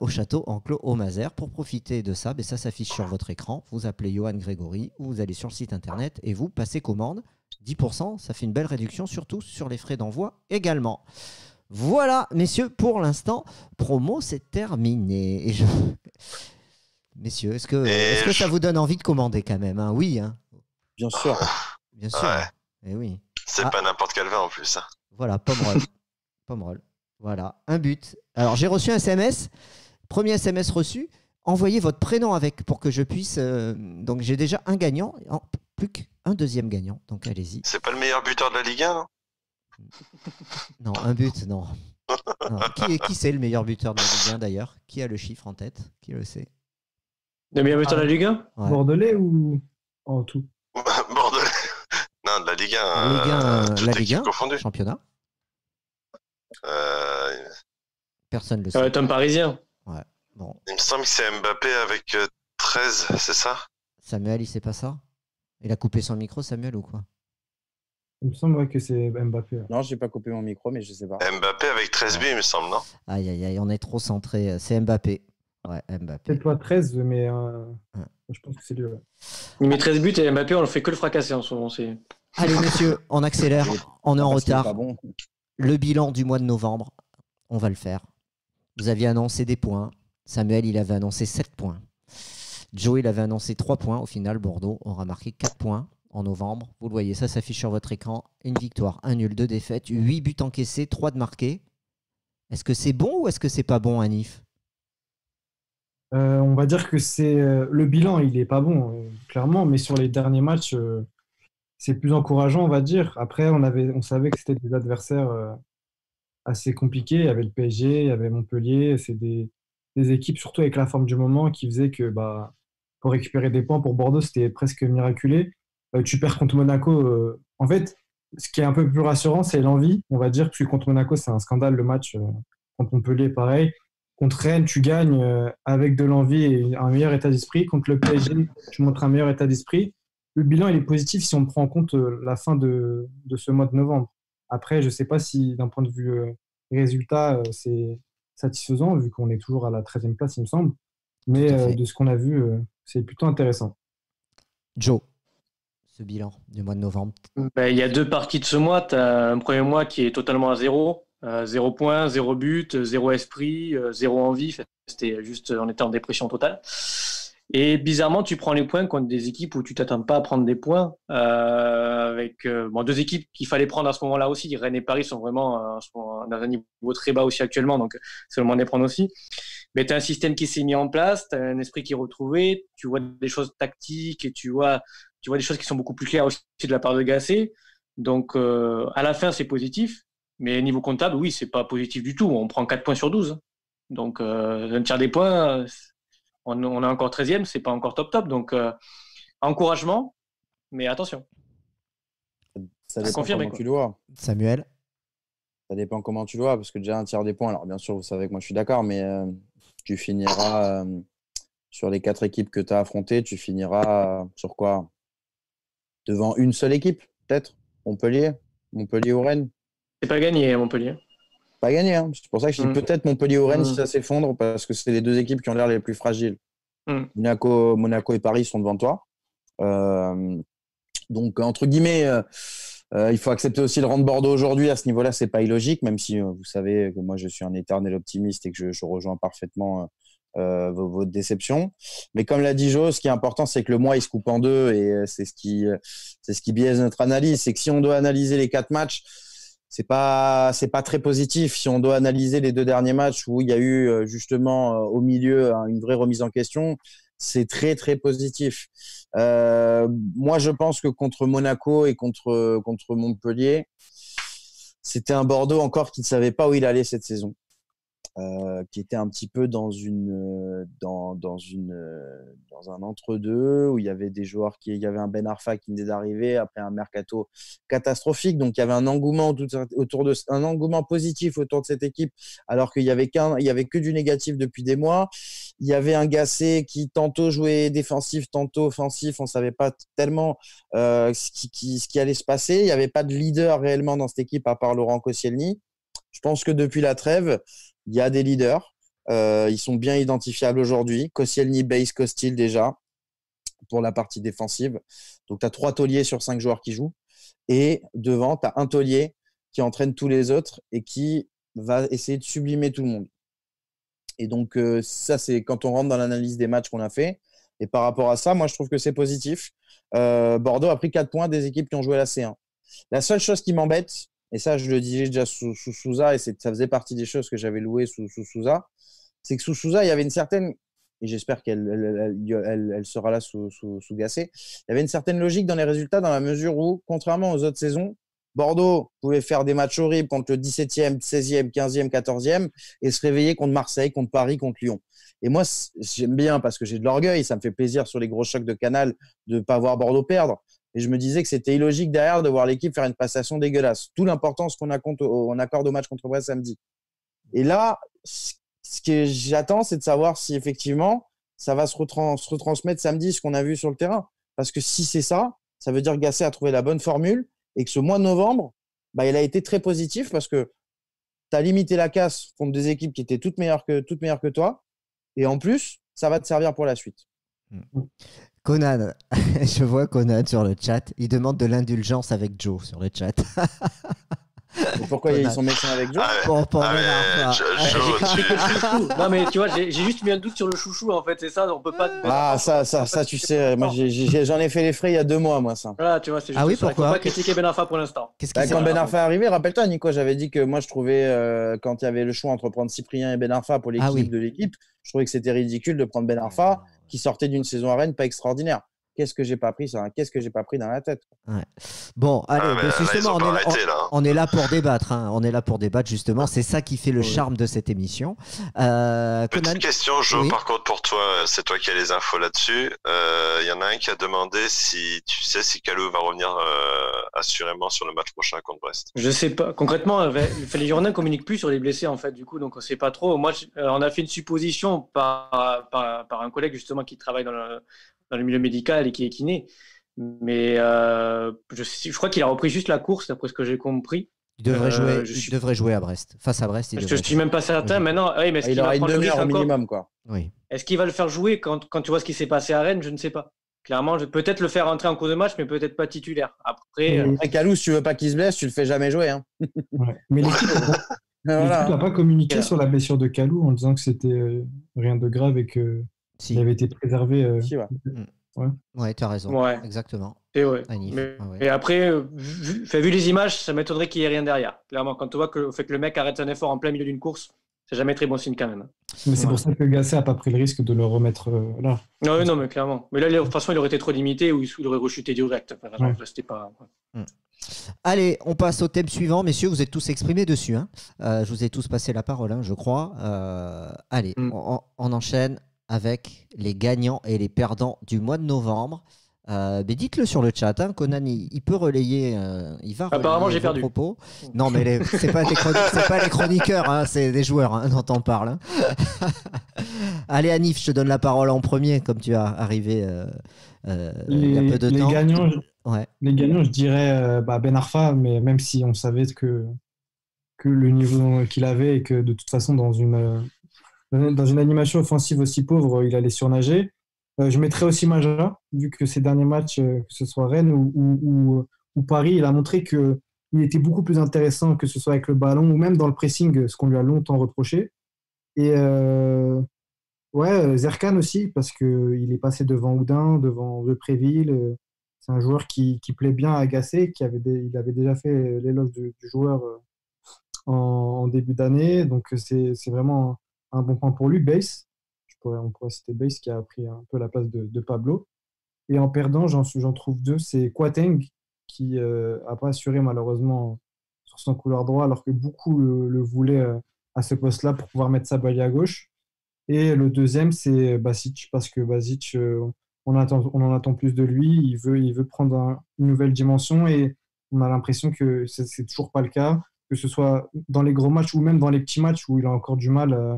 au Château au Mazer. Pour profiter de ça, ben ça s'affiche sur votre écran. Vous appelez Johan Grégory ou vous allez sur le site internet et vous passez commande. 10%, ça fait une belle réduction, surtout sur les frais d'envoi également. Voilà, messieurs, pour l'instant, promo, c'est terminé. Et je... Messieurs, est-ce que, est que ça vous donne envie de commander quand même hein? Oui. Hein Bien sûr. Bien sûr. Et eh oui. C'est ah. pas n'importe quel vin en plus. Hein. Voilà, Pomerol. Pomerol. Voilà, un but. Alors, j'ai reçu un SMS. Premier SMS reçu. Envoyez votre prénom avec pour que je puisse. Euh, donc, j'ai déjà un gagnant. plus qu'un deuxième gagnant. Donc, allez-y. C'est pas le meilleur buteur de la Ligue 1, non? Non, un but, non. Qui, qui c'est le meilleur buteur de la Ligue 1 d'ailleurs? Qui a le chiffre en tête? Qui le sait? Le meilleur buteur de la Ligue 1 Bordelais ou en tout? Bordelais Non, de la Ligue 1. Ligue 1 euh, la Ligue 1, championnat euh... Personne le sait. Un parisien. Ouais. Bon. Il me semble que c'est Mbappé avec 13, euh, c'est ça? Samuel, il sait pas ça? Il a coupé son micro, Samuel, ou quoi? Il me semble que c'est Mbappé. Non, j'ai pas coupé mon micro, mais je sais pas. Mbappé avec 13 buts, il me semble, non? Aïe, aïe, aïe, on est trop centré. C'est Mbappé. Ouais, Mbappé. Peut-être pas 13, mais euh, je pense que c'est lui. Il met 13 buts et Mbappé, on ne fait que le fracasser en ce moment. Allez, monsieur, on accélère. On est en retard. Le bilan du mois de novembre, on va le faire. Vous aviez annoncé des points. Samuel, il avait annoncé 7 points. Joe, il avait annoncé 3 points. Au final, Bordeaux aura marqué 4 points en novembre. Vous le voyez, ça s'affiche sur votre écran. Une victoire, un nul, deux défaites, huit buts encaissés, trois de marqués. Est-ce que c'est bon ou est-ce que c'est pas bon, Anif euh, On va dire que c'est euh, le bilan, il est pas bon, euh, clairement, mais sur les derniers matchs, c'est plus encourageant, on va dire. Après, on, avait, on savait que c'était des adversaires assez compliqués. Il y avait le PSG, il y avait Montpellier. C'est des, des, équipes, surtout avec la forme du moment, qui faisaient que bah, pour récupérer des points pour Bordeaux, c'était presque miraculé. Euh, tu perds contre Monaco. Euh, en fait, ce qui est un peu plus rassurant, c'est l'envie, on va dire, parce que contre Monaco, c'est un scandale le match. Euh, contre Montpellier, pareil. Contre Rennes, tu gagnes avec de l'envie et un meilleur état d'esprit. Contre le PSG, tu montres un meilleur état d'esprit. Le bilan, il est positif si on prend en compte la fin de, de ce mois de novembre. Après, je ne sais pas si d'un point de vue résultat, c'est satisfaisant, vu qu'on est toujours à la 13e place, il me semble. Mais de ce qu'on a vu, c'est plutôt intéressant. Joe ce bilan du mois de novembre ben, Il y a deux parties de ce mois. Tu as un premier mois qui est totalement à zéro. Euh, zéro point, zéro but, zéro esprit, euh, zéro envie. C'était juste, on était en dépression totale. Et bizarrement, tu prends les points contre des équipes où tu t'attends pas à prendre des points. Euh, avec euh, bon, deux équipes qu'il fallait prendre à ce moment-là aussi. Rennes et Paris sont vraiment euh, dans un niveau très bas aussi actuellement, donc c'est le moment de les prendre aussi. Mais tu as un système qui s'est mis en place, tu as un esprit qui est retrouvé, tu vois des choses tactiques et tu vois, tu vois des choses qui sont beaucoup plus claires aussi de la part de Gassé. Donc à la fin, c'est positif. Mais niveau comptable, oui, c'est pas positif du tout. On prend 4 points sur 12. Donc un tiers des points, on, on est encore 13e, c'est pas encore top top. Donc, euh, encouragement, mais attention. Ça dépend comment tu le vois. Samuel? Ça dépend comment tu le vois, parce que déjà un tiers des points, alors bien sûr, vous savez que moi je suis d'accord, mais euh, tu finiras euh, sur les quatre équipes que tu as affrontées, tu finiras sur quoi? Devant une seule équipe, peut-être Montpellier Montpellier ou Rennes C'est pas gagné à Montpellier pas gagné. Hein. C'est pour ça que je dis mm. peut-être Montpellier ou Rennes si mm. ça s'effondre, parce que c'est les deux équipes qui ont l'air les plus fragiles. Mm. Monaco, Monaco et Paris sont devant toi. Euh, donc, entre guillemets, euh, euh, il faut accepter aussi le rang de Bordeaux aujourd'hui. À ce niveau-là, c'est pas illogique, même si vous savez que moi, je suis un éternel optimiste et que je, rejoins parfaitement votre déception. Mais comme l'a dit Jo, ce qui est important, c'est que le mois, il se coupe en deux et c'est ce qui, c'est ce qui biaise notre analyse. C'est que si on doit analyser les quatre matchs, c'est pas c'est pas très positif si on doit analyser les deux derniers matchs où il y a eu euh, justement euh, au milieu une vraie remise en question c'est très très positif euh, moi je pense que contre Monaco et contre contre Montpellier c'était un Bordeaux encore qui ne savait pas où il allait cette saison euh, qui était un petit peu dans une euh, dans, dans une euh, dans un entre-deux où il y avait des joueurs qui il y avait un Ben Arfa qui venait d'arriver après un mercato catastrophique. Donc il y avait un engouement autour de un engouement positif autour de cette équipe alors qu'il y avait qu'un il y avait que du négatif depuis des mois. Il y avait un Gassé qui tantôt jouait défensif tantôt offensif. On savait pas tellement euh, ce, qui, ce qui allait se passer. Il y avait pas de leader réellement dans cette équipe à part Laurent Koscielny. Je pense que depuis la trêve, il y a des leaders. Euh, ils sont bien identifiables aujourd'hui. Koscielny, Base, Costil déjà pour la partie défensive. Donc, tu as trois tauliers sur cinq joueurs qui jouent. Et devant, tu as un taulier qui entraîne tous les autres et qui va essayer de sublimer tout le monde. Et donc, euh, ça, c'est quand on rentre dans l'analyse des matchs qu'on a fait. Et par rapport à ça, moi, je trouve que c'est positif. Euh, Bordeaux a pris 4 points des équipes qui ont joué la C1. La seule chose qui m'embête, et ça, je le disais déjà sous, Souza, et ça faisait partie des choses que j'avais louées sous, Souza, c'est que sous Souza, il y avait une certaine, et j'espère qu'elle elle, sera là sous, sous, Gassé, il y avait une certaine logique dans les résultats, dans la mesure où, contrairement aux autres saisons, Bordeaux pouvait faire des matchs horribles contre le 17e, 16e, 15e, 14e, et se réveiller contre Marseille, contre Paris, contre Lyon. Et moi, j'aime bien parce que j'ai de l'orgueil, ça me fait plaisir sur les gros chocs de Canal de ne pas voir Bordeaux perdre. Et je me disais que c'était illogique derrière de voir l'équipe faire une passation dégueulasse. Tout l'importance qu'on accorde au match contre Brest samedi. Et là, ce que j'attends, c'est de savoir si effectivement ça va se, retransmettre samedi ce qu'on a vu sur le terrain. Parce que si c'est ça, ça veut dire que Gasset a trouvé la bonne formule et que ce mois de novembre, bah, il a été très positif parce que tu as limité la casse contre des équipes qui étaient toutes meilleures que, toutes meilleures que toi. Et en plus, ça va te servir pour la suite. Conan, je vois Conan sur le chat. Il demande de l'indulgence avec Joe sur le chat. pourquoi ils sont méchants avec Joe Pour, pour ah, Non mais tu vois, j'ai juste mis un doute sur le chouchou en fait, c'est ça, on peut pas. Ah ça, ça, ça, tu sais, moi j'en ai, fait les frais il y a deux mois moi ça. Voilà, tu vois, c'est juste ah oui, pourquoi faut pas critiquer Ben Arfa pour l'instant. Bah, quand Ben Arfa est arrivé, rappelle-toi Nico, j'avais dit que moi je trouvais euh, quand il y avait le choix entre prendre Cyprien et Ben Arfa pour l'équipe ah de l'équipe, je trouvais que c'était ridicule de prendre Ben Arfa qui sortait d'une saison à Rennes pas extraordinaire. Qu'est-ce que j'ai pas pris ça Qu'est-ce que j'ai pas pris dans la tête Bon, allez, ah, justement, on est, là, pour débattre. Hein. On est là pour débattre justement. C'est ça qui fait le charme de cette émission. Euh, Petite question, Jo. Par contre, pour toi, c'est toi qui as les infos là-dessus. Il euh, y en a un qui a demandé si tu sais si Calou va revenir euh, assurément sur le match prochain contre Brest. Je sais pas. Concrètement, les journaux communiquent plus sur les blessés en fait. Du coup, donc on sait pas trop. Moi, on a fait une supposition par, par, par un collègue justement qui travaille dans le dans le milieu médical et qui est kiné. Mais euh, je, je, crois qu'il a repris juste la course, d'après ce que j'ai compris. Il devrait, jouer, je devrait jouer à Brest. Face à Brest, il Je ne suis même pas certain. Maintenant, oui, mais il, aura une demi-heure au minimum. Quoi. Oui. Est-ce qu'il va le faire jouer quand, quand tu vois ce qui s'est passé à Rennes Je ne sais pas. Clairement, peut-être le faire entrer en cours de match, mais peut-être pas titulaire. Après, euh... Calou, si tu veux pas qu'il se blesse, tu le fais jamais jouer. Hein. Ouais. Mais l'équipe n'a pas communiqué sur la blessure de Calou en disant que c'était euh, rien de grave et que il avait été préservé. Euh, si, ouais. Ouais, ouais tu as raison. Ouais. Exactement. Et, ouais. mais, après, vu, vu, les images, ça m'étonnerait qu'il n'y ait rien derrière. Clairement, quand tu vois que, fait que le mec arrête un effort en plein milieu d'une course, c'est jamais très bon signe quand même. Mais c'est pour ça que Gasset n'a pas pris le risque de le remettre là. Non, non, mais clairement. Mais là, de toute façon, il aurait été trop limité ou il aurait rechuté direct. Enfin, c'était pas. Mm. Allez, on passe au thème suivant. Messieurs, vous êtes tous exprimés dessus. Hein. Euh, je vous ai tous passé la parole, hein, je crois. Euh, allez, mm. on, enchaîne avec les gagnants et les perdants du mois de novembre. Euh, mais dites-le sur le chat, hein, Conan, il, peut relayer, il va Apparemment, j'ai perdu. Propos. Non, mais c'est pas, pas, les chroniqueurs, hein, c'est des joueurs dont on parle. Allez, Anif, je te donne la parole en premier, comme tu as arrivé il y a peu de les temps. Gagnants, les gagnants, je dirais euh, bah, Ben Arfa, mais même si on savait que, que le niveau qu'il avait et que de toute façon, dans une, euh, dans une animation offensive aussi pauvre, il allait surnager. Euh, je mettrais aussi Maja, vu que ces derniers matchs, que ce soit Rennes ou, ou, Paris, il a montré qu'il était beaucoup plus intéressant que ce soit avec le ballon ou même dans le pressing, ce qu'on lui a longtemps reproché. Et ouais, Zerkan aussi, parce qu'il est passé devant Oudin, devant Le Préville c'est un joueur qui, plaît bien à qui avait il avait déjà fait l'éloge du, joueur euh, en, début d'année, donc c'est vraiment un, bon point pour lui. Base, je pourrais, on pourrait citer Base qui a pris un peu la place de, Pablo. Et en perdant, j'en trouve deux, c'est Quateng qui n'a euh, pas assuré malheureusement sur son couloir droit, alors que beaucoup le, voulaient euh, à ce poste-là pour pouvoir mettre sa balle à gauche. Et le deuxième, c'est Basic, parce que Basic, on, attend, on en attend plus de lui, il veut, il veut prendre une nouvelle dimension et on a l'impression que c'est toujours pas le cas, que ce soit dans les gros matchs ou même dans les petits matchs où il a encore du mal euh,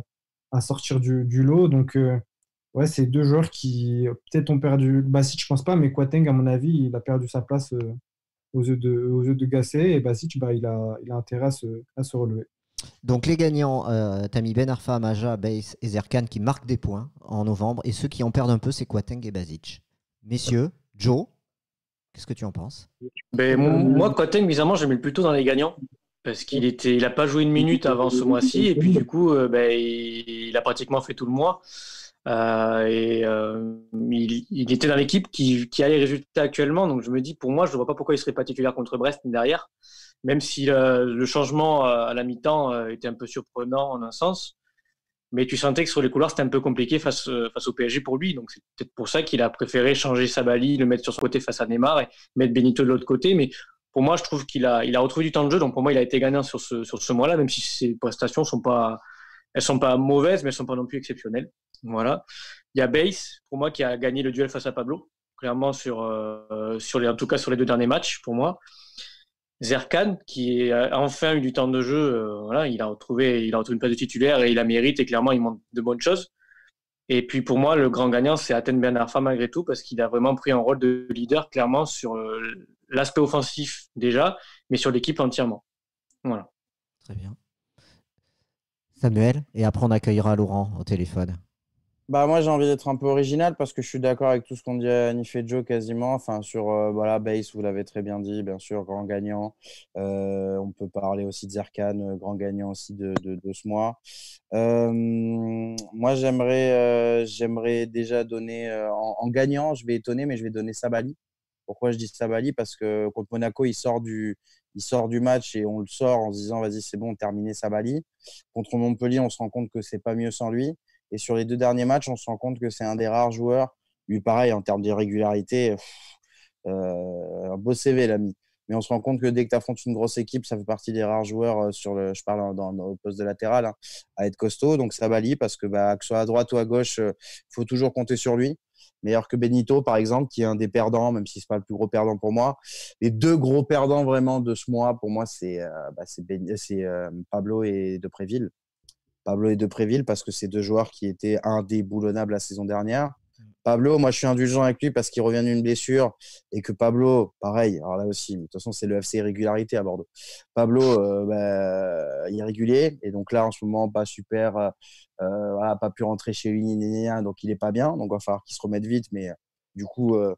à, sortir du, lot. Donc, euh, ouais, c'est deux joueurs qui peut-être ont perdu. Basic, je pense pas, mais Quateng, à mon avis, il a perdu sa place euh, aux yeux de, aux yeux de Gasset et Basic, bah, il, a, il a intérêt à se, à se relever. Donc les gagnants, euh, Tami Ben Arfa, Maja, Base et Zerkan qui marquent des points en novembre. Et ceux qui en perdent un peu, c'est Quateng et Basic. Messieurs, Joe, qu'est-ce que tu en penses? Ben, Moi, Quateng, bizarrement, j'ai mis plutôt dans les gagnants. Parce qu'il était, il a pas joué une minute avant ce mois-ci. Et puis du coup, euh, ben, il, a pratiquement fait tout le mois. Euh, et il, était dans l'équipe qui, qui, a les résultats actuellement. Donc je me dis, pour moi, je ne vois pas pourquoi il serait pas titulaire contre Brest derrière même si euh, le changement euh, à la mi-temps euh, était un peu surprenant en un sens. Mais tu sentais que sur les couloirs, c'était un peu compliqué face, face au PSG pour lui. Donc c'est peut-être pour ça qu'il a préféré changer Sabali, le mettre sur son côté face à Neymar et mettre Benito de l'autre côté. Mais pour moi, je trouve qu'il a, retrouvé du temps de jeu. Donc pour moi, il a été gagnant sur ce, mois-là, même si ses prestations sont pas, elles sont pas mauvaises, mais elles sont pas non plus exceptionnelles. Voilà. Il y a Base, pour moi, qui a gagné le duel face à Pablo, clairement sur, sur les, en tout cas sur les deux derniers matchs, pour moi. Zerkan, qui a enfin eu du temps de jeu, euh, voilà, il a retrouvé, il a retrouvé une place de titulaire et il a mérite et clairement il montre de bonnes choses. Et puis pour moi, le grand gagnant, c'est Aten Ben Arfa malgré tout parce qu'il a vraiment pris un rôle de leader clairement sur euh, l'aspect offensif déjà, mais sur l'équipe entièrement. Voilà. Très bien. Samuel, et après on accueillera Laurent au téléphone. Bah moi j'ai envie d'être un peu original parce que je suis d'accord avec tout ce qu'on dit à Nif et Joe quasiment. Enfin sur euh, voilà base vous l'avez très bien dit bien sûr grand gagnant. Euh, on peut parler aussi de Zerkan euh, grand gagnant aussi de, de, ce mois. moi j'aimerais j'aimerais déjà donner en, en, gagnant je vais étonner mais je vais donner Sabali. Pourquoi je dis Sabali? Parce que contre Monaco il sort du match et on le sort en se disant vas-y c'est bon terminé Sabali. Contre Montpellier on se rend compte que c'est pas mieux sans lui. Et sur les deux derniers matchs, on se rend compte que c'est un des rares joueurs. Lui, pareil, en termes d'irrégularité, euh, un beau CV, l'ami. Mais on se rend compte que dès que tu affrontes une grosse équipe, ça fait partie des rares joueurs euh, sur le, je parle dans, le poste de latéral, hein, à être costaud. Donc ça valie parce que, bah, que ce soit à droite ou à gauche, il euh, faut toujours compter sur lui. Meilleur que Benito, par exemple, qui est un des perdants, même si c'est pas le plus gros perdant pour moi. Les deux gros perdants vraiment de ce mois, pour moi, c'est bah, Pablo et Depréville. Pablo et Depréville parce que c'est deux joueurs qui étaient indéboulonnables la saison dernière. Pablo, moi je suis indulgent avec lui parce qu'il revient d'une blessure et que Pablo, pareil, alors là aussi, de toute façon c'est le FC régularité à Bordeaux. Pablo, euh, bah, irrégulier et donc là en ce moment pas super, euh, voilà, pas pu rentrer chez lui, donc il est pas bien, donc il va falloir qu'il se remette vite, mais du coup euh,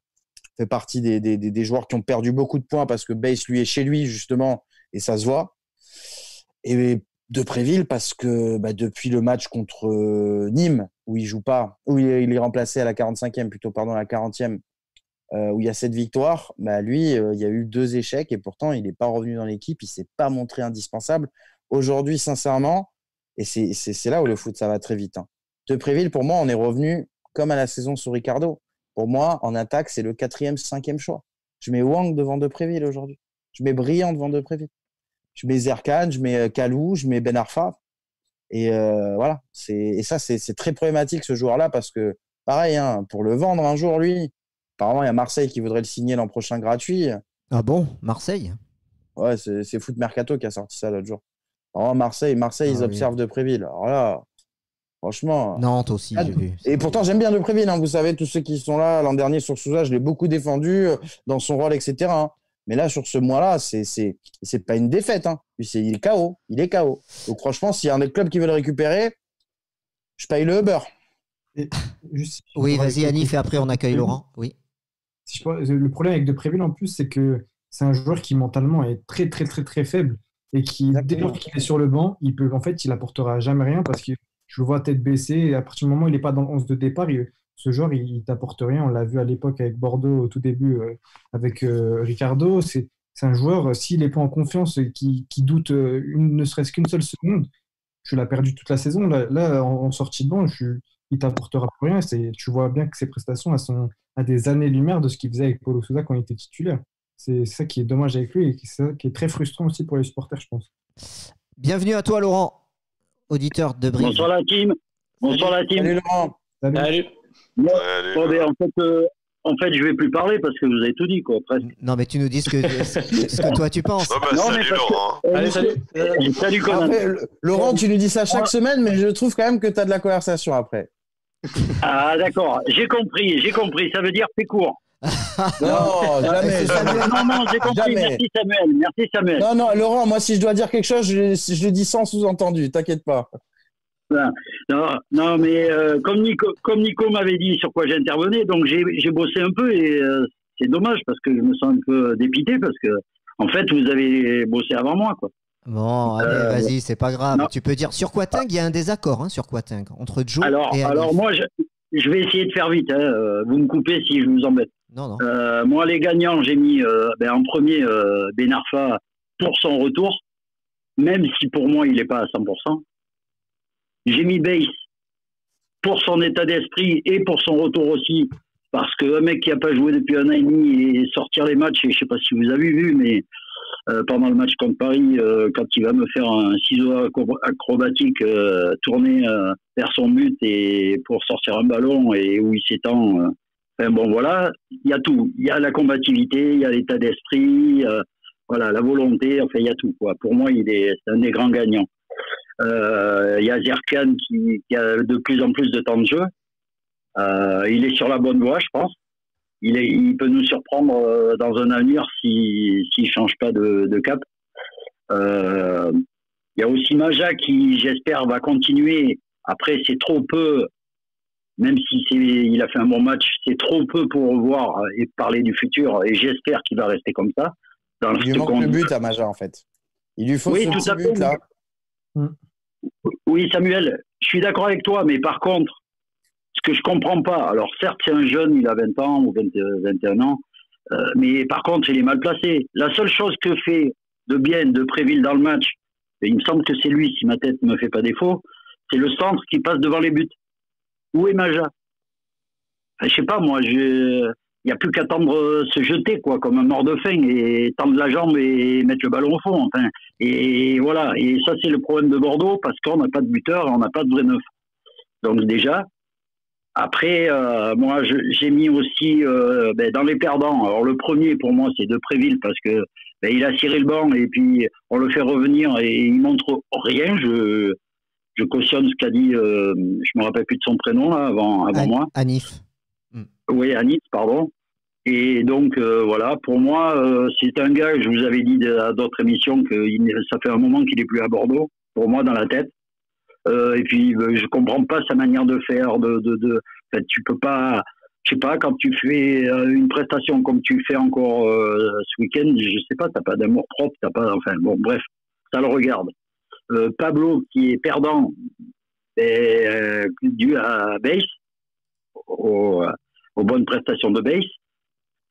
fait partie des, joueurs qui ont perdu beaucoup de points parce que Base lui est chez lui justement et ça se voit. Depréville parce que bah, depuis le match contre euh, Nîmes, où il joue pas, où il est, remplacé à la 45e, plutôt, pardon, à la 40e, euh, où il y a cette victoire, bah, lui, euh, il y a eu deux échecs et pourtant, il n'est pas revenu dans l'équipe, il s'est pas montré indispensable. Aujourd'hui, sincèrement, et c'est là où le foot, ça va très vite. Hein. Depréville, pour moi, on est revenu comme à la saison sur Ricardo. Pour moi, en attaque, c'est le quatrième, cinquième choix. Je mets Wang devant Depréville aujourd'hui. Je mets Brillant devant Depréville. Je mets Zerkan, je mets euh, Kalou, je mets Ben Arfa. Et euh, voilà. C'est et ça, c'est très problématique ce joueur-là parce que pareil, hein, pour le vendre un jour, lui, apparemment, il y a Marseille qui voudrait le signer l'an prochain gratuit. Ah bon? Marseille? Ouais, c'est Foot Mercato qui a sorti ça l'autre jour. Alors, Marseille, Marseille, Ah ils oui. observent Depréville. Alors là, franchement. Nantes aussi, Ah, j'ai vu. Et pourtant, j'aime bien Depréville. Hein, vous savez, tous ceux qui sont là l'an dernier sur Souza, je l'ai beaucoup défendu euh, dans son rôle, etc. hein. Mais là, sur ce mois-là, c'est c'est c'est pas une défaite. Hein. Il est KO. Il est KO. Donc franchement, s'il y a un des clubs qui veut le récupérer, je paye le Uber. Juste- Oui, vas-y, Anif, et après on accueille Laurent. Oui. Si je peux- Le problème avec Depréville en plus, c'est que c'est un joueur qui mentalement est très très très très faible et qui dès lors qu'il est sur le banc, il peut en fait il apportera jamais rien parce que je le vois tête baissée et à partir du moment où il n'est pas dans le 11 de départ, il- ce joueur il, il t'apporte rien. On l'a vu à l'époque avec Bordeaux au tout début euh, avec euh, Ricardo. C'est un joueur euh, s'il n'est pas en confiance et qui, qui doute euh, une- ne serait-ce qu'une seule seconde, je l'ai perdu toute la saison. Là, là, en, en sortie de banc, je, il t'apportera plus rien. Tu vois bien que ses prestations elles sont à des années-lumière de ce qu'il faisait avec Paulo Souza quand il était titulaire. C'est ça qui est dommage avec lui et c'est ça qui est très frustrant aussi pour les supporters, je pense. Bienvenue à toi, Laurent, auditeur de Brive. Bonsoir la team. Bonsoir la team. Salut Laurent. Salut. Salut. Salut, bon, ben, en fait, euh, en fait, je vais plus parler parce que vous avez tout dit, quoi, presque. Non, mais tu nous dis ce que, ce que toi tu penses. Bon, bah, Non, mais salut parce que- Laurent. Euh, Allez, salut. euh. Après, Laurent, tu nous dis ça chaque semaine, mais je trouve quand même que tu as de la conversation après. Ah d'accord, j'ai compris, j'ai compris. Ça veut dire c'est court. Non, jamais. jamais. Non, non, j'ai compris. Jamais. Merci Samuel. Merci Samuel. Non, non, Laurent, moi, si je dois dire quelque chose, je, je le dis sans sous-entendu, t'inquiète pas. Non, non, mais euh, comme Nico, comme Nico m'avait dit sur quoi j'intervenais, donc j'ai j'ai bossé un peu et euh, c'est dommage parce que je me sens un peu dépité parce que en fait vous avez bossé avant moi, quoi. Bon, allez, Euh, vas-y, c'est pas grave. non. Tu peux dire sur Quating, il y a un désaccord hein, sur Quating entre Joe Alors, et alors moi, je, je vais essayer de faire vite. hein, Vous me coupez si je vous embête. Non, non. Moi, les gagnants, j'ai mis ben, en premier euh, Ben Arfa pour son retour, même si pour moi, il n'est pas à 100%. J'ai mis Base pour son état d'esprit et pour son retour aussi, parce qu'un mec qui n'a pas joué depuis un an et demi et sortir les matchs, et je ne sais pas si vous avez vu, mais euh, pendant le match contre Paris, euh, quand il va me faire un ciseau acro- acrobatique, euh, tourner vers son but et pour sortir un ballon et où il s'étend. bon, voilà, il y a tout. Il y a la combativité, il y a l'état d'esprit, voilà, la volonté, enfin, il y a tout. Quoi. Pour moi, il est, un des grands gagnants. Euh, il y a Zerkan qui, qui a de plus en plus de temps de jeu. Euh, il est sur la bonne voie, je pense. Il, est, il peut nous surprendre euh, dans un avenir s'il ne change pas de, de cap. Euh, il y a aussi Maja qui, j'espère, va continuer. Après, c'est trop peu même si il a fait un bon match, c'est trop peu pour voir et parler du futur. Et j'espère qu'il va rester comme ça. Dans Il lui manque le but à Maja, en fait. Il lui faut Oui, ce tout petit à fait. but là. Oui, Samuel, je suis d'accord avec toi, mais par contre, ce que je comprends pas, alors certes, c'est un jeune, il a 20 ans ou 20, euh, 21 ans, euh, mais par contre, il est mal placé. La seule chose que fait de bien de Préville dans le match, et il me semble que c'est lui, si ma tête ne me fait pas défaut, c'est le centre qui passe devant les buts. Où est Maja? Enfin, Je sais pas, moi, je... il n'y a plus qu'à tendre euh, se jeter, quoi, comme un mort de faim, et tendre la jambe et mettre le ballon au fond. Enfin, et voilà, et ça c'est le problème de Bordeaux parce qu'on n'a pas de buteur, on n'a pas de vrai neuf. Donc déjà, après, euh, moi j'ai mis aussi euh, ben, dans les perdants. Alors le premier pour moi c'est De Préville parce que ben, il a ciré le banc et puis on le fait revenir et il montre rien. Je, je cautionne ce qu'a dit, euh, je me rappelle plus de son prénom là, avant, avant An- moi. Anif. Oui, Nice, pardon. Et donc, euh, voilà, pour moi, euh, c'est un gars, je vous avais dit à d'autres émissions que ça fait un moment qu'il est plus à Bordeaux, pour moi, dans la tête. Euh, et puis, je comprends pas sa manière de faire. De, de, tu peux pas, je sais pas, quand tu fais une prestation comme tu fais encore ce week-end, je sais pas, t'as pas d'amour propre, t'as pas, enfin, bon, bref, ça le regarde. Pablo qui est perdant, et, euh, dû à Base, aux, aux bonnes prestations de Base.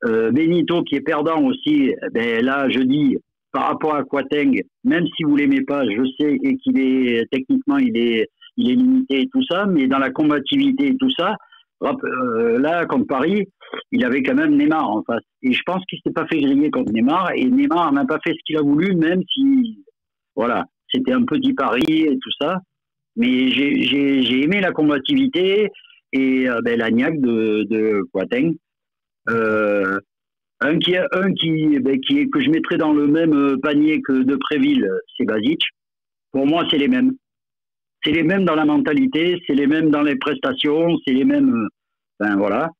Euh, Benito qui est perdant aussi, ben là je dis par rapport à Quateng, même si vous l'aimez pas, je sais qu'il est techniquement il est il est limité et tout ça, mais dans la combativité et tout ça, euh, là contre Paris, il avait quand même Neymar en face. Et je pense qu'il s'est pas fait griller contre Neymar et Neymar n'a pas fait ce qu'il a voulu, même si voilà c'était un petit pari et tout ça. Mais j'ai aimé la combativité et euh, ben, l'agnac de, de Quateng. Euh, un qui, un qui, ben, qui est, que je mettrais dans le même panier que de Préville, c'est Basic. Pour moi, c'est les mêmes. C'est les mêmes dans la mentalité, c'est les mêmes dans les prestations, c'est les mêmes. Ben voilà.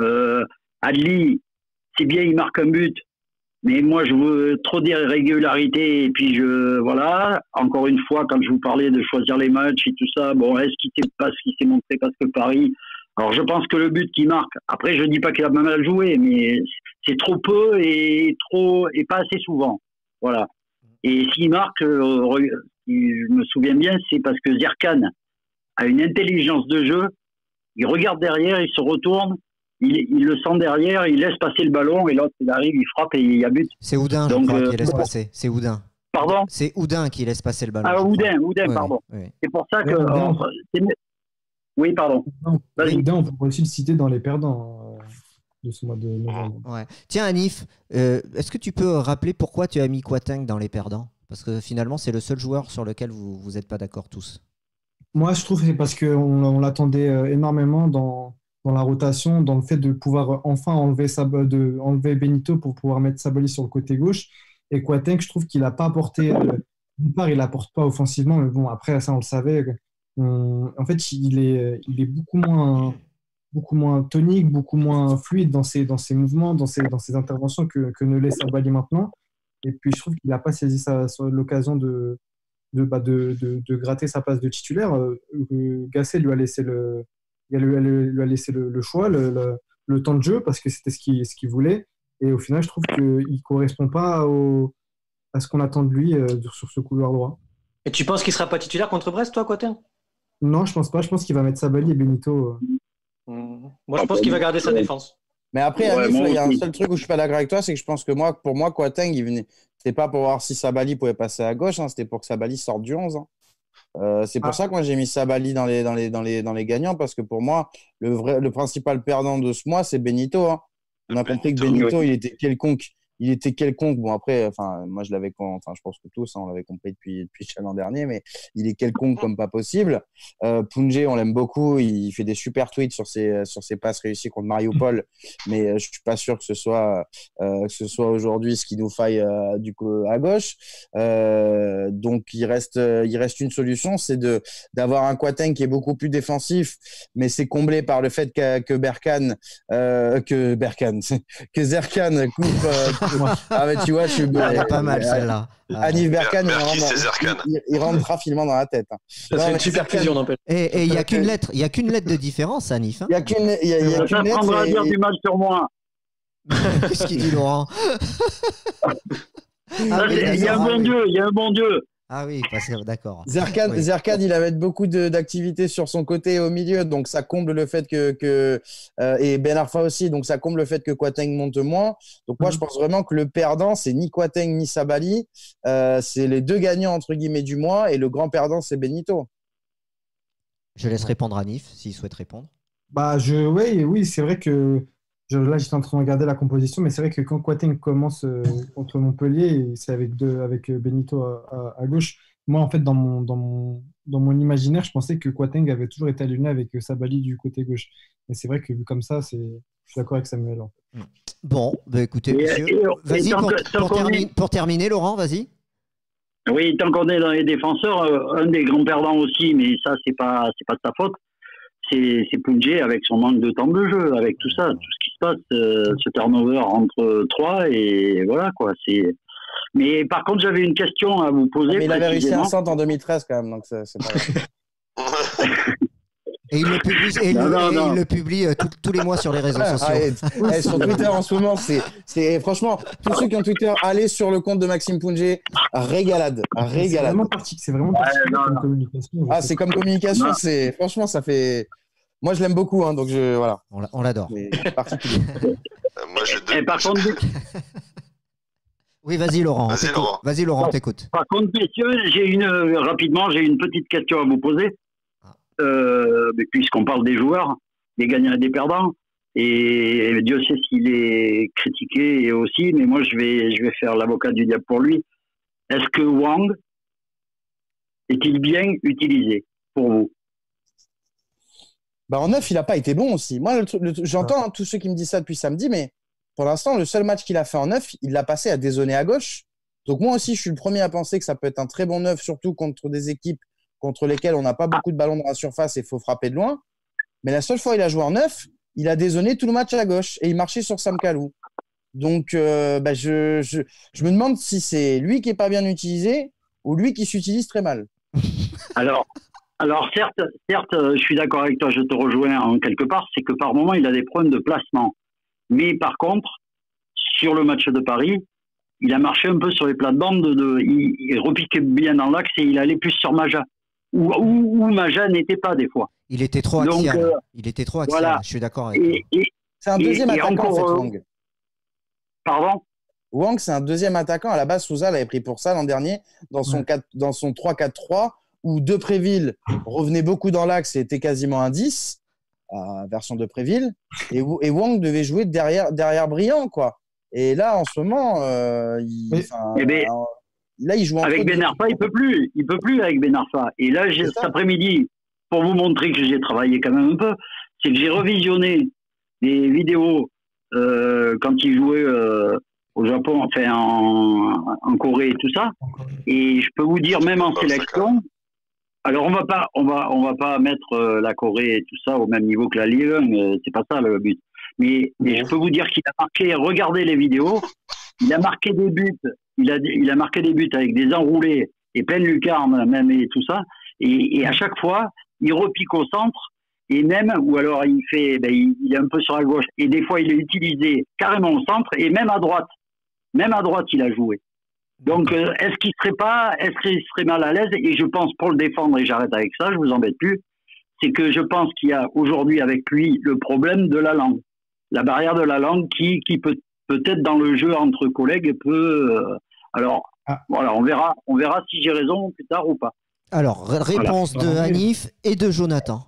Euh, Adli, c'est bien, il marque un but, mais moi, je veux trop d'irrégularité. Et puis, je, voilà, encore une fois, quand je vous parlais de choisir les matchs et tout ça, bon, est-ce qu'il pas ce qui s'est montré parce que Paris. Alors, je pense que le but qui marque, après, je dis pas qu'il a mal joué, mais c'est trop peu et trop, et pas assez souvent. Voilà. Et s'il marque, euh, je me souviens bien, c'est parce que Zerkan a une intelligence de jeu. Il regarde derrière, il se retourne, il, le sent derrière, il laisse passer le ballon et l'autre il arrive, il frappe et il y a but. C'est Oudin, je crois, qui euh, laisse passer. C'est Oudin. Pardon? C'est Oudin qui laisse passer le ballon. Ah, Oudin, Oudin, pardon. C'est pour ça que. Oui, pardon. On peut aussi le citer dans les perdants euh, de ce mois de novembre. Ouais. Tiens, Anif, euh, est-ce que tu peux rappeler pourquoi tu as mis Quateng dans les perdants? Parce que finalement, c'est le seul joueur sur lequel vous n'êtes pas d'accord tous. Moi, je trouve que c'est parce qu'on on, l'attendait énormément dans dans la rotation, dans le fait de pouvoir enfin enlever, de, enlever Benito pour pouvoir mettre Sabali sur le côté gauche. Et Quateng, je trouve qu'il n'a pas apporté. Euh, d'une part, il n'apporte pas offensivement, mais bon, après, ça, on le savait. En fait, il est, beaucoup moins tonique, beaucoup moins fluide dans ses, dans ses mouvements, dans ses, dans ses interventions que, que ne l'est Sabali maintenant. Et puis, je trouve qu'il n'a pas saisi l'occasion de, bah, de, de, de, gratter sa place de titulaire. Euh, Gasset lui a laissé le, il lui, a laissé le, choix, le, temps de jeu, parce que c'était ce qu'il ce qu'il voulait. Et au final, je trouve qu'il ne correspond pas au, à ce qu'on attend de lui euh, sur ce couloir droit. Et tu penses qu'il ne sera pas titulaire contre Brest, toi, Quater Non, je pense pas. Je pense qu'il va mettre Sabali et Benito. Euh. Mmh. Moi, je pense qu'il va garder sa défense. Mais après, il y a un seul truc où je suis pas d'accord avec toi, c'est que je pense que moi, pour moi, Quateng, il venait. C'était pas pour voir si Sabali pouvait passer à gauche, hein, c'était pour que Sabali sorte du 11. Euh, c'est pour ah. ça que moi j'ai mis Sabali dans les, dans, les, dans, les, dans les gagnants parce que pour moi, le, vrai, le principal perdant de ce mois, c'est Benito. Hein. On a compris que Benito, il était quelconque il était quelconque. Bon, après, enfin, moi, je l'avais, enfin, je pense que tous, hein, on l'avait compris depuis, depuis l'an dernier, mais il est quelconque comme pas possible. Euh, on l'aime beaucoup. Il fait des super tweets sur ses, sur ses passes réussies contre Mario Paul, mais euh, je suis pas sûr que ce soit, euh, que ce soit aujourd'hui ce qui nous faille euh, du coup à gauche. Euh, donc, il reste, il reste une solution, c'est de, d'avoir un Quaten qui est beaucoup plus défensif, mais c'est comblé par le fait que, que Berkan, que Berkan, que Zerkan coupe, ah, mais tu vois, je suis. Elle est pas mal celle-là. Anif Berkan, il, rentre facilement dans la tête. Hein. C'est une super fusion, n'empêche. Et il n'y a qu'une lettre, il y a qu'une lettre de différence, Anif. Hein. Il n'y a qu'une y a, y a qu lettre. à dire du mal sur moi. Qu'est-ce qu'il dit, Laurent ah, Il y a un bon Dieu, il y a un bon Dieu. Ah oui, d'accord. Zerkan, il avait beaucoup d'activités sur son côté au milieu, donc ça comble le fait que, que euh, et Ben Arfa aussi, donc ça comble le fait que Quateng monte moins. Donc moi, je mhm. pense vraiment que le perdant, c'est ni Quateng ni Sabali, euh, c'est les deux gagnants entre guillemets du mois, et le grand perdant, c'est Benito. Je laisse répondre à Nif s'il souhaite répondre. Bah je, oui, oui, c'est vrai que là, j'étais en train de regarder la composition, mais c'est vrai que quand Quateng commence euh, contre Montpellier, c'est avec, avec euh, Benito à, gauche. Moi, en fait, dans mon, dans, mon, dans mon imaginaire, je pensais que Quateng avait toujours été aligné avec euh, Sabali du côté gauche. Mais c'est vrai que vu comme ça, c'est... je suis d'accord avec Samuel. Mm. Bon, bah, écoutez, monsieur, vas-y pour, pour, terminer, Laurent, vas-y. Oui, tant qu'on est dans les défenseurs, un des grands perdants aussi, mais ça, c'est pas, c'est pas de ta faute c'est Punjé avec son manque de temps de jeu, avec tout ça, tout ce qui se passe, euh, ce turnover entre trois et voilà quoi. C'est. Mais par contre, j'avais une question à vous poser. mais il avait réussi un centre en 2013 quand même, donc c'est pas. Et il le publie, et il Non, le- non, et non. il le publie euh, tout- tous les mois sur les réseaux sociaux. Arrête. Eh, sur Twitter en ce moment, c'est, franchement tous ceux qui ont Twitter, allez sur le compte de Maxime Pungé, régalade, C'est régalade. vraiment, parti, c'est vraiment particulier non, comme non. communication. je Ah, c'est comme communication, c'est franchement ça fait. Moi, je l'aime beaucoup, hein, donc je voilà, On l'a- On l'adore. particulier. Moi, j'ai deux. Et par contre, Oui, vas-y Laurent. Vas-y. Laurent. Vas-y Laurent, t'écoute. Par contre, messieurs, j'ai une euh, rapidement, j'ai une petite question à vous poser. Euh, puisqu'on parle des joueurs, des gagnants et des perdants, et Dieu sait s'il est critiqué aussi, mais moi je vais, je vais faire l'avocat du diable pour lui. Est-ce que Wang est-il bien utilisé pour vous? Bah en neuf, il a pas été bon aussi. Moi, j'entends hein, tous ceux qui me disent ça depuis samedi, mais pour l'instant, le seul match qu'il a fait en neuf, il l'a passé à dézonner à gauche. Donc moi aussi, je suis le premier à penser que ça peut être un très bon neuf, surtout contre des équipes contre lesquelles on n'a pas beaucoup de ballons dans la surface et il faut frapper de loin. Mais la seule fois où il a joué en neuf, il a dézonné tout le match à gauche et il marchait sur Sam Kalou. Donc euh, bah, je, je, me demande si c'est lui qui est pas bien utilisé ou lui qui s'utilise très mal. Alors, alors certes, certes, euh, je suis d'accord avec toi, je te rejoins en quelque part, c'est que par moment il a des problèmes de placement. Mais par contre, sur le match de Paris, il a marché un peu sur les plates-bandes, de, de- il, il repiquait bien dans l'axe et il allait plus sur Maja. Où, où, où Maja n'était pas des fois. Il était trop Donc, axial. euh, il était trop axial. voilà. Je suis d'accord avec toi. Et, et- C'est un deuxième et attaquant en fait, encore, euh, Wang. pardon? Wang, c'est un deuxième attaquant. À la base, Souza l'avait pris pour ça l'an dernier dans son, Ouais. 4 dans son 3-4-3 où Depréville revenait beaucoup dans l'axe et était quasiment un 10, euh, version Depréville. Et, et Wang devait jouer derrière, derrière Briand, quoi. Et là, en ce moment, euh, il, Eh ben, euh, là, il joue Avec Ben Arfa, il peut plus. Il peut plus avec Ben Arfa. Et là, cet après-midi, pour vous montrer que j'ai travaillé quand même un peu, c'est que j'ai revisionné des vidéos euh, quand il jouait euh, au Japon, enfin en, en Corée et tout ça. Et je peux vous dire, même en sélection, alors on va pas, on va, on va pas mettre euh, la Corée et tout ça au même niveau que la Ligue 1, euh, c'est pas ça le but. Mais, mais je peux vous dire qu'il a marqué, regardez les vidéos, il a marqué des buts, il a, il a marqué des buts avec des enroulés et pleine lucarne même et tout ça. Et, et à chaque fois, il repique au centre et même, ou alors il fait, ben, il, il est un peu sur la gauche et des fois il est utilisé carrément au centre et même à droite. Même à droite, il a joué. Donc, euh, est-ce qu'il serait pas, est-ce qu'il serait mal à l'aise? Et je pense pour le défendre, et j'arrête avec ça, je vous embête plus, c'est que je pense qu'il y a aujourd'hui avec lui le problème de la langue, la barrière de la langue qui, qui peut peut-être dans le jeu entre collègues peut. euh, alors, Ah. voilà, on verra, on verra si j'ai raison plus tard ou pas. Alors, ré- réponse de Voilà. Hanif et de Jonathan.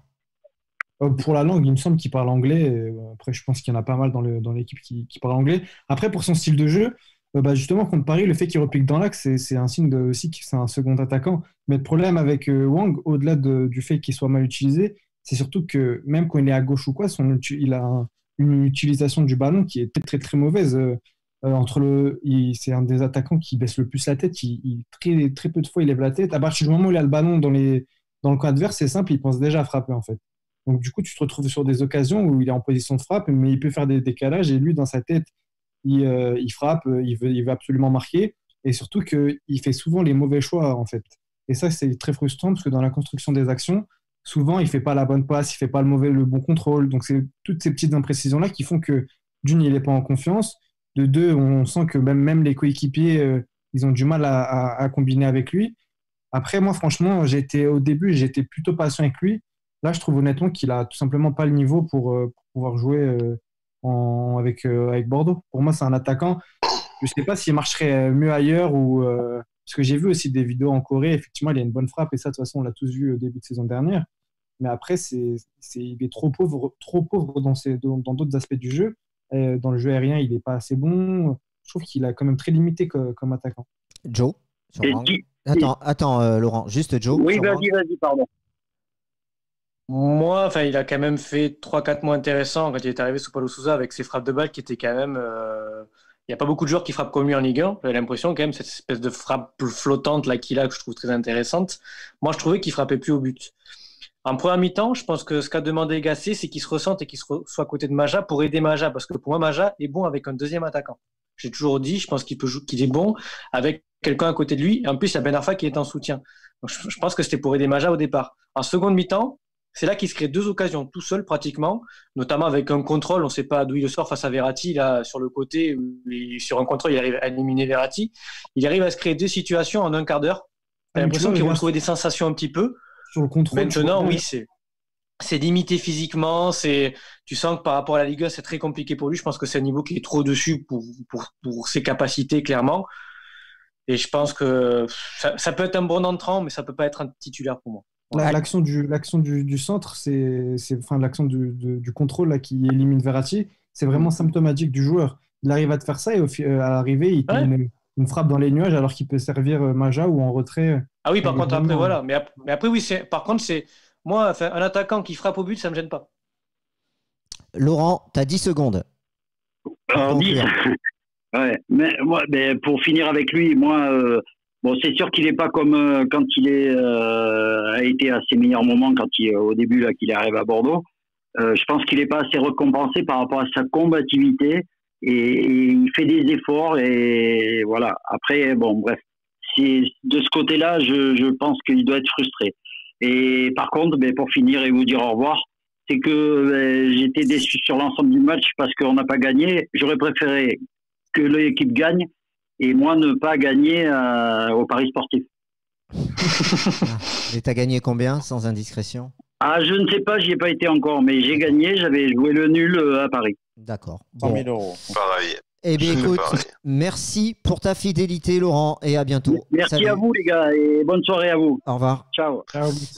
Euh, Pour la langue, il me semble qu'il parle anglais. euh, Après, je pense qu'il y en a pas mal dans le- dans l'équipe qui, qui parle anglais. Après, pour son style de jeu, euh, bah, justement, contre Paris, le fait qu'il repique dans l'axe, c'est- c'est un signe de, aussi que c'est un second attaquant. Mais le problème avec Wang, au-delà de- du fait qu'il soit mal utilisé, c'est surtout que même quand il est à gauche ou quoi, son, il a un- une utilisation du ballon qui est très, très, très mauvaise. Euh, entre le, c'est un des attaquants qui baisse le plus la tête. Il, très, très peu de fois, il lève la tête. À partir du moment où il a le ballon dans, les, dans le coin adverse, c'est simple, il pense déjà à frapper en fait. Donc, du coup, tu te retrouves sur des occasions où il est en position de frappe, mais il peut faire des décalages et lui, dans sa tête, il, euh, il frappe, il veut, il veut absolument marquer et surtout qu'il fait souvent les mauvais choix en fait. Et ça, c'est très frustrant parce que dans la construction des actions, souvent, il fait pas la bonne passe, il fait pas le mauvais, le bon contrôle. Donc, c'est toutes ces petites imprécisions-là qui font que, d'une, il n'est pas en confiance. De deux, on sent que même, les coéquipiers, euh, ils ont du mal à, combiner avec lui. Après, moi, franchement, été, au début, j'étais plutôt patient avec lui. Là, je trouve honnêtement qu'il a tout simplement pas le niveau pour, euh, pouvoir jouer euh, avec, Bordeaux. Pour moi, c'est un attaquant. Je sais pas s'il marcherait mieux ailleurs ou parce que j'ai vu aussi des vidéos en Corée. Effectivement, il a une bonne frappe et ça, de toute façon, on l'a tous vu au début de saison dernière. Mais après, c'est, il est trop pauvre, trop pauvre dans d'autres aspects du jeu. Euh, dans le jeu aérien, il n'est pas assez bon. Je trouve qu'il a quand même très limité co- comme, attaquant. Joe sur qui- Attends, attends euh, Laurent, juste Joe. oui, vas-y, vas-y, pardon. Moi, enfin, il a quand même fait 3-4 mois intéressants quand il est arrivé sous Paulo Souza avec ses frappes de balle qui étaient quand même. euh, Il n'y a pas beaucoup de joueurs qui frappent comme lui en Ligue 1. J'ai l'impression quand même cette espèce de frappe flottante là qu'il a que je trouve très intéressante. Moi, je trouvais qu'il frappait plus au but. En première mi-temps, je pense que ce qu'a demandé Gassé, c'est qu'il se ressente et qu'il soit à côté de Maja pour aider Maja, parce que pour moi, Maja est bon avec un deuxième attaquant. J'ai toujours dit, je pense qu'il peut qu'il est bon avec quelqu'un à côté de lui. Et en plus, il y a Ben Arfa qui est en soutien. Donc, je, je pense que c'était pour aider Maja au départ. En seconde mi-temps, c'est là qu'il se crée deux occasions tout seul pratiquement, notamment avec un contrôle. On ne sait pas d'où il sort face à Verratti là sur le côté. sur un contrôle, il arrive à éliminer Verratti. Il arrive à se créer deux situations en un quart d'heure. J'ai l'impression qu'il retrouvait des sensations un petit peu. Sur le contrôle. Maintenant, oui, c'est c'est limité physiquement. C'est tu sens que par rapport à la Ligue 1, c'est très compliqué pour lui. Je pense que c'est un niveau qui est trop dessus pour, pour, pour ses capacités clairement. Et je pense que ça, ça, peut être un bon entrant, mais ça peut pas être un titulaire pour moi. L'action du, l'action du, du centre, c'est, enfin l'action du, du, contrôle là, qui élimine Verratti, c'est vraiment mm. symptomatique du joueur. Il arrive à te faire ça et au, euh, à l'arrivée, il ouais. une, une, frappe dans les nuages alors qu'il peut servir euh, Maja ou en retrait. Ah oui, par contre, après, voilà. Mais, mais après, oui, c'est, par contre, c'est moi, un attaquant qui frappe au but, ça ne me gêne pas. Laurent, tu as 10 secondes. Alors, 10 Ouais, mais moi, mais pour finir avec lui, moi, euh, Bon, c'est sûr qu'il n'est pas comme euh, quand il est, euh, a été à ses meilleurs moments, quand il, au début, là, qu'il arrive à Bordeaux. Euh, je pense qu'il n'est pas assez récompensé par rapport à sa combativité et, et, il fait des efforts et voilà. Après, bon, bref, de ce côté-là, je, je, pense qu'il doit être frustré. Et par contre, ben, pour finir et vous dire au revoir, c'est que ben, j'étais déçu sur l'ensemble du match parce qu'on n'a pas gagné. J'aurais préféré que l'équipe gagne et moi ne pas gagner euh, au Paris sportif. et tu as gagné combien sans indiscrétion? Ah, je ne sais pas, j'y ai pas été encore, mais j'ai gagné, j'avais joué le nul euh, à Paris. D'accord. 100 000 euros. Pareil. Eh bien, écoute, merci pour ta fidélité, Laurent, et à bientôt. Merci Salut. à vous, les gars, et bonne soirée à vous. Au revoir. Ciao.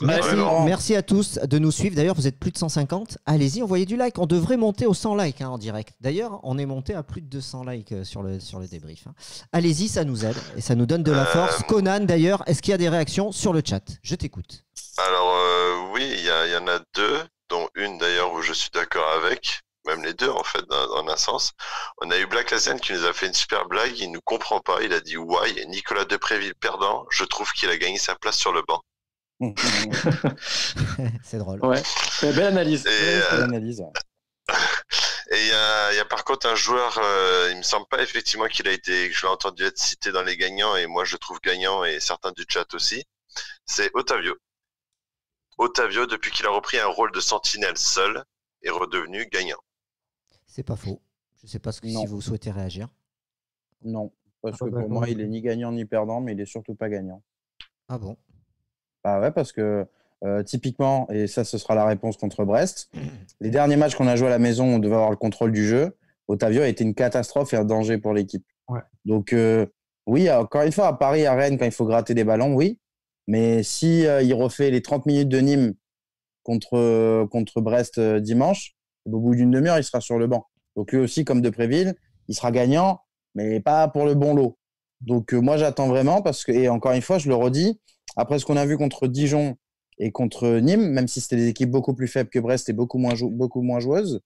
Merci, merci à tous de nous suivre. D'ailleurs, vous êtes plus de 150. Allez-y, envoyez du like. On devrait monter aux 100 likes hein, en direct. D'ailleurs, on est monté à plus de 200 likes euh, sur le, sur le débrief. Hein. Allez-y, ça nous aide et ça nous donne de la force. Euh... Conan, d'ailleurs, est-ce qu'il y a des réactions sur le chat? Je t'écoute. Alors, euh, oui, il y, y, en a deux, dont une d'ailleurs où je suis d'accord avec même les deux en fait dans, un sens. On a eu Black Lazen qui nous a fait une super blague, il nous comprend pas, il a dit why et Nicolas Depréville perdant, je trouve qu'il a gagné sa place sur le banc. c'est drôle. Ouais, belle analyse. Et, euh, analyse. Et il y a, y a, par contre un joueur, euh, il me semble pas effectivement qu'il a été, je l'ai entendu être cité dans les gagnants et moi je trouve gagnant et certains du chat aussi. C'est Otavio. Otavio, depuis qu'il a repris un rôle de sentinelle seul, est redevenu gagnant. C'est pas faux. Je ne sais pas ce que, si vous souhaitez réagir. Non, parce ah, que pour moi, il est ni gagnant ni perdant, mais il est surtout pas gagnant. Ah bon? Bah ouais, parce que euh, typiquement, et ça, ce sera la réponse contre Brest, les derniers matchs qu'on a joués à la maison, on devait avoir le contrôle du jeu. Otavio a été une catastrophe et un danger pour l'équipe. Ouais. Donc, euh, oui, encore une fois, à Paris, à Rennes, quand il faut gratter des ballons, oui. Mais si euh, il refait les 30 minutes de Nîmes contre, contre Brest euh, dimanche, au bout d'une demi-heure, il sera sur le banc. Donc lui aussi, comme Depréville, il sera gagnant, mais pas pour le bon lot. Donc euh, moi, j'attends vraiment parce que, et encore une fois, je le redis, après ce qu'on a vu contre Dijon et contre Nîmes, même si c'était des équipes beaucoup plus faibles que Brest et beaucoup moins, joueuses,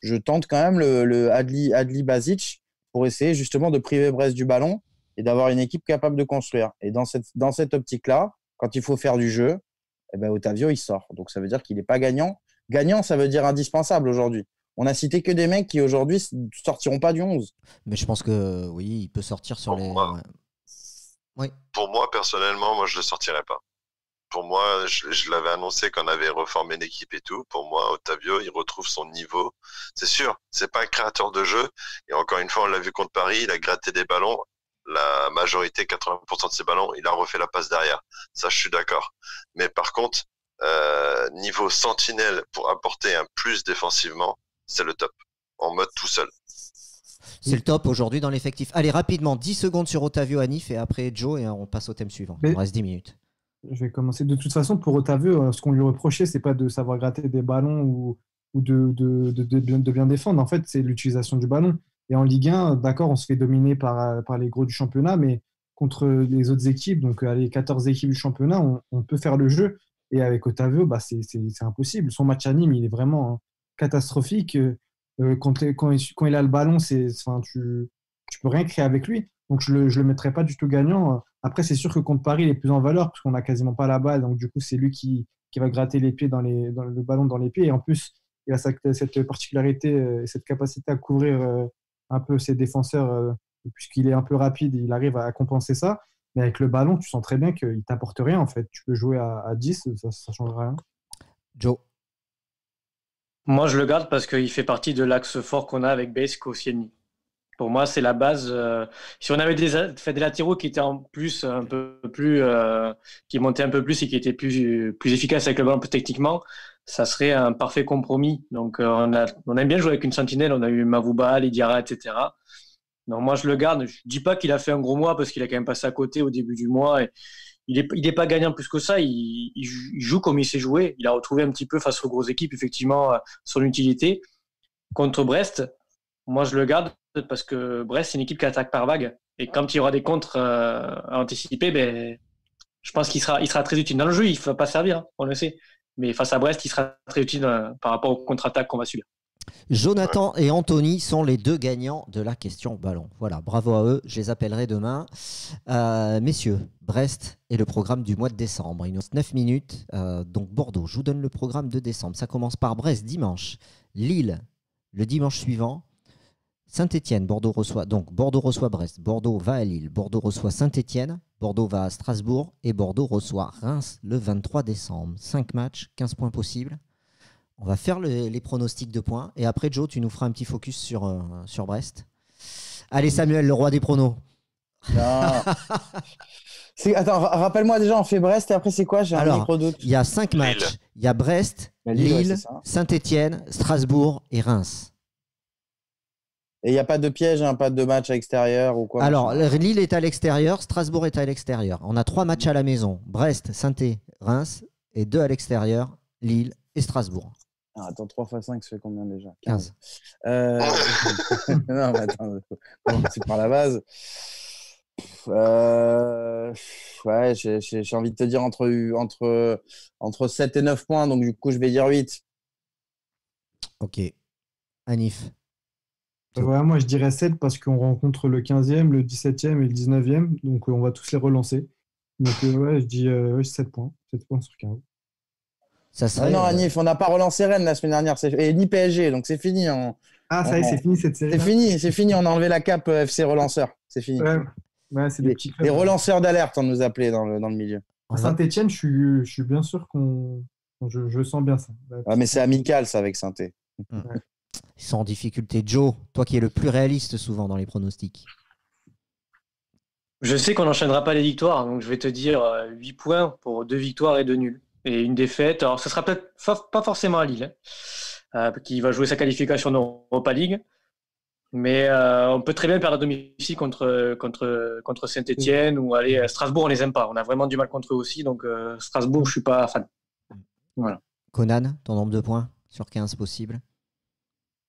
je tente quand même le, Adli, Adli Bazic pour essayer justement de priver Brest du ballon et d'avoir une équipe capable de construire. Et dans cette, dans cette optique-là, quand il faut faire du jeu, eh ben, Otavio, il sort. Donc ça veut dire qu'il n'est pas gagnant. Gagnant, ça veut dire indispensable aujourd'hui. On a cité que des mecs qui aujourd'hui sortiront pas du 11. Mais je pense que oui, il peut sortir sur pour les. Moi, oui. Pour moi, personnellement, moi, je le sortirais pas. Pour moi, je, je l'avais annoncé qu'on avait reformé l'équipe et tout. Pour moi, Otavio, il retrouve son niveau. C'est sûr, c'est pas un créateur de jeu. Et encore une fois, on l'a vu contre Paris, il a gratté des ballons la majorité, 80% de ses ballons, il a refait la passe derrière. Ça, je suis d'accord. Mais par contre, euh, niveau sentinelle pour apporter un plus défensivement, c'est le top. En mode tout seul. C'est le top aujourd'hui dans l'effectif. Allez, rapidement, 10 secondes sur Otavio Anif et après Joe et on passe au thème suivant. Mais... Il reste 10 minutes. Je vais commencer. De toute façon, pour Otavio, euh, ce qu'on lui reprochait, c'est pas de savoir gratter des ballons ou, ou de, de, de, de, bien défendre. En fait, c'est l'utilisation du ballon. Et en Ligue 1, d'accord, on se fait dominer par, par les gros du championnat, mais contre les autres équipes, donc les 14 équipes du championnat, on, on peut faire le jeu. Et avec Otavio, bah, c'est impossible. Son match à il est vraiment hein, catastrophique. Euh, quand, quand, il, a le ballon, c'est, tu ne peux rien créer avec lui. Donc je ne le, je le mettrai pas du tout gagnant. Après, c'est sûr que contre Paris, il est plus en valeur parce qu'on n'a quasiment pas la balle. Donc du coup, c'est lui qui, va gratter les pieds dans, le ballon dans les pieds. Et en plus, il a cette particularité et cette capacité à couvrir euh, un peu ses défenseurs, euh, puisqu'il est un peu rapide, il arrive à compenser ça. Mais avec le ballon, tu sens très bien qu'il t'apporte rien en fait. Tu peux jouer à, à 10, ça ne changera rien. Joe. Moi, je le garde parce qu'il fait partie de l'axe fort qu'on a avec Base Koscielny. Pour moi, c'est la base. euh, si on avait des, fait des latéraux qui étaient en plus un peu plus, euh, qui montaient un peu plus et qui étaient plus, plus efficaces avec le ballon plus techniquement, ça serait un parfait compromis. Donc, euh, on, a, on aime bien jouer avec une sentinelle. On a eu Mavouba, Lidiara, etc. Donc, moi, je le garde. Je dis pas qu'il a fait un gros mois parce qu'il a quand même passé à côté au début du mois. Et il n'est il est pas gagnant plus que ça. Il, joue- comme il sait jouer. Il a retrouvé un petit peu face aux grosses équipes, effectivement, euh, son utilité. Contre Brest, moi, je le garde parce que Brest, c'est une équipe qui attaque par vague. Et quand il y aura des contres euh, à anticiper, ben, je pense qu'il sera, il sera très utile. Dans le jeu, il ne va pas servir, hein, on le sait. Mais face à Brest, il sera très utile euh, par rapport aux contre-attaques qu'on va subir. Jonathan et Anthony sont les deux gagnants de la question ballon. Voilà, bravo à eux. Je les appellerai demain. Euh, messieurs, Brest est le programme du mois de décembre. Il nous reste 9 minutes. Euh, donc Bordeaux, je vous donne le programme de décembre. Ça commence par Brest dimanche. Lille le dimanche suivant. Saint-Étienne, Bordeaux reçoit. Donc Bordeaux reçoit Brest. Bordeaux va à Lille. Bordeaux reçoit Saint-Étienne. Bordeaux va à Strasbourg. Et Bordeaux reçoit Reims le 23 décembre. 5 matchs, 15 points possibles. On va faire le- les pronostics de points. Et après, Joe, tu nous feras un petit focus sur, euh, sur Brest. Allez, Samuel, le roi des pronos. Non. Attends, ra- rappelle-moi déjà, on fait Brest et après c'est quoi J'ai un Alors, micro doute. Il y a 5 Lille. matchs. Il y a Brest, Bah, Lille. Saint-Étienne, Strasbourg et Reims. Et il n'y a pas de piège, hein, pas de match à l'extérieur ou quoi Alors, Lille est à l'extérieur, Strasbourg est à l'extérieur. On a trois matchs à la maison. Brest, Saint-Étienne, Reims et deux à l'extérieur, Lille et Strasbourg. Ah, attends, 3 x 5, ça fait combien déjà? 15. Euh... non, mais attends, c'est par la base. Euh... Ouais, j'ai envie de te dire entre, entre, entre 7 et 9 points, donc du coup, je vais dire 8. Ok. Anif. Ouais, moi, je dirais 7 parce qu'on rencontre le 15e, le 17e et le 19e. Donc, euh, on va tous les relancer. Donc, euh, ouais, je dis euh, ouais, 7 points. 7 points sur 15. Ça Ah serait. non, euh, Anif, on n'a pas relancé Rennes la semaine dernière, c'est- et ni PSG, donc c'est fini. on- Ah, ça y est, c'est fini cette série. C'est fini, c'est fini, on a enlevé la cape euh, FC relanceur. C'est fini. Ouais, ouais c'est des Les, petits les clubs. relanceurs d'alerte, on nous appelait dans le, dans le milieu. va- Saint-Etienne, je suis, je suis bien sûr qu'on. Je, je sens bien ça. Ah, mais c'est amical, ça, avec Sainté. Ils sont en difficulté. Joe, toi qui es le plus réaliste souvent dans les pronostics. Je sais qu'on n'enchaînera pas les victoires, donc je vais te dire euh, 8 points pour deux victoires et deux nuls. Et une défaite. Alors, ce sera peut-être pas forcément à Lille, hein, euh, qui va jouer sa qualification en Europa League. Mais euh, on peut très bien perdre à domicile contre, contre, contre Saint-Etienne ou aller à Strasbourg, on les aime pas. On a vraiment du mal contre eux aussi, donc euh, Strasbourg, je suis pas fan. Conan, ton nombre de points sur 15 possible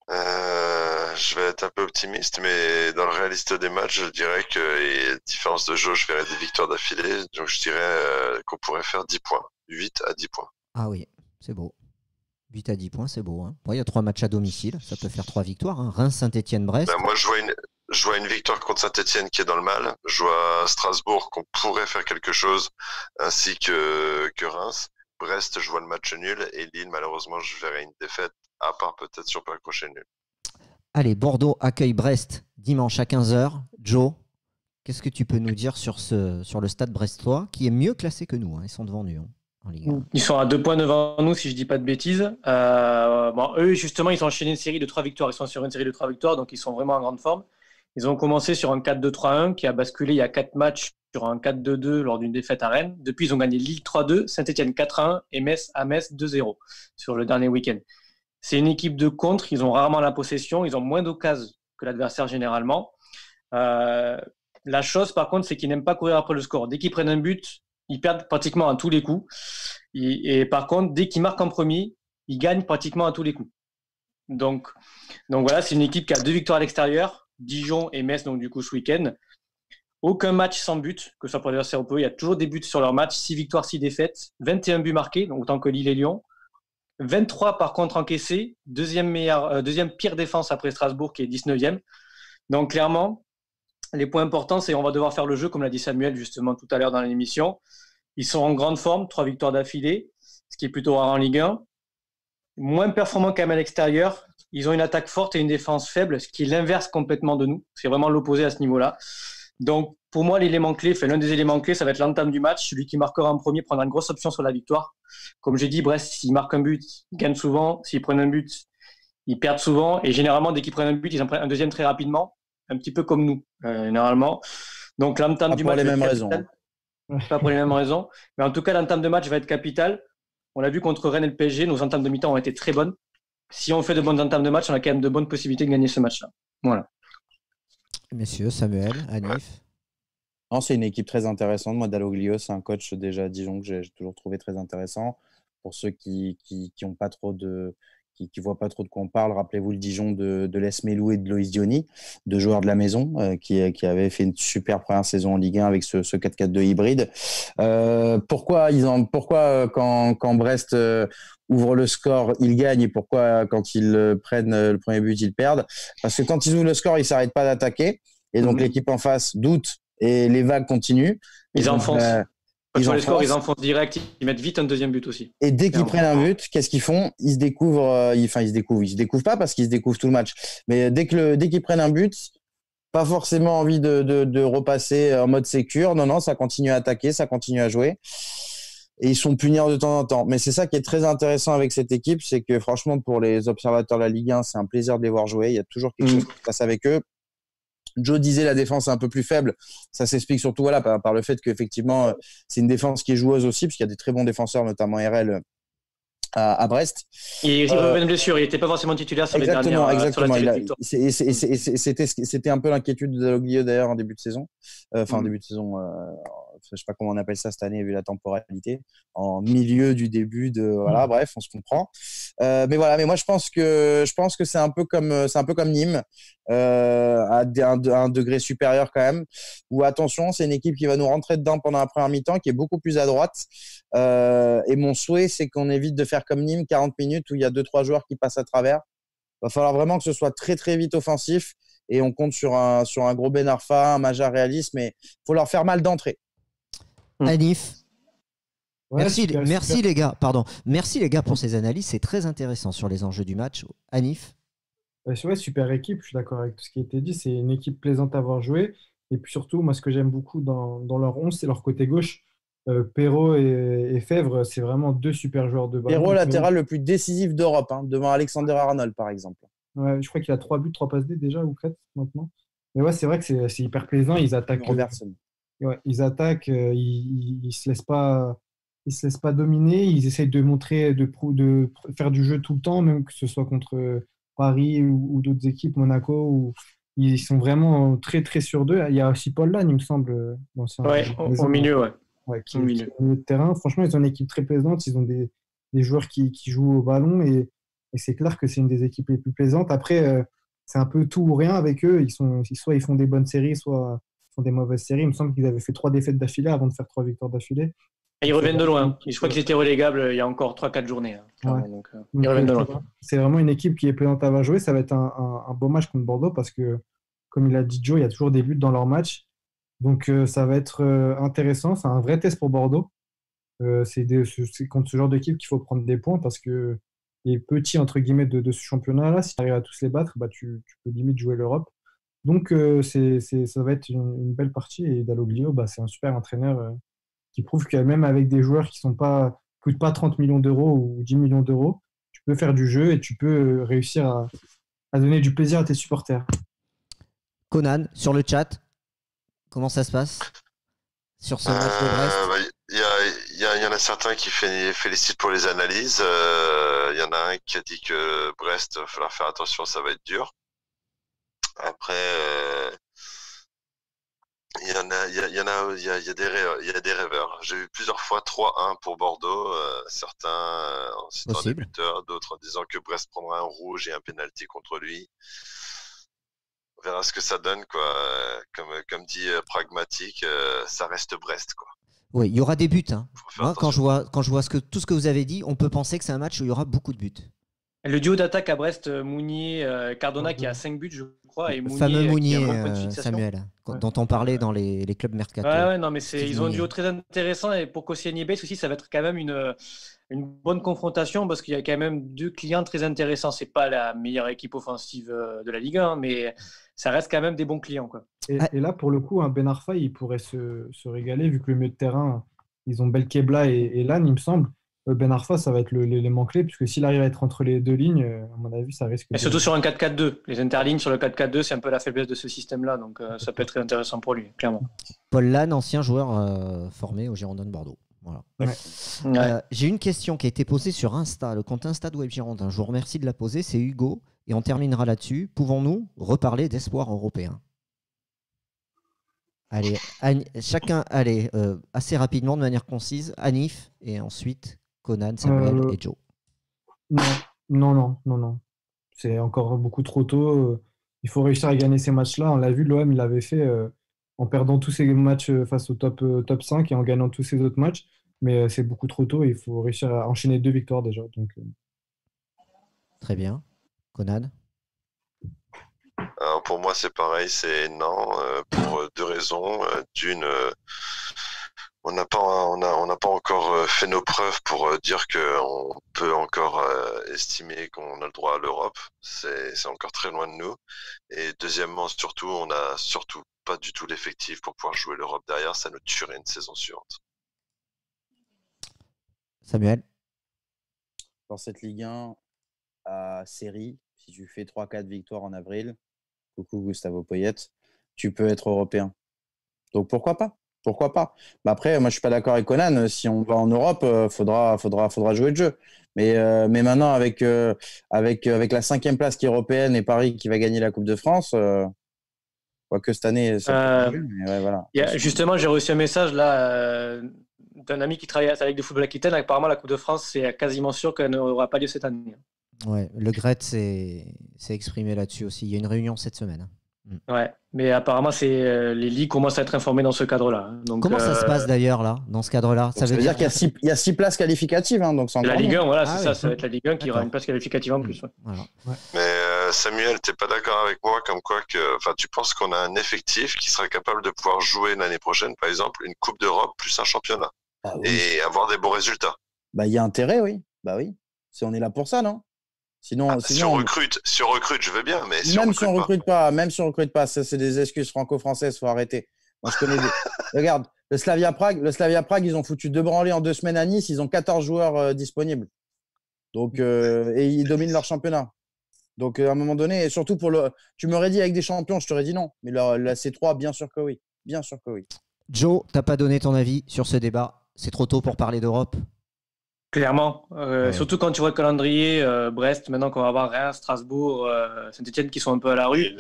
Euh, je vais être un peu optimiste, mais dans le réaliste des matchs, je dirais que, et différence de jeu, je verrai des victoires d'affilée. Donc je dirais euh, qu'on pourrait faire 10 points. 8 à 10 points. Ah oui, c'est beau. 8 à 10 points, c'est beau. hein. Bon, Il y a trois matchs à domicile, ça peut faire trois victoires. hein. Reims, Saint-Etienne, Brest. Ben, moi, je vois, une, je vois une victoire contre Saint-Etienne qui est dans le mal. Je vois Strasbourg qu'on pourrait faire quelque chose, ainsi que, que Reims. Brest, je vois le match nul. Et Lille, malheureusement, je verrai une défaite, à part peut-être sur le crochet nul. Allez, Bordeaux accueille Brest dimanche à 15h. Joe, qu'est-ce que tu peux nous dire sur, ce, sur le stade brestois qui est mieux classé que nous hein? Ils sont devant nous hein, en Ligue 1. Ils sont à deux points devant nous, si je dis pas de bêtises. Euh, eux, justement, ils ont enchaîné une série de trois victoires. Ils sont sur une série de trois victoires, donc ils sont vraiment en grande forme. Ils ont commencé sur un 4-2-3-1 qui a basculé il y a quatre matchs sur un 4-2-2 lors d'une défaite à Rennes. Depuis, ils ont gagné Lille 3-2, Saint-Etienne 4-1 et Metz à Metz 2-0 sur le dernier week-end. C'est une équipe de contre, ils ont rarement la possession, ils ont moins d'occasions que l'adversaire généralement. Euh, la chose, par contre, c'est qu'ils n'aiment pas courir après le score. Dès qu'ils prennent un but, ils perdent pratiquement à tous les coups. Et, par contre, dès qu'ils marquent en premier, ils gagnent pratiquement à tous les coups. Donc, donc voilà, c'est une équipe qui a deux victoires à l'extérieur, Dijon et Metz, donc du coup ce week-end. Aucun match sans but, que ce soit pour l'adversaire ou eux. Il y a toujours des buts sur leur match, 6 victoires, 6 défaites, 21 buts marqués, donc autant que Lille et Lyon. 23 par contre encaissés, deuxième, meilleure, euh, deuxième pire défense après Strasbourg qui est 19e. Donc clairement, les points importants, c'est on va devoir faire le jeu, comme l'a dit Samuel justement tout à l'heure dans l'émission. Ils sont en grande forme, trois victoires d'affilée, ce qui est plutôt rare en Ligue 1. Moins performants quand même à l'extérieur. Ils ont une attaque forte et une défense faible, ce qui est l'inverse complètement de nous. C'est vraiment l'opposé à ce niveau-là. Donc, pour moi, l'élément clé, fait l'un des éléments clés, ça va être l'entame du match. Celui qui marquera en premier prendra une grosse option sur la victoire. Comme j'ai dit, Brest, s'ils marquent un but, ils gagnent souvent. S'ils prennent un but, ils perdent souvent. Et généralement, dès qu'ils prennent un but, ils en prennent un deuxième très rapidement. Un petit peu comme nous, euh, généralement. Donc, l'entame du pour match. les va être mêmes raisons. Pas pour les mêmes raisons. Mais en tout cas, l'entame de match va être capitale. On l'a vu contre Rennes et le PSG. Nos entames de mi-temps ont été très bonnes. Si on fait de bonnes entames de match, on a quand même de bonnes possibilités de gagner ce match-là. Voilà. Messieurs, Samuel, Anif. Non, c'est une équipe très intéressante. Moi, Dalloglio, c'est un coach déjà à Dijon que j'ai toujours trouvé très intéressant. Pour ceux qui qui, qui ont pas trop de qui, qui voient pas trop de quoi on parle, rappelez-vous le Dijon de, de Les Melou et de Loïs Diony, deux joueurs de la maison euh, qui, qui avaient fait une super première saison en Ligue 1 avec ce, ce 4-4-2 hybride. Euh, pourquoi ils ont, pourquoi euh, quand, quand Brest euh, ouvre le score, ils gagnent et pourquoi quand ils euh, prennent euh, le premier but, ils perdent? Parce que quand ils ouvrent le score, ils s'arrêtent pas d'attaquer et donc Mhm. l'équipe en face doute et les vagues continuent. Ils enfoncent. euh, ils sur les scores, ils enfoncent direct. Ils mettent vite un deuxième but aussi. Et dès qu'ils prennent un but, qu'est-ce qu'ils font? Ils se découvrent, euh, ils- enfin ils se découvrent, ils se découvrent pas parce qu'ils se découvrent tout le match. Mais dès que le, dès qu'ils prennent un but, pas forcément envie de, de, de repasser en mode sécure. Non, non, ça continue à attaquer, ça continue à jouer. Et ils sont punis de temps en temps. Mais c'est ça qui est très intéressant avec cette équipe, c'est que franchement, pour les observateurs de la Ligue 1, c'est un plaisir de les voir jouer. Il y a toujours quelque Mhm. chose qui se passe avec eux. Joe disait la défense est un peu plus faible. Ça s'explique surtout voilà, par, par le fait qu'effectivement, euh, c'est une défense qui est joueuse aussi, parce qu'il y a des très bons défenseurs, notamment RL euh, à, à Brest. Et il Euh, de blessure. Il n'était pas forcément titulaire sur les Exactement, dernières. euh, exactement. et c'est- C'était un peu l'inquiétude de d'ailleurs en début de saison. Euh, Enfin, en Mhm. début de saison, euh, je sais pas comment on appelle ça cette année vu la temporalité. En milieu du début de. Voilà, bref, on se comprend. Euh, mais voilà, mais moi je pense que je pense que c'est un peu comme euh, c'est un peu comme Nîmes euh, à un, un degré supérieur quand même. Où attention, c'est une équipe qui va nous rentrer dedans pendant la première mi-temps, qui est beaucoup plus à droite. Euh, et mon souhait, c'est qu'on évite de faire comme Nîmes, 40 minutes où il y a deux trois joueurs qui passent à travers. Va falloir vraiment que ce soit très très vite offensif et on compte sur un sur un gros Ben Arfa, un Maja réaliste, mais faut leur faire mal d'entrée. Mm. Anif. Ouais, merci, super, merci super. les gars. Pardon. Merci les gars pour ces analyses. C'est très intéressant sur les enjeux du match. Anif. Ouais, ouais, super équipe, je suis d'accord avec tout ce qui a été dit. C'est une équipe plaisante à voir jouer. Et puis surtout, moi, ce que j'aime beaucoup dans, dans leur 11, c'est leur côté gauche. Euh, Perrault et, et Fèvre, c'est vraiment deux super joueurs de ballon. Héros latéral le plus décisif d'Europe, hein, devant Alexander Arnold par exemple. Ouais, je crois qu'il a trois buts, trois passes D déjà, ou quatre maintenant. Mais ouais, c'est vrai que c'est c'est hyper plaisant. Ils attaquent, Robertson. Ouais, ils, attaquent euh, ils, ils se laissent pas, ils se laissent pas dominer. Ils essayent de montrer, de, faire du jeu tout le temps, même que ce soit contre Paris ou, ou d'autres équipes, Monaco, ils sont vraiment très très sur d'eux. Il y a aussi Paul Lannes, il me semble, euh, l'ancien- Ouais, au, milieu, ouais. ouais, qui, au qui milieu. est au milieu de terrain. Franchement, ils ont une équipe très plaisante. Ils ont des, des joueurs qui, qui jouent au ballon et, et c'est clair que c'est une des équipes les plus plaisantes. Après, euh, c'est un peu tout ou rien avec eux. Ils sont, soit ils font des bonnes séries, soit font des mauvaises séries. Il me semble qu'ils avaient fait trois défaites d'affilée avant de faire trois victoires d'affilée. Et ils reviennent de loin. Je crois qu'ils étaient relégables euh, il y a encore 3-4 journées. hein, donc, euh, Donc, ils reviennent de euh, loin. c'est- vraiment une équipe qui est plaisante à joué. Ça va être un, un- un beau match contre Bordeaux parce que, comme il a dit Joe, il y a toujours des buts dans leur match. Donc euh, ça va être euh, intéressant. C'est un vrai test pour Bordeaux. C'est contre ce genre d'équipe qu'il faut prendre des points parce que les petits entre guillemets de, de ce championnat-là, si tu arrives à tous les battre, bah, tu, tu peux limite jouer l'Europe. Donc euh, c'est, c'est- ça va être une, une belle partie. Et Dalloglio, bah, c'est un super entraîneur euh, qui prouve que même avec des joueurs qui sont pas coûtent pas 30 millions d'euros ou 10 millions d'euros, tu peux faire du jeu et tu peux euh, réussir à, à donner du plaisir à tes supporters. Conan, sur le chat, comment ça se passe? Sur ce match de Brest? bah, Il y, a- il y a- il y en a certains qui fé- félicitent pour les analyses. Euh, Il y en a un qui a dit que Brest, il va falloir faire attention, ça va être dur. Après, euh, il y en a, il y a, il y en a, il y a, il y a des rêveurs. Il y a des rêveurs. J'ai eu plusieurs fois 3-1 pour Bordeaux. euh, certains euh, en citant des buteurs, d'autres en disant que Brest prendra un rouge et un penalty contre lui. On verra ce que ça donne, quoi. Comme, comme dit euh, pragmatique, euh, ça reste Brest, quoi. Oui, il y aura des buts. hein. Moi, quand je vois, quand je vois ce que, tout ce que vous avez dit, on peut penser que c'est un match où il y aura beaucoup de buts. Le duo d'attaque à Brest, Mounier, Cardona qui a 5 buts, je crois, et Mounier fameux euh, Mounier, euh. Samuel, Ouais. dont on parlait dans les, les clubs mercato. Ouais, ouais, non, mais ils ont un duo très intéressant et pour Koscielny et Bates aussi, ça va être quand même une, une bonne confrontation parce qu'il y a quand même deux clients très intéressants. C'est pas la meilleure équipe offensive euh, de la Ligue 1, mais ça reste quand même des bons clients. Quoi. Et, Ah. et là, pour le coup, un Ben Arfa, il pourrait se, se régaler, vu que le milieu de terrain, ils ont Belkebla et, et Lannes, il me semble. Euh, Ben Arfa, ça va être l'élément clé, puisque s'il arrive à être entre les deux lignes, euh, à mon avis, ça risque Et de- surtout sur un 4-4-2. Les interlignes sur le 4-4-2, c'est un peu la faiblesse de ce système-là, donc euh, ça peut être très intéressant pour lui, clairement. Paul Lannes, ancien joueur euh, formé au Girondin de Bordeaux. Voilà. Ouais. Euh, J'ai une question qui a été posée sur Insta, le compte Insta de Web Girondin. Je vous remercie de la poser, c'est Hugo. Et on terminera là-dessus. Pouvons-nous reparler d'espoir européen? Allez, chacun, allez, euh, assez rapidement, de manière concise. Anif, et ensuite Conan, Samuel Euh, et Joe. Non, non, non, non, non. C'est encore beaucoup trop tôt. Euh, Il faut réussir à gagner ces matchs-là. On l'a vu, l'OM, il l'avait fait euh, en perdant tous ses matchs face au top, euh, top 5 et en gagnant tous ses autres matchs. Mais euh, c'est beaucoup trop tôt. Il faut réussir à enchaîner deux victoires déjà. Donc, euh, Très bien. Conan? Alors pour moi, c'est pareil, c'est non, euh, pour deux raisons. D'une, euh, on n'a pas, on a, on n'a pas encore euh, fait nos preuves pour euh, dire qu'on peut encore euh, estimer qu'on a le droit à l'Europe. C'est, c'est encore très loin de nous. Et deuxièmement, surtout, on n'a surtout pas du tout l'effectif pour pouvoir jouer l'Europe derrière. Ça nous tuerait une saison suivante. Samuel? Dans cette Ligue 1 à série, si tu fais 3-4 victoires en avril, coucou Gustavo Poyet, tu peux être européen. Donc pourquoi pas? Pourquoi pas Mais Après, moi je suis pas d'accord avec Conan. Si on va en Europe, euh, faudra, faudra, faudra jouer le jeu. Mais, euh, mais maintenant, avec, euh, avec, avec la cinquième place qui est européenne et Paris qui va gagner la Coupe de France, euh, quoique cette année, ça Euh, mais ouais, voilà. Il y a- justement, j'ai reçu un message là euh, d'un ami qui travaille avec des football Aquitaine. Apparemment, la Coupe de France, c'est quasiment sûr qu'elle n'aura pas lieu cette année. Ouais, le Gret s'est s'est exprimé là-dessus aussi. Il y a une réunion cette semaine. Ouais, mais apparemment, c'est euh, les ligues commencent à être informées dans ce cadre-là. hein. Donc, Comment ça euh, se passe d'ailleurs là, dans ce cadre-là? Ça veut dire qu'il y a six, il y a six places qualificatives, hein, donc c'est La Ligue mieux. 1, voilà, Ah c'est oui. ça. Ça va être la Ligue 1 qui aura une place qualificative en plus. ouais. Voilà. Mais euh, Samuel, t'es pas d'accord avec moi comme quoi que, enfin, tu penses qu'on a un effectif qui sera capable de pouvoir jouer l'année prochaine, par exemple, une Coupe d'Europe plus un championnat Ah oui. et avoir des bons résultats? Bah, il y a intérêt, oui. Bah oui. Si on est là pour ça, non? Sinon, Ah, si sinon on on- recrute, si on recrute, je veux bien, mais si on même si on recrute pas. recrute pas, même si on recrute pas, ça c'est des excuses franco-françaises, faut arrêter. Moi, je connais des... Regarde, le Slavia Prague, le Slavia Prague, ils ont foutu deux branlés en deux semaines à Nice, ils ont 14 joueurs euh, disponibles. Donc, euh, et ils dominent leur championnat. Donc, euh, à un moment donné, et surtout pour le. Tu m'aurais dit avec des champions, je t'aurais dit non. Mais la, la C3, bien sûr que oui. Bien sûr que oui. Joe, t'as pas donné ton avis sur ce débat. C'est trop tôt pour parler d'Europe. Clairement. Euh, Ouais. Surtout quand tu vois le calendrier, euh, Brest, maintenant qu'on va avoir Reims, Strasbourg, euh, Saint-Etienne qui sont un peu à la rue.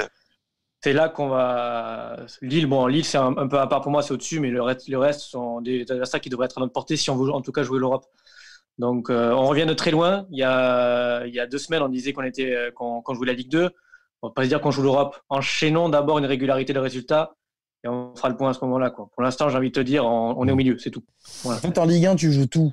C'est là qu'on va. Lille, bon, Lille, c'est un, un peu à part pour moi, c'est au-dessus, mais le reste, le reste sont des adversaires qui devraient être à notre portée si on veut en tout cas jouer l'Europe. Donc, on revient de très loin. Il y a, il y a deux semaines, on disait qu'on était, qu'on qu'on jouait la Ligue 2. On va pas se dire qu'on joue l'Europe. Enchaînons d'abord une régularité de résultats et on fera le point à ce moment-là. Pour l'instant, j'ai envie de te dire, on, on est au milieu, c'est tout. En fait, en Ligue 1, tu joues tout.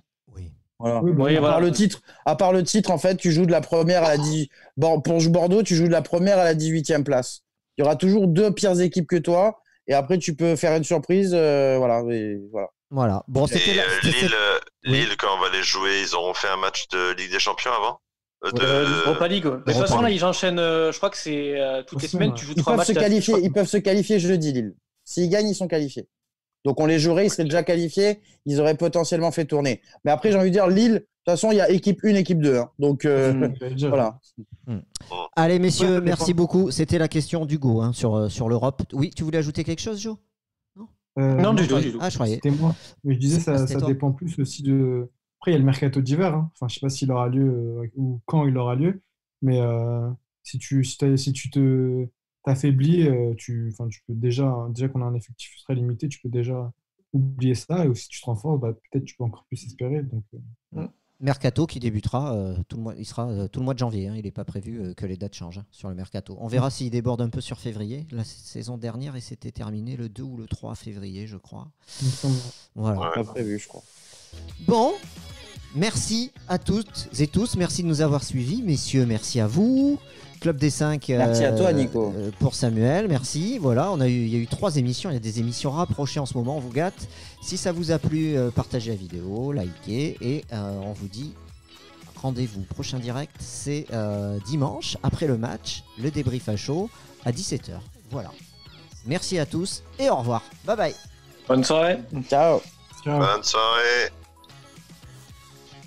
Oui. Voilà. Oui, Oui, à, voilà. part le titre, à part le titre, en fait, tu joues de la première à la 18 Bon, pour Bordeaux, tu joues de la première à la 18e place. Il y aura toujours deux pires équipes que toi. Et après, tu peux faire une surprise. euh, voilà, et voilà. Voilà. Bon, c'était la- euh, Lille, Oui. Lille, quand on va les jouer, ils auront fait un match de Ligue des Champions avant? Euh, de- Euh, Europa League. ouais. Mais De toute façon, là, ils enchaînent. euh, je crois que c'est euh, toutes les semaines, tu joues Ils trois peuvent, matchs. se qualifier, ils peuvent se qualifier jeudi, Lille. S'ils gagnent, ils sont qualifiés. Donc, on les jouerait, ils seraient déjà qualifiés. Ils auraient potentiellement fait tourner. Mais après, j'ai envie de dire, Lille, de toute façon, il y a équipe 1, équipe 2. hein. Donc, euh, Mm. j'allais dire, voilà. Allez, messieurs, merci beaucoup. C'était la question d'Hugo hein, sur, euh, sur l'Europe. Oui, tu voulais ajouter quelque chose, Joe? Euh, Non, du tout, croyais- du tout. Ah, je croyais. C'était moi. Mais je disais, ça, dépend plus aussi de. Après, il y a le mercato d'hiver. hein. Enfin, je sais pas s'il aura lieu euh, ou quand il aura lieu. Mais euh, si tu, si si tu te t'affaiblis, euh, tu, enfin, tu peux déjà, déjà qu'on a un effectif très limité, tu peux déjà oublier ça. Et si tu te renforces, bah, peut-être tu peux encore plus espérer. Donc, euh, Mercato qui débutera euh, tout le mois, il sera euh, tout le mois de janvier. hein. Il n'est pas prévu euh, que les dates changent hein, sur le mercato. On verra s'il déborde un peu sur février. La saison dernière, et c'était terminé le 2 ou le 3 février, je crois. Voilà. Ouais. Pas prévu, je crois. Bon, Merci à toutes et tous. Merci de nous avoir suivis. Messieurs, merci à vous. Club des 5. Merci à toi, Nico. pour Samuel, merci. Voilà, on a eu, il y a eu trois émissions. Il y a des émissions rapprochées en ce moment. On vous gâte. Si ça vous a plu, euh, partagez la vidéo, likez. Et euh, on vous dit rendez-vous. Prochain direct, c'est euh, dimanche, après le match, le débrief à chaud, à 17h. Voilà. Merci à tous et au revoir. Bye bye. Bonne soirée. Ciao. Ciao. Bonne soirée.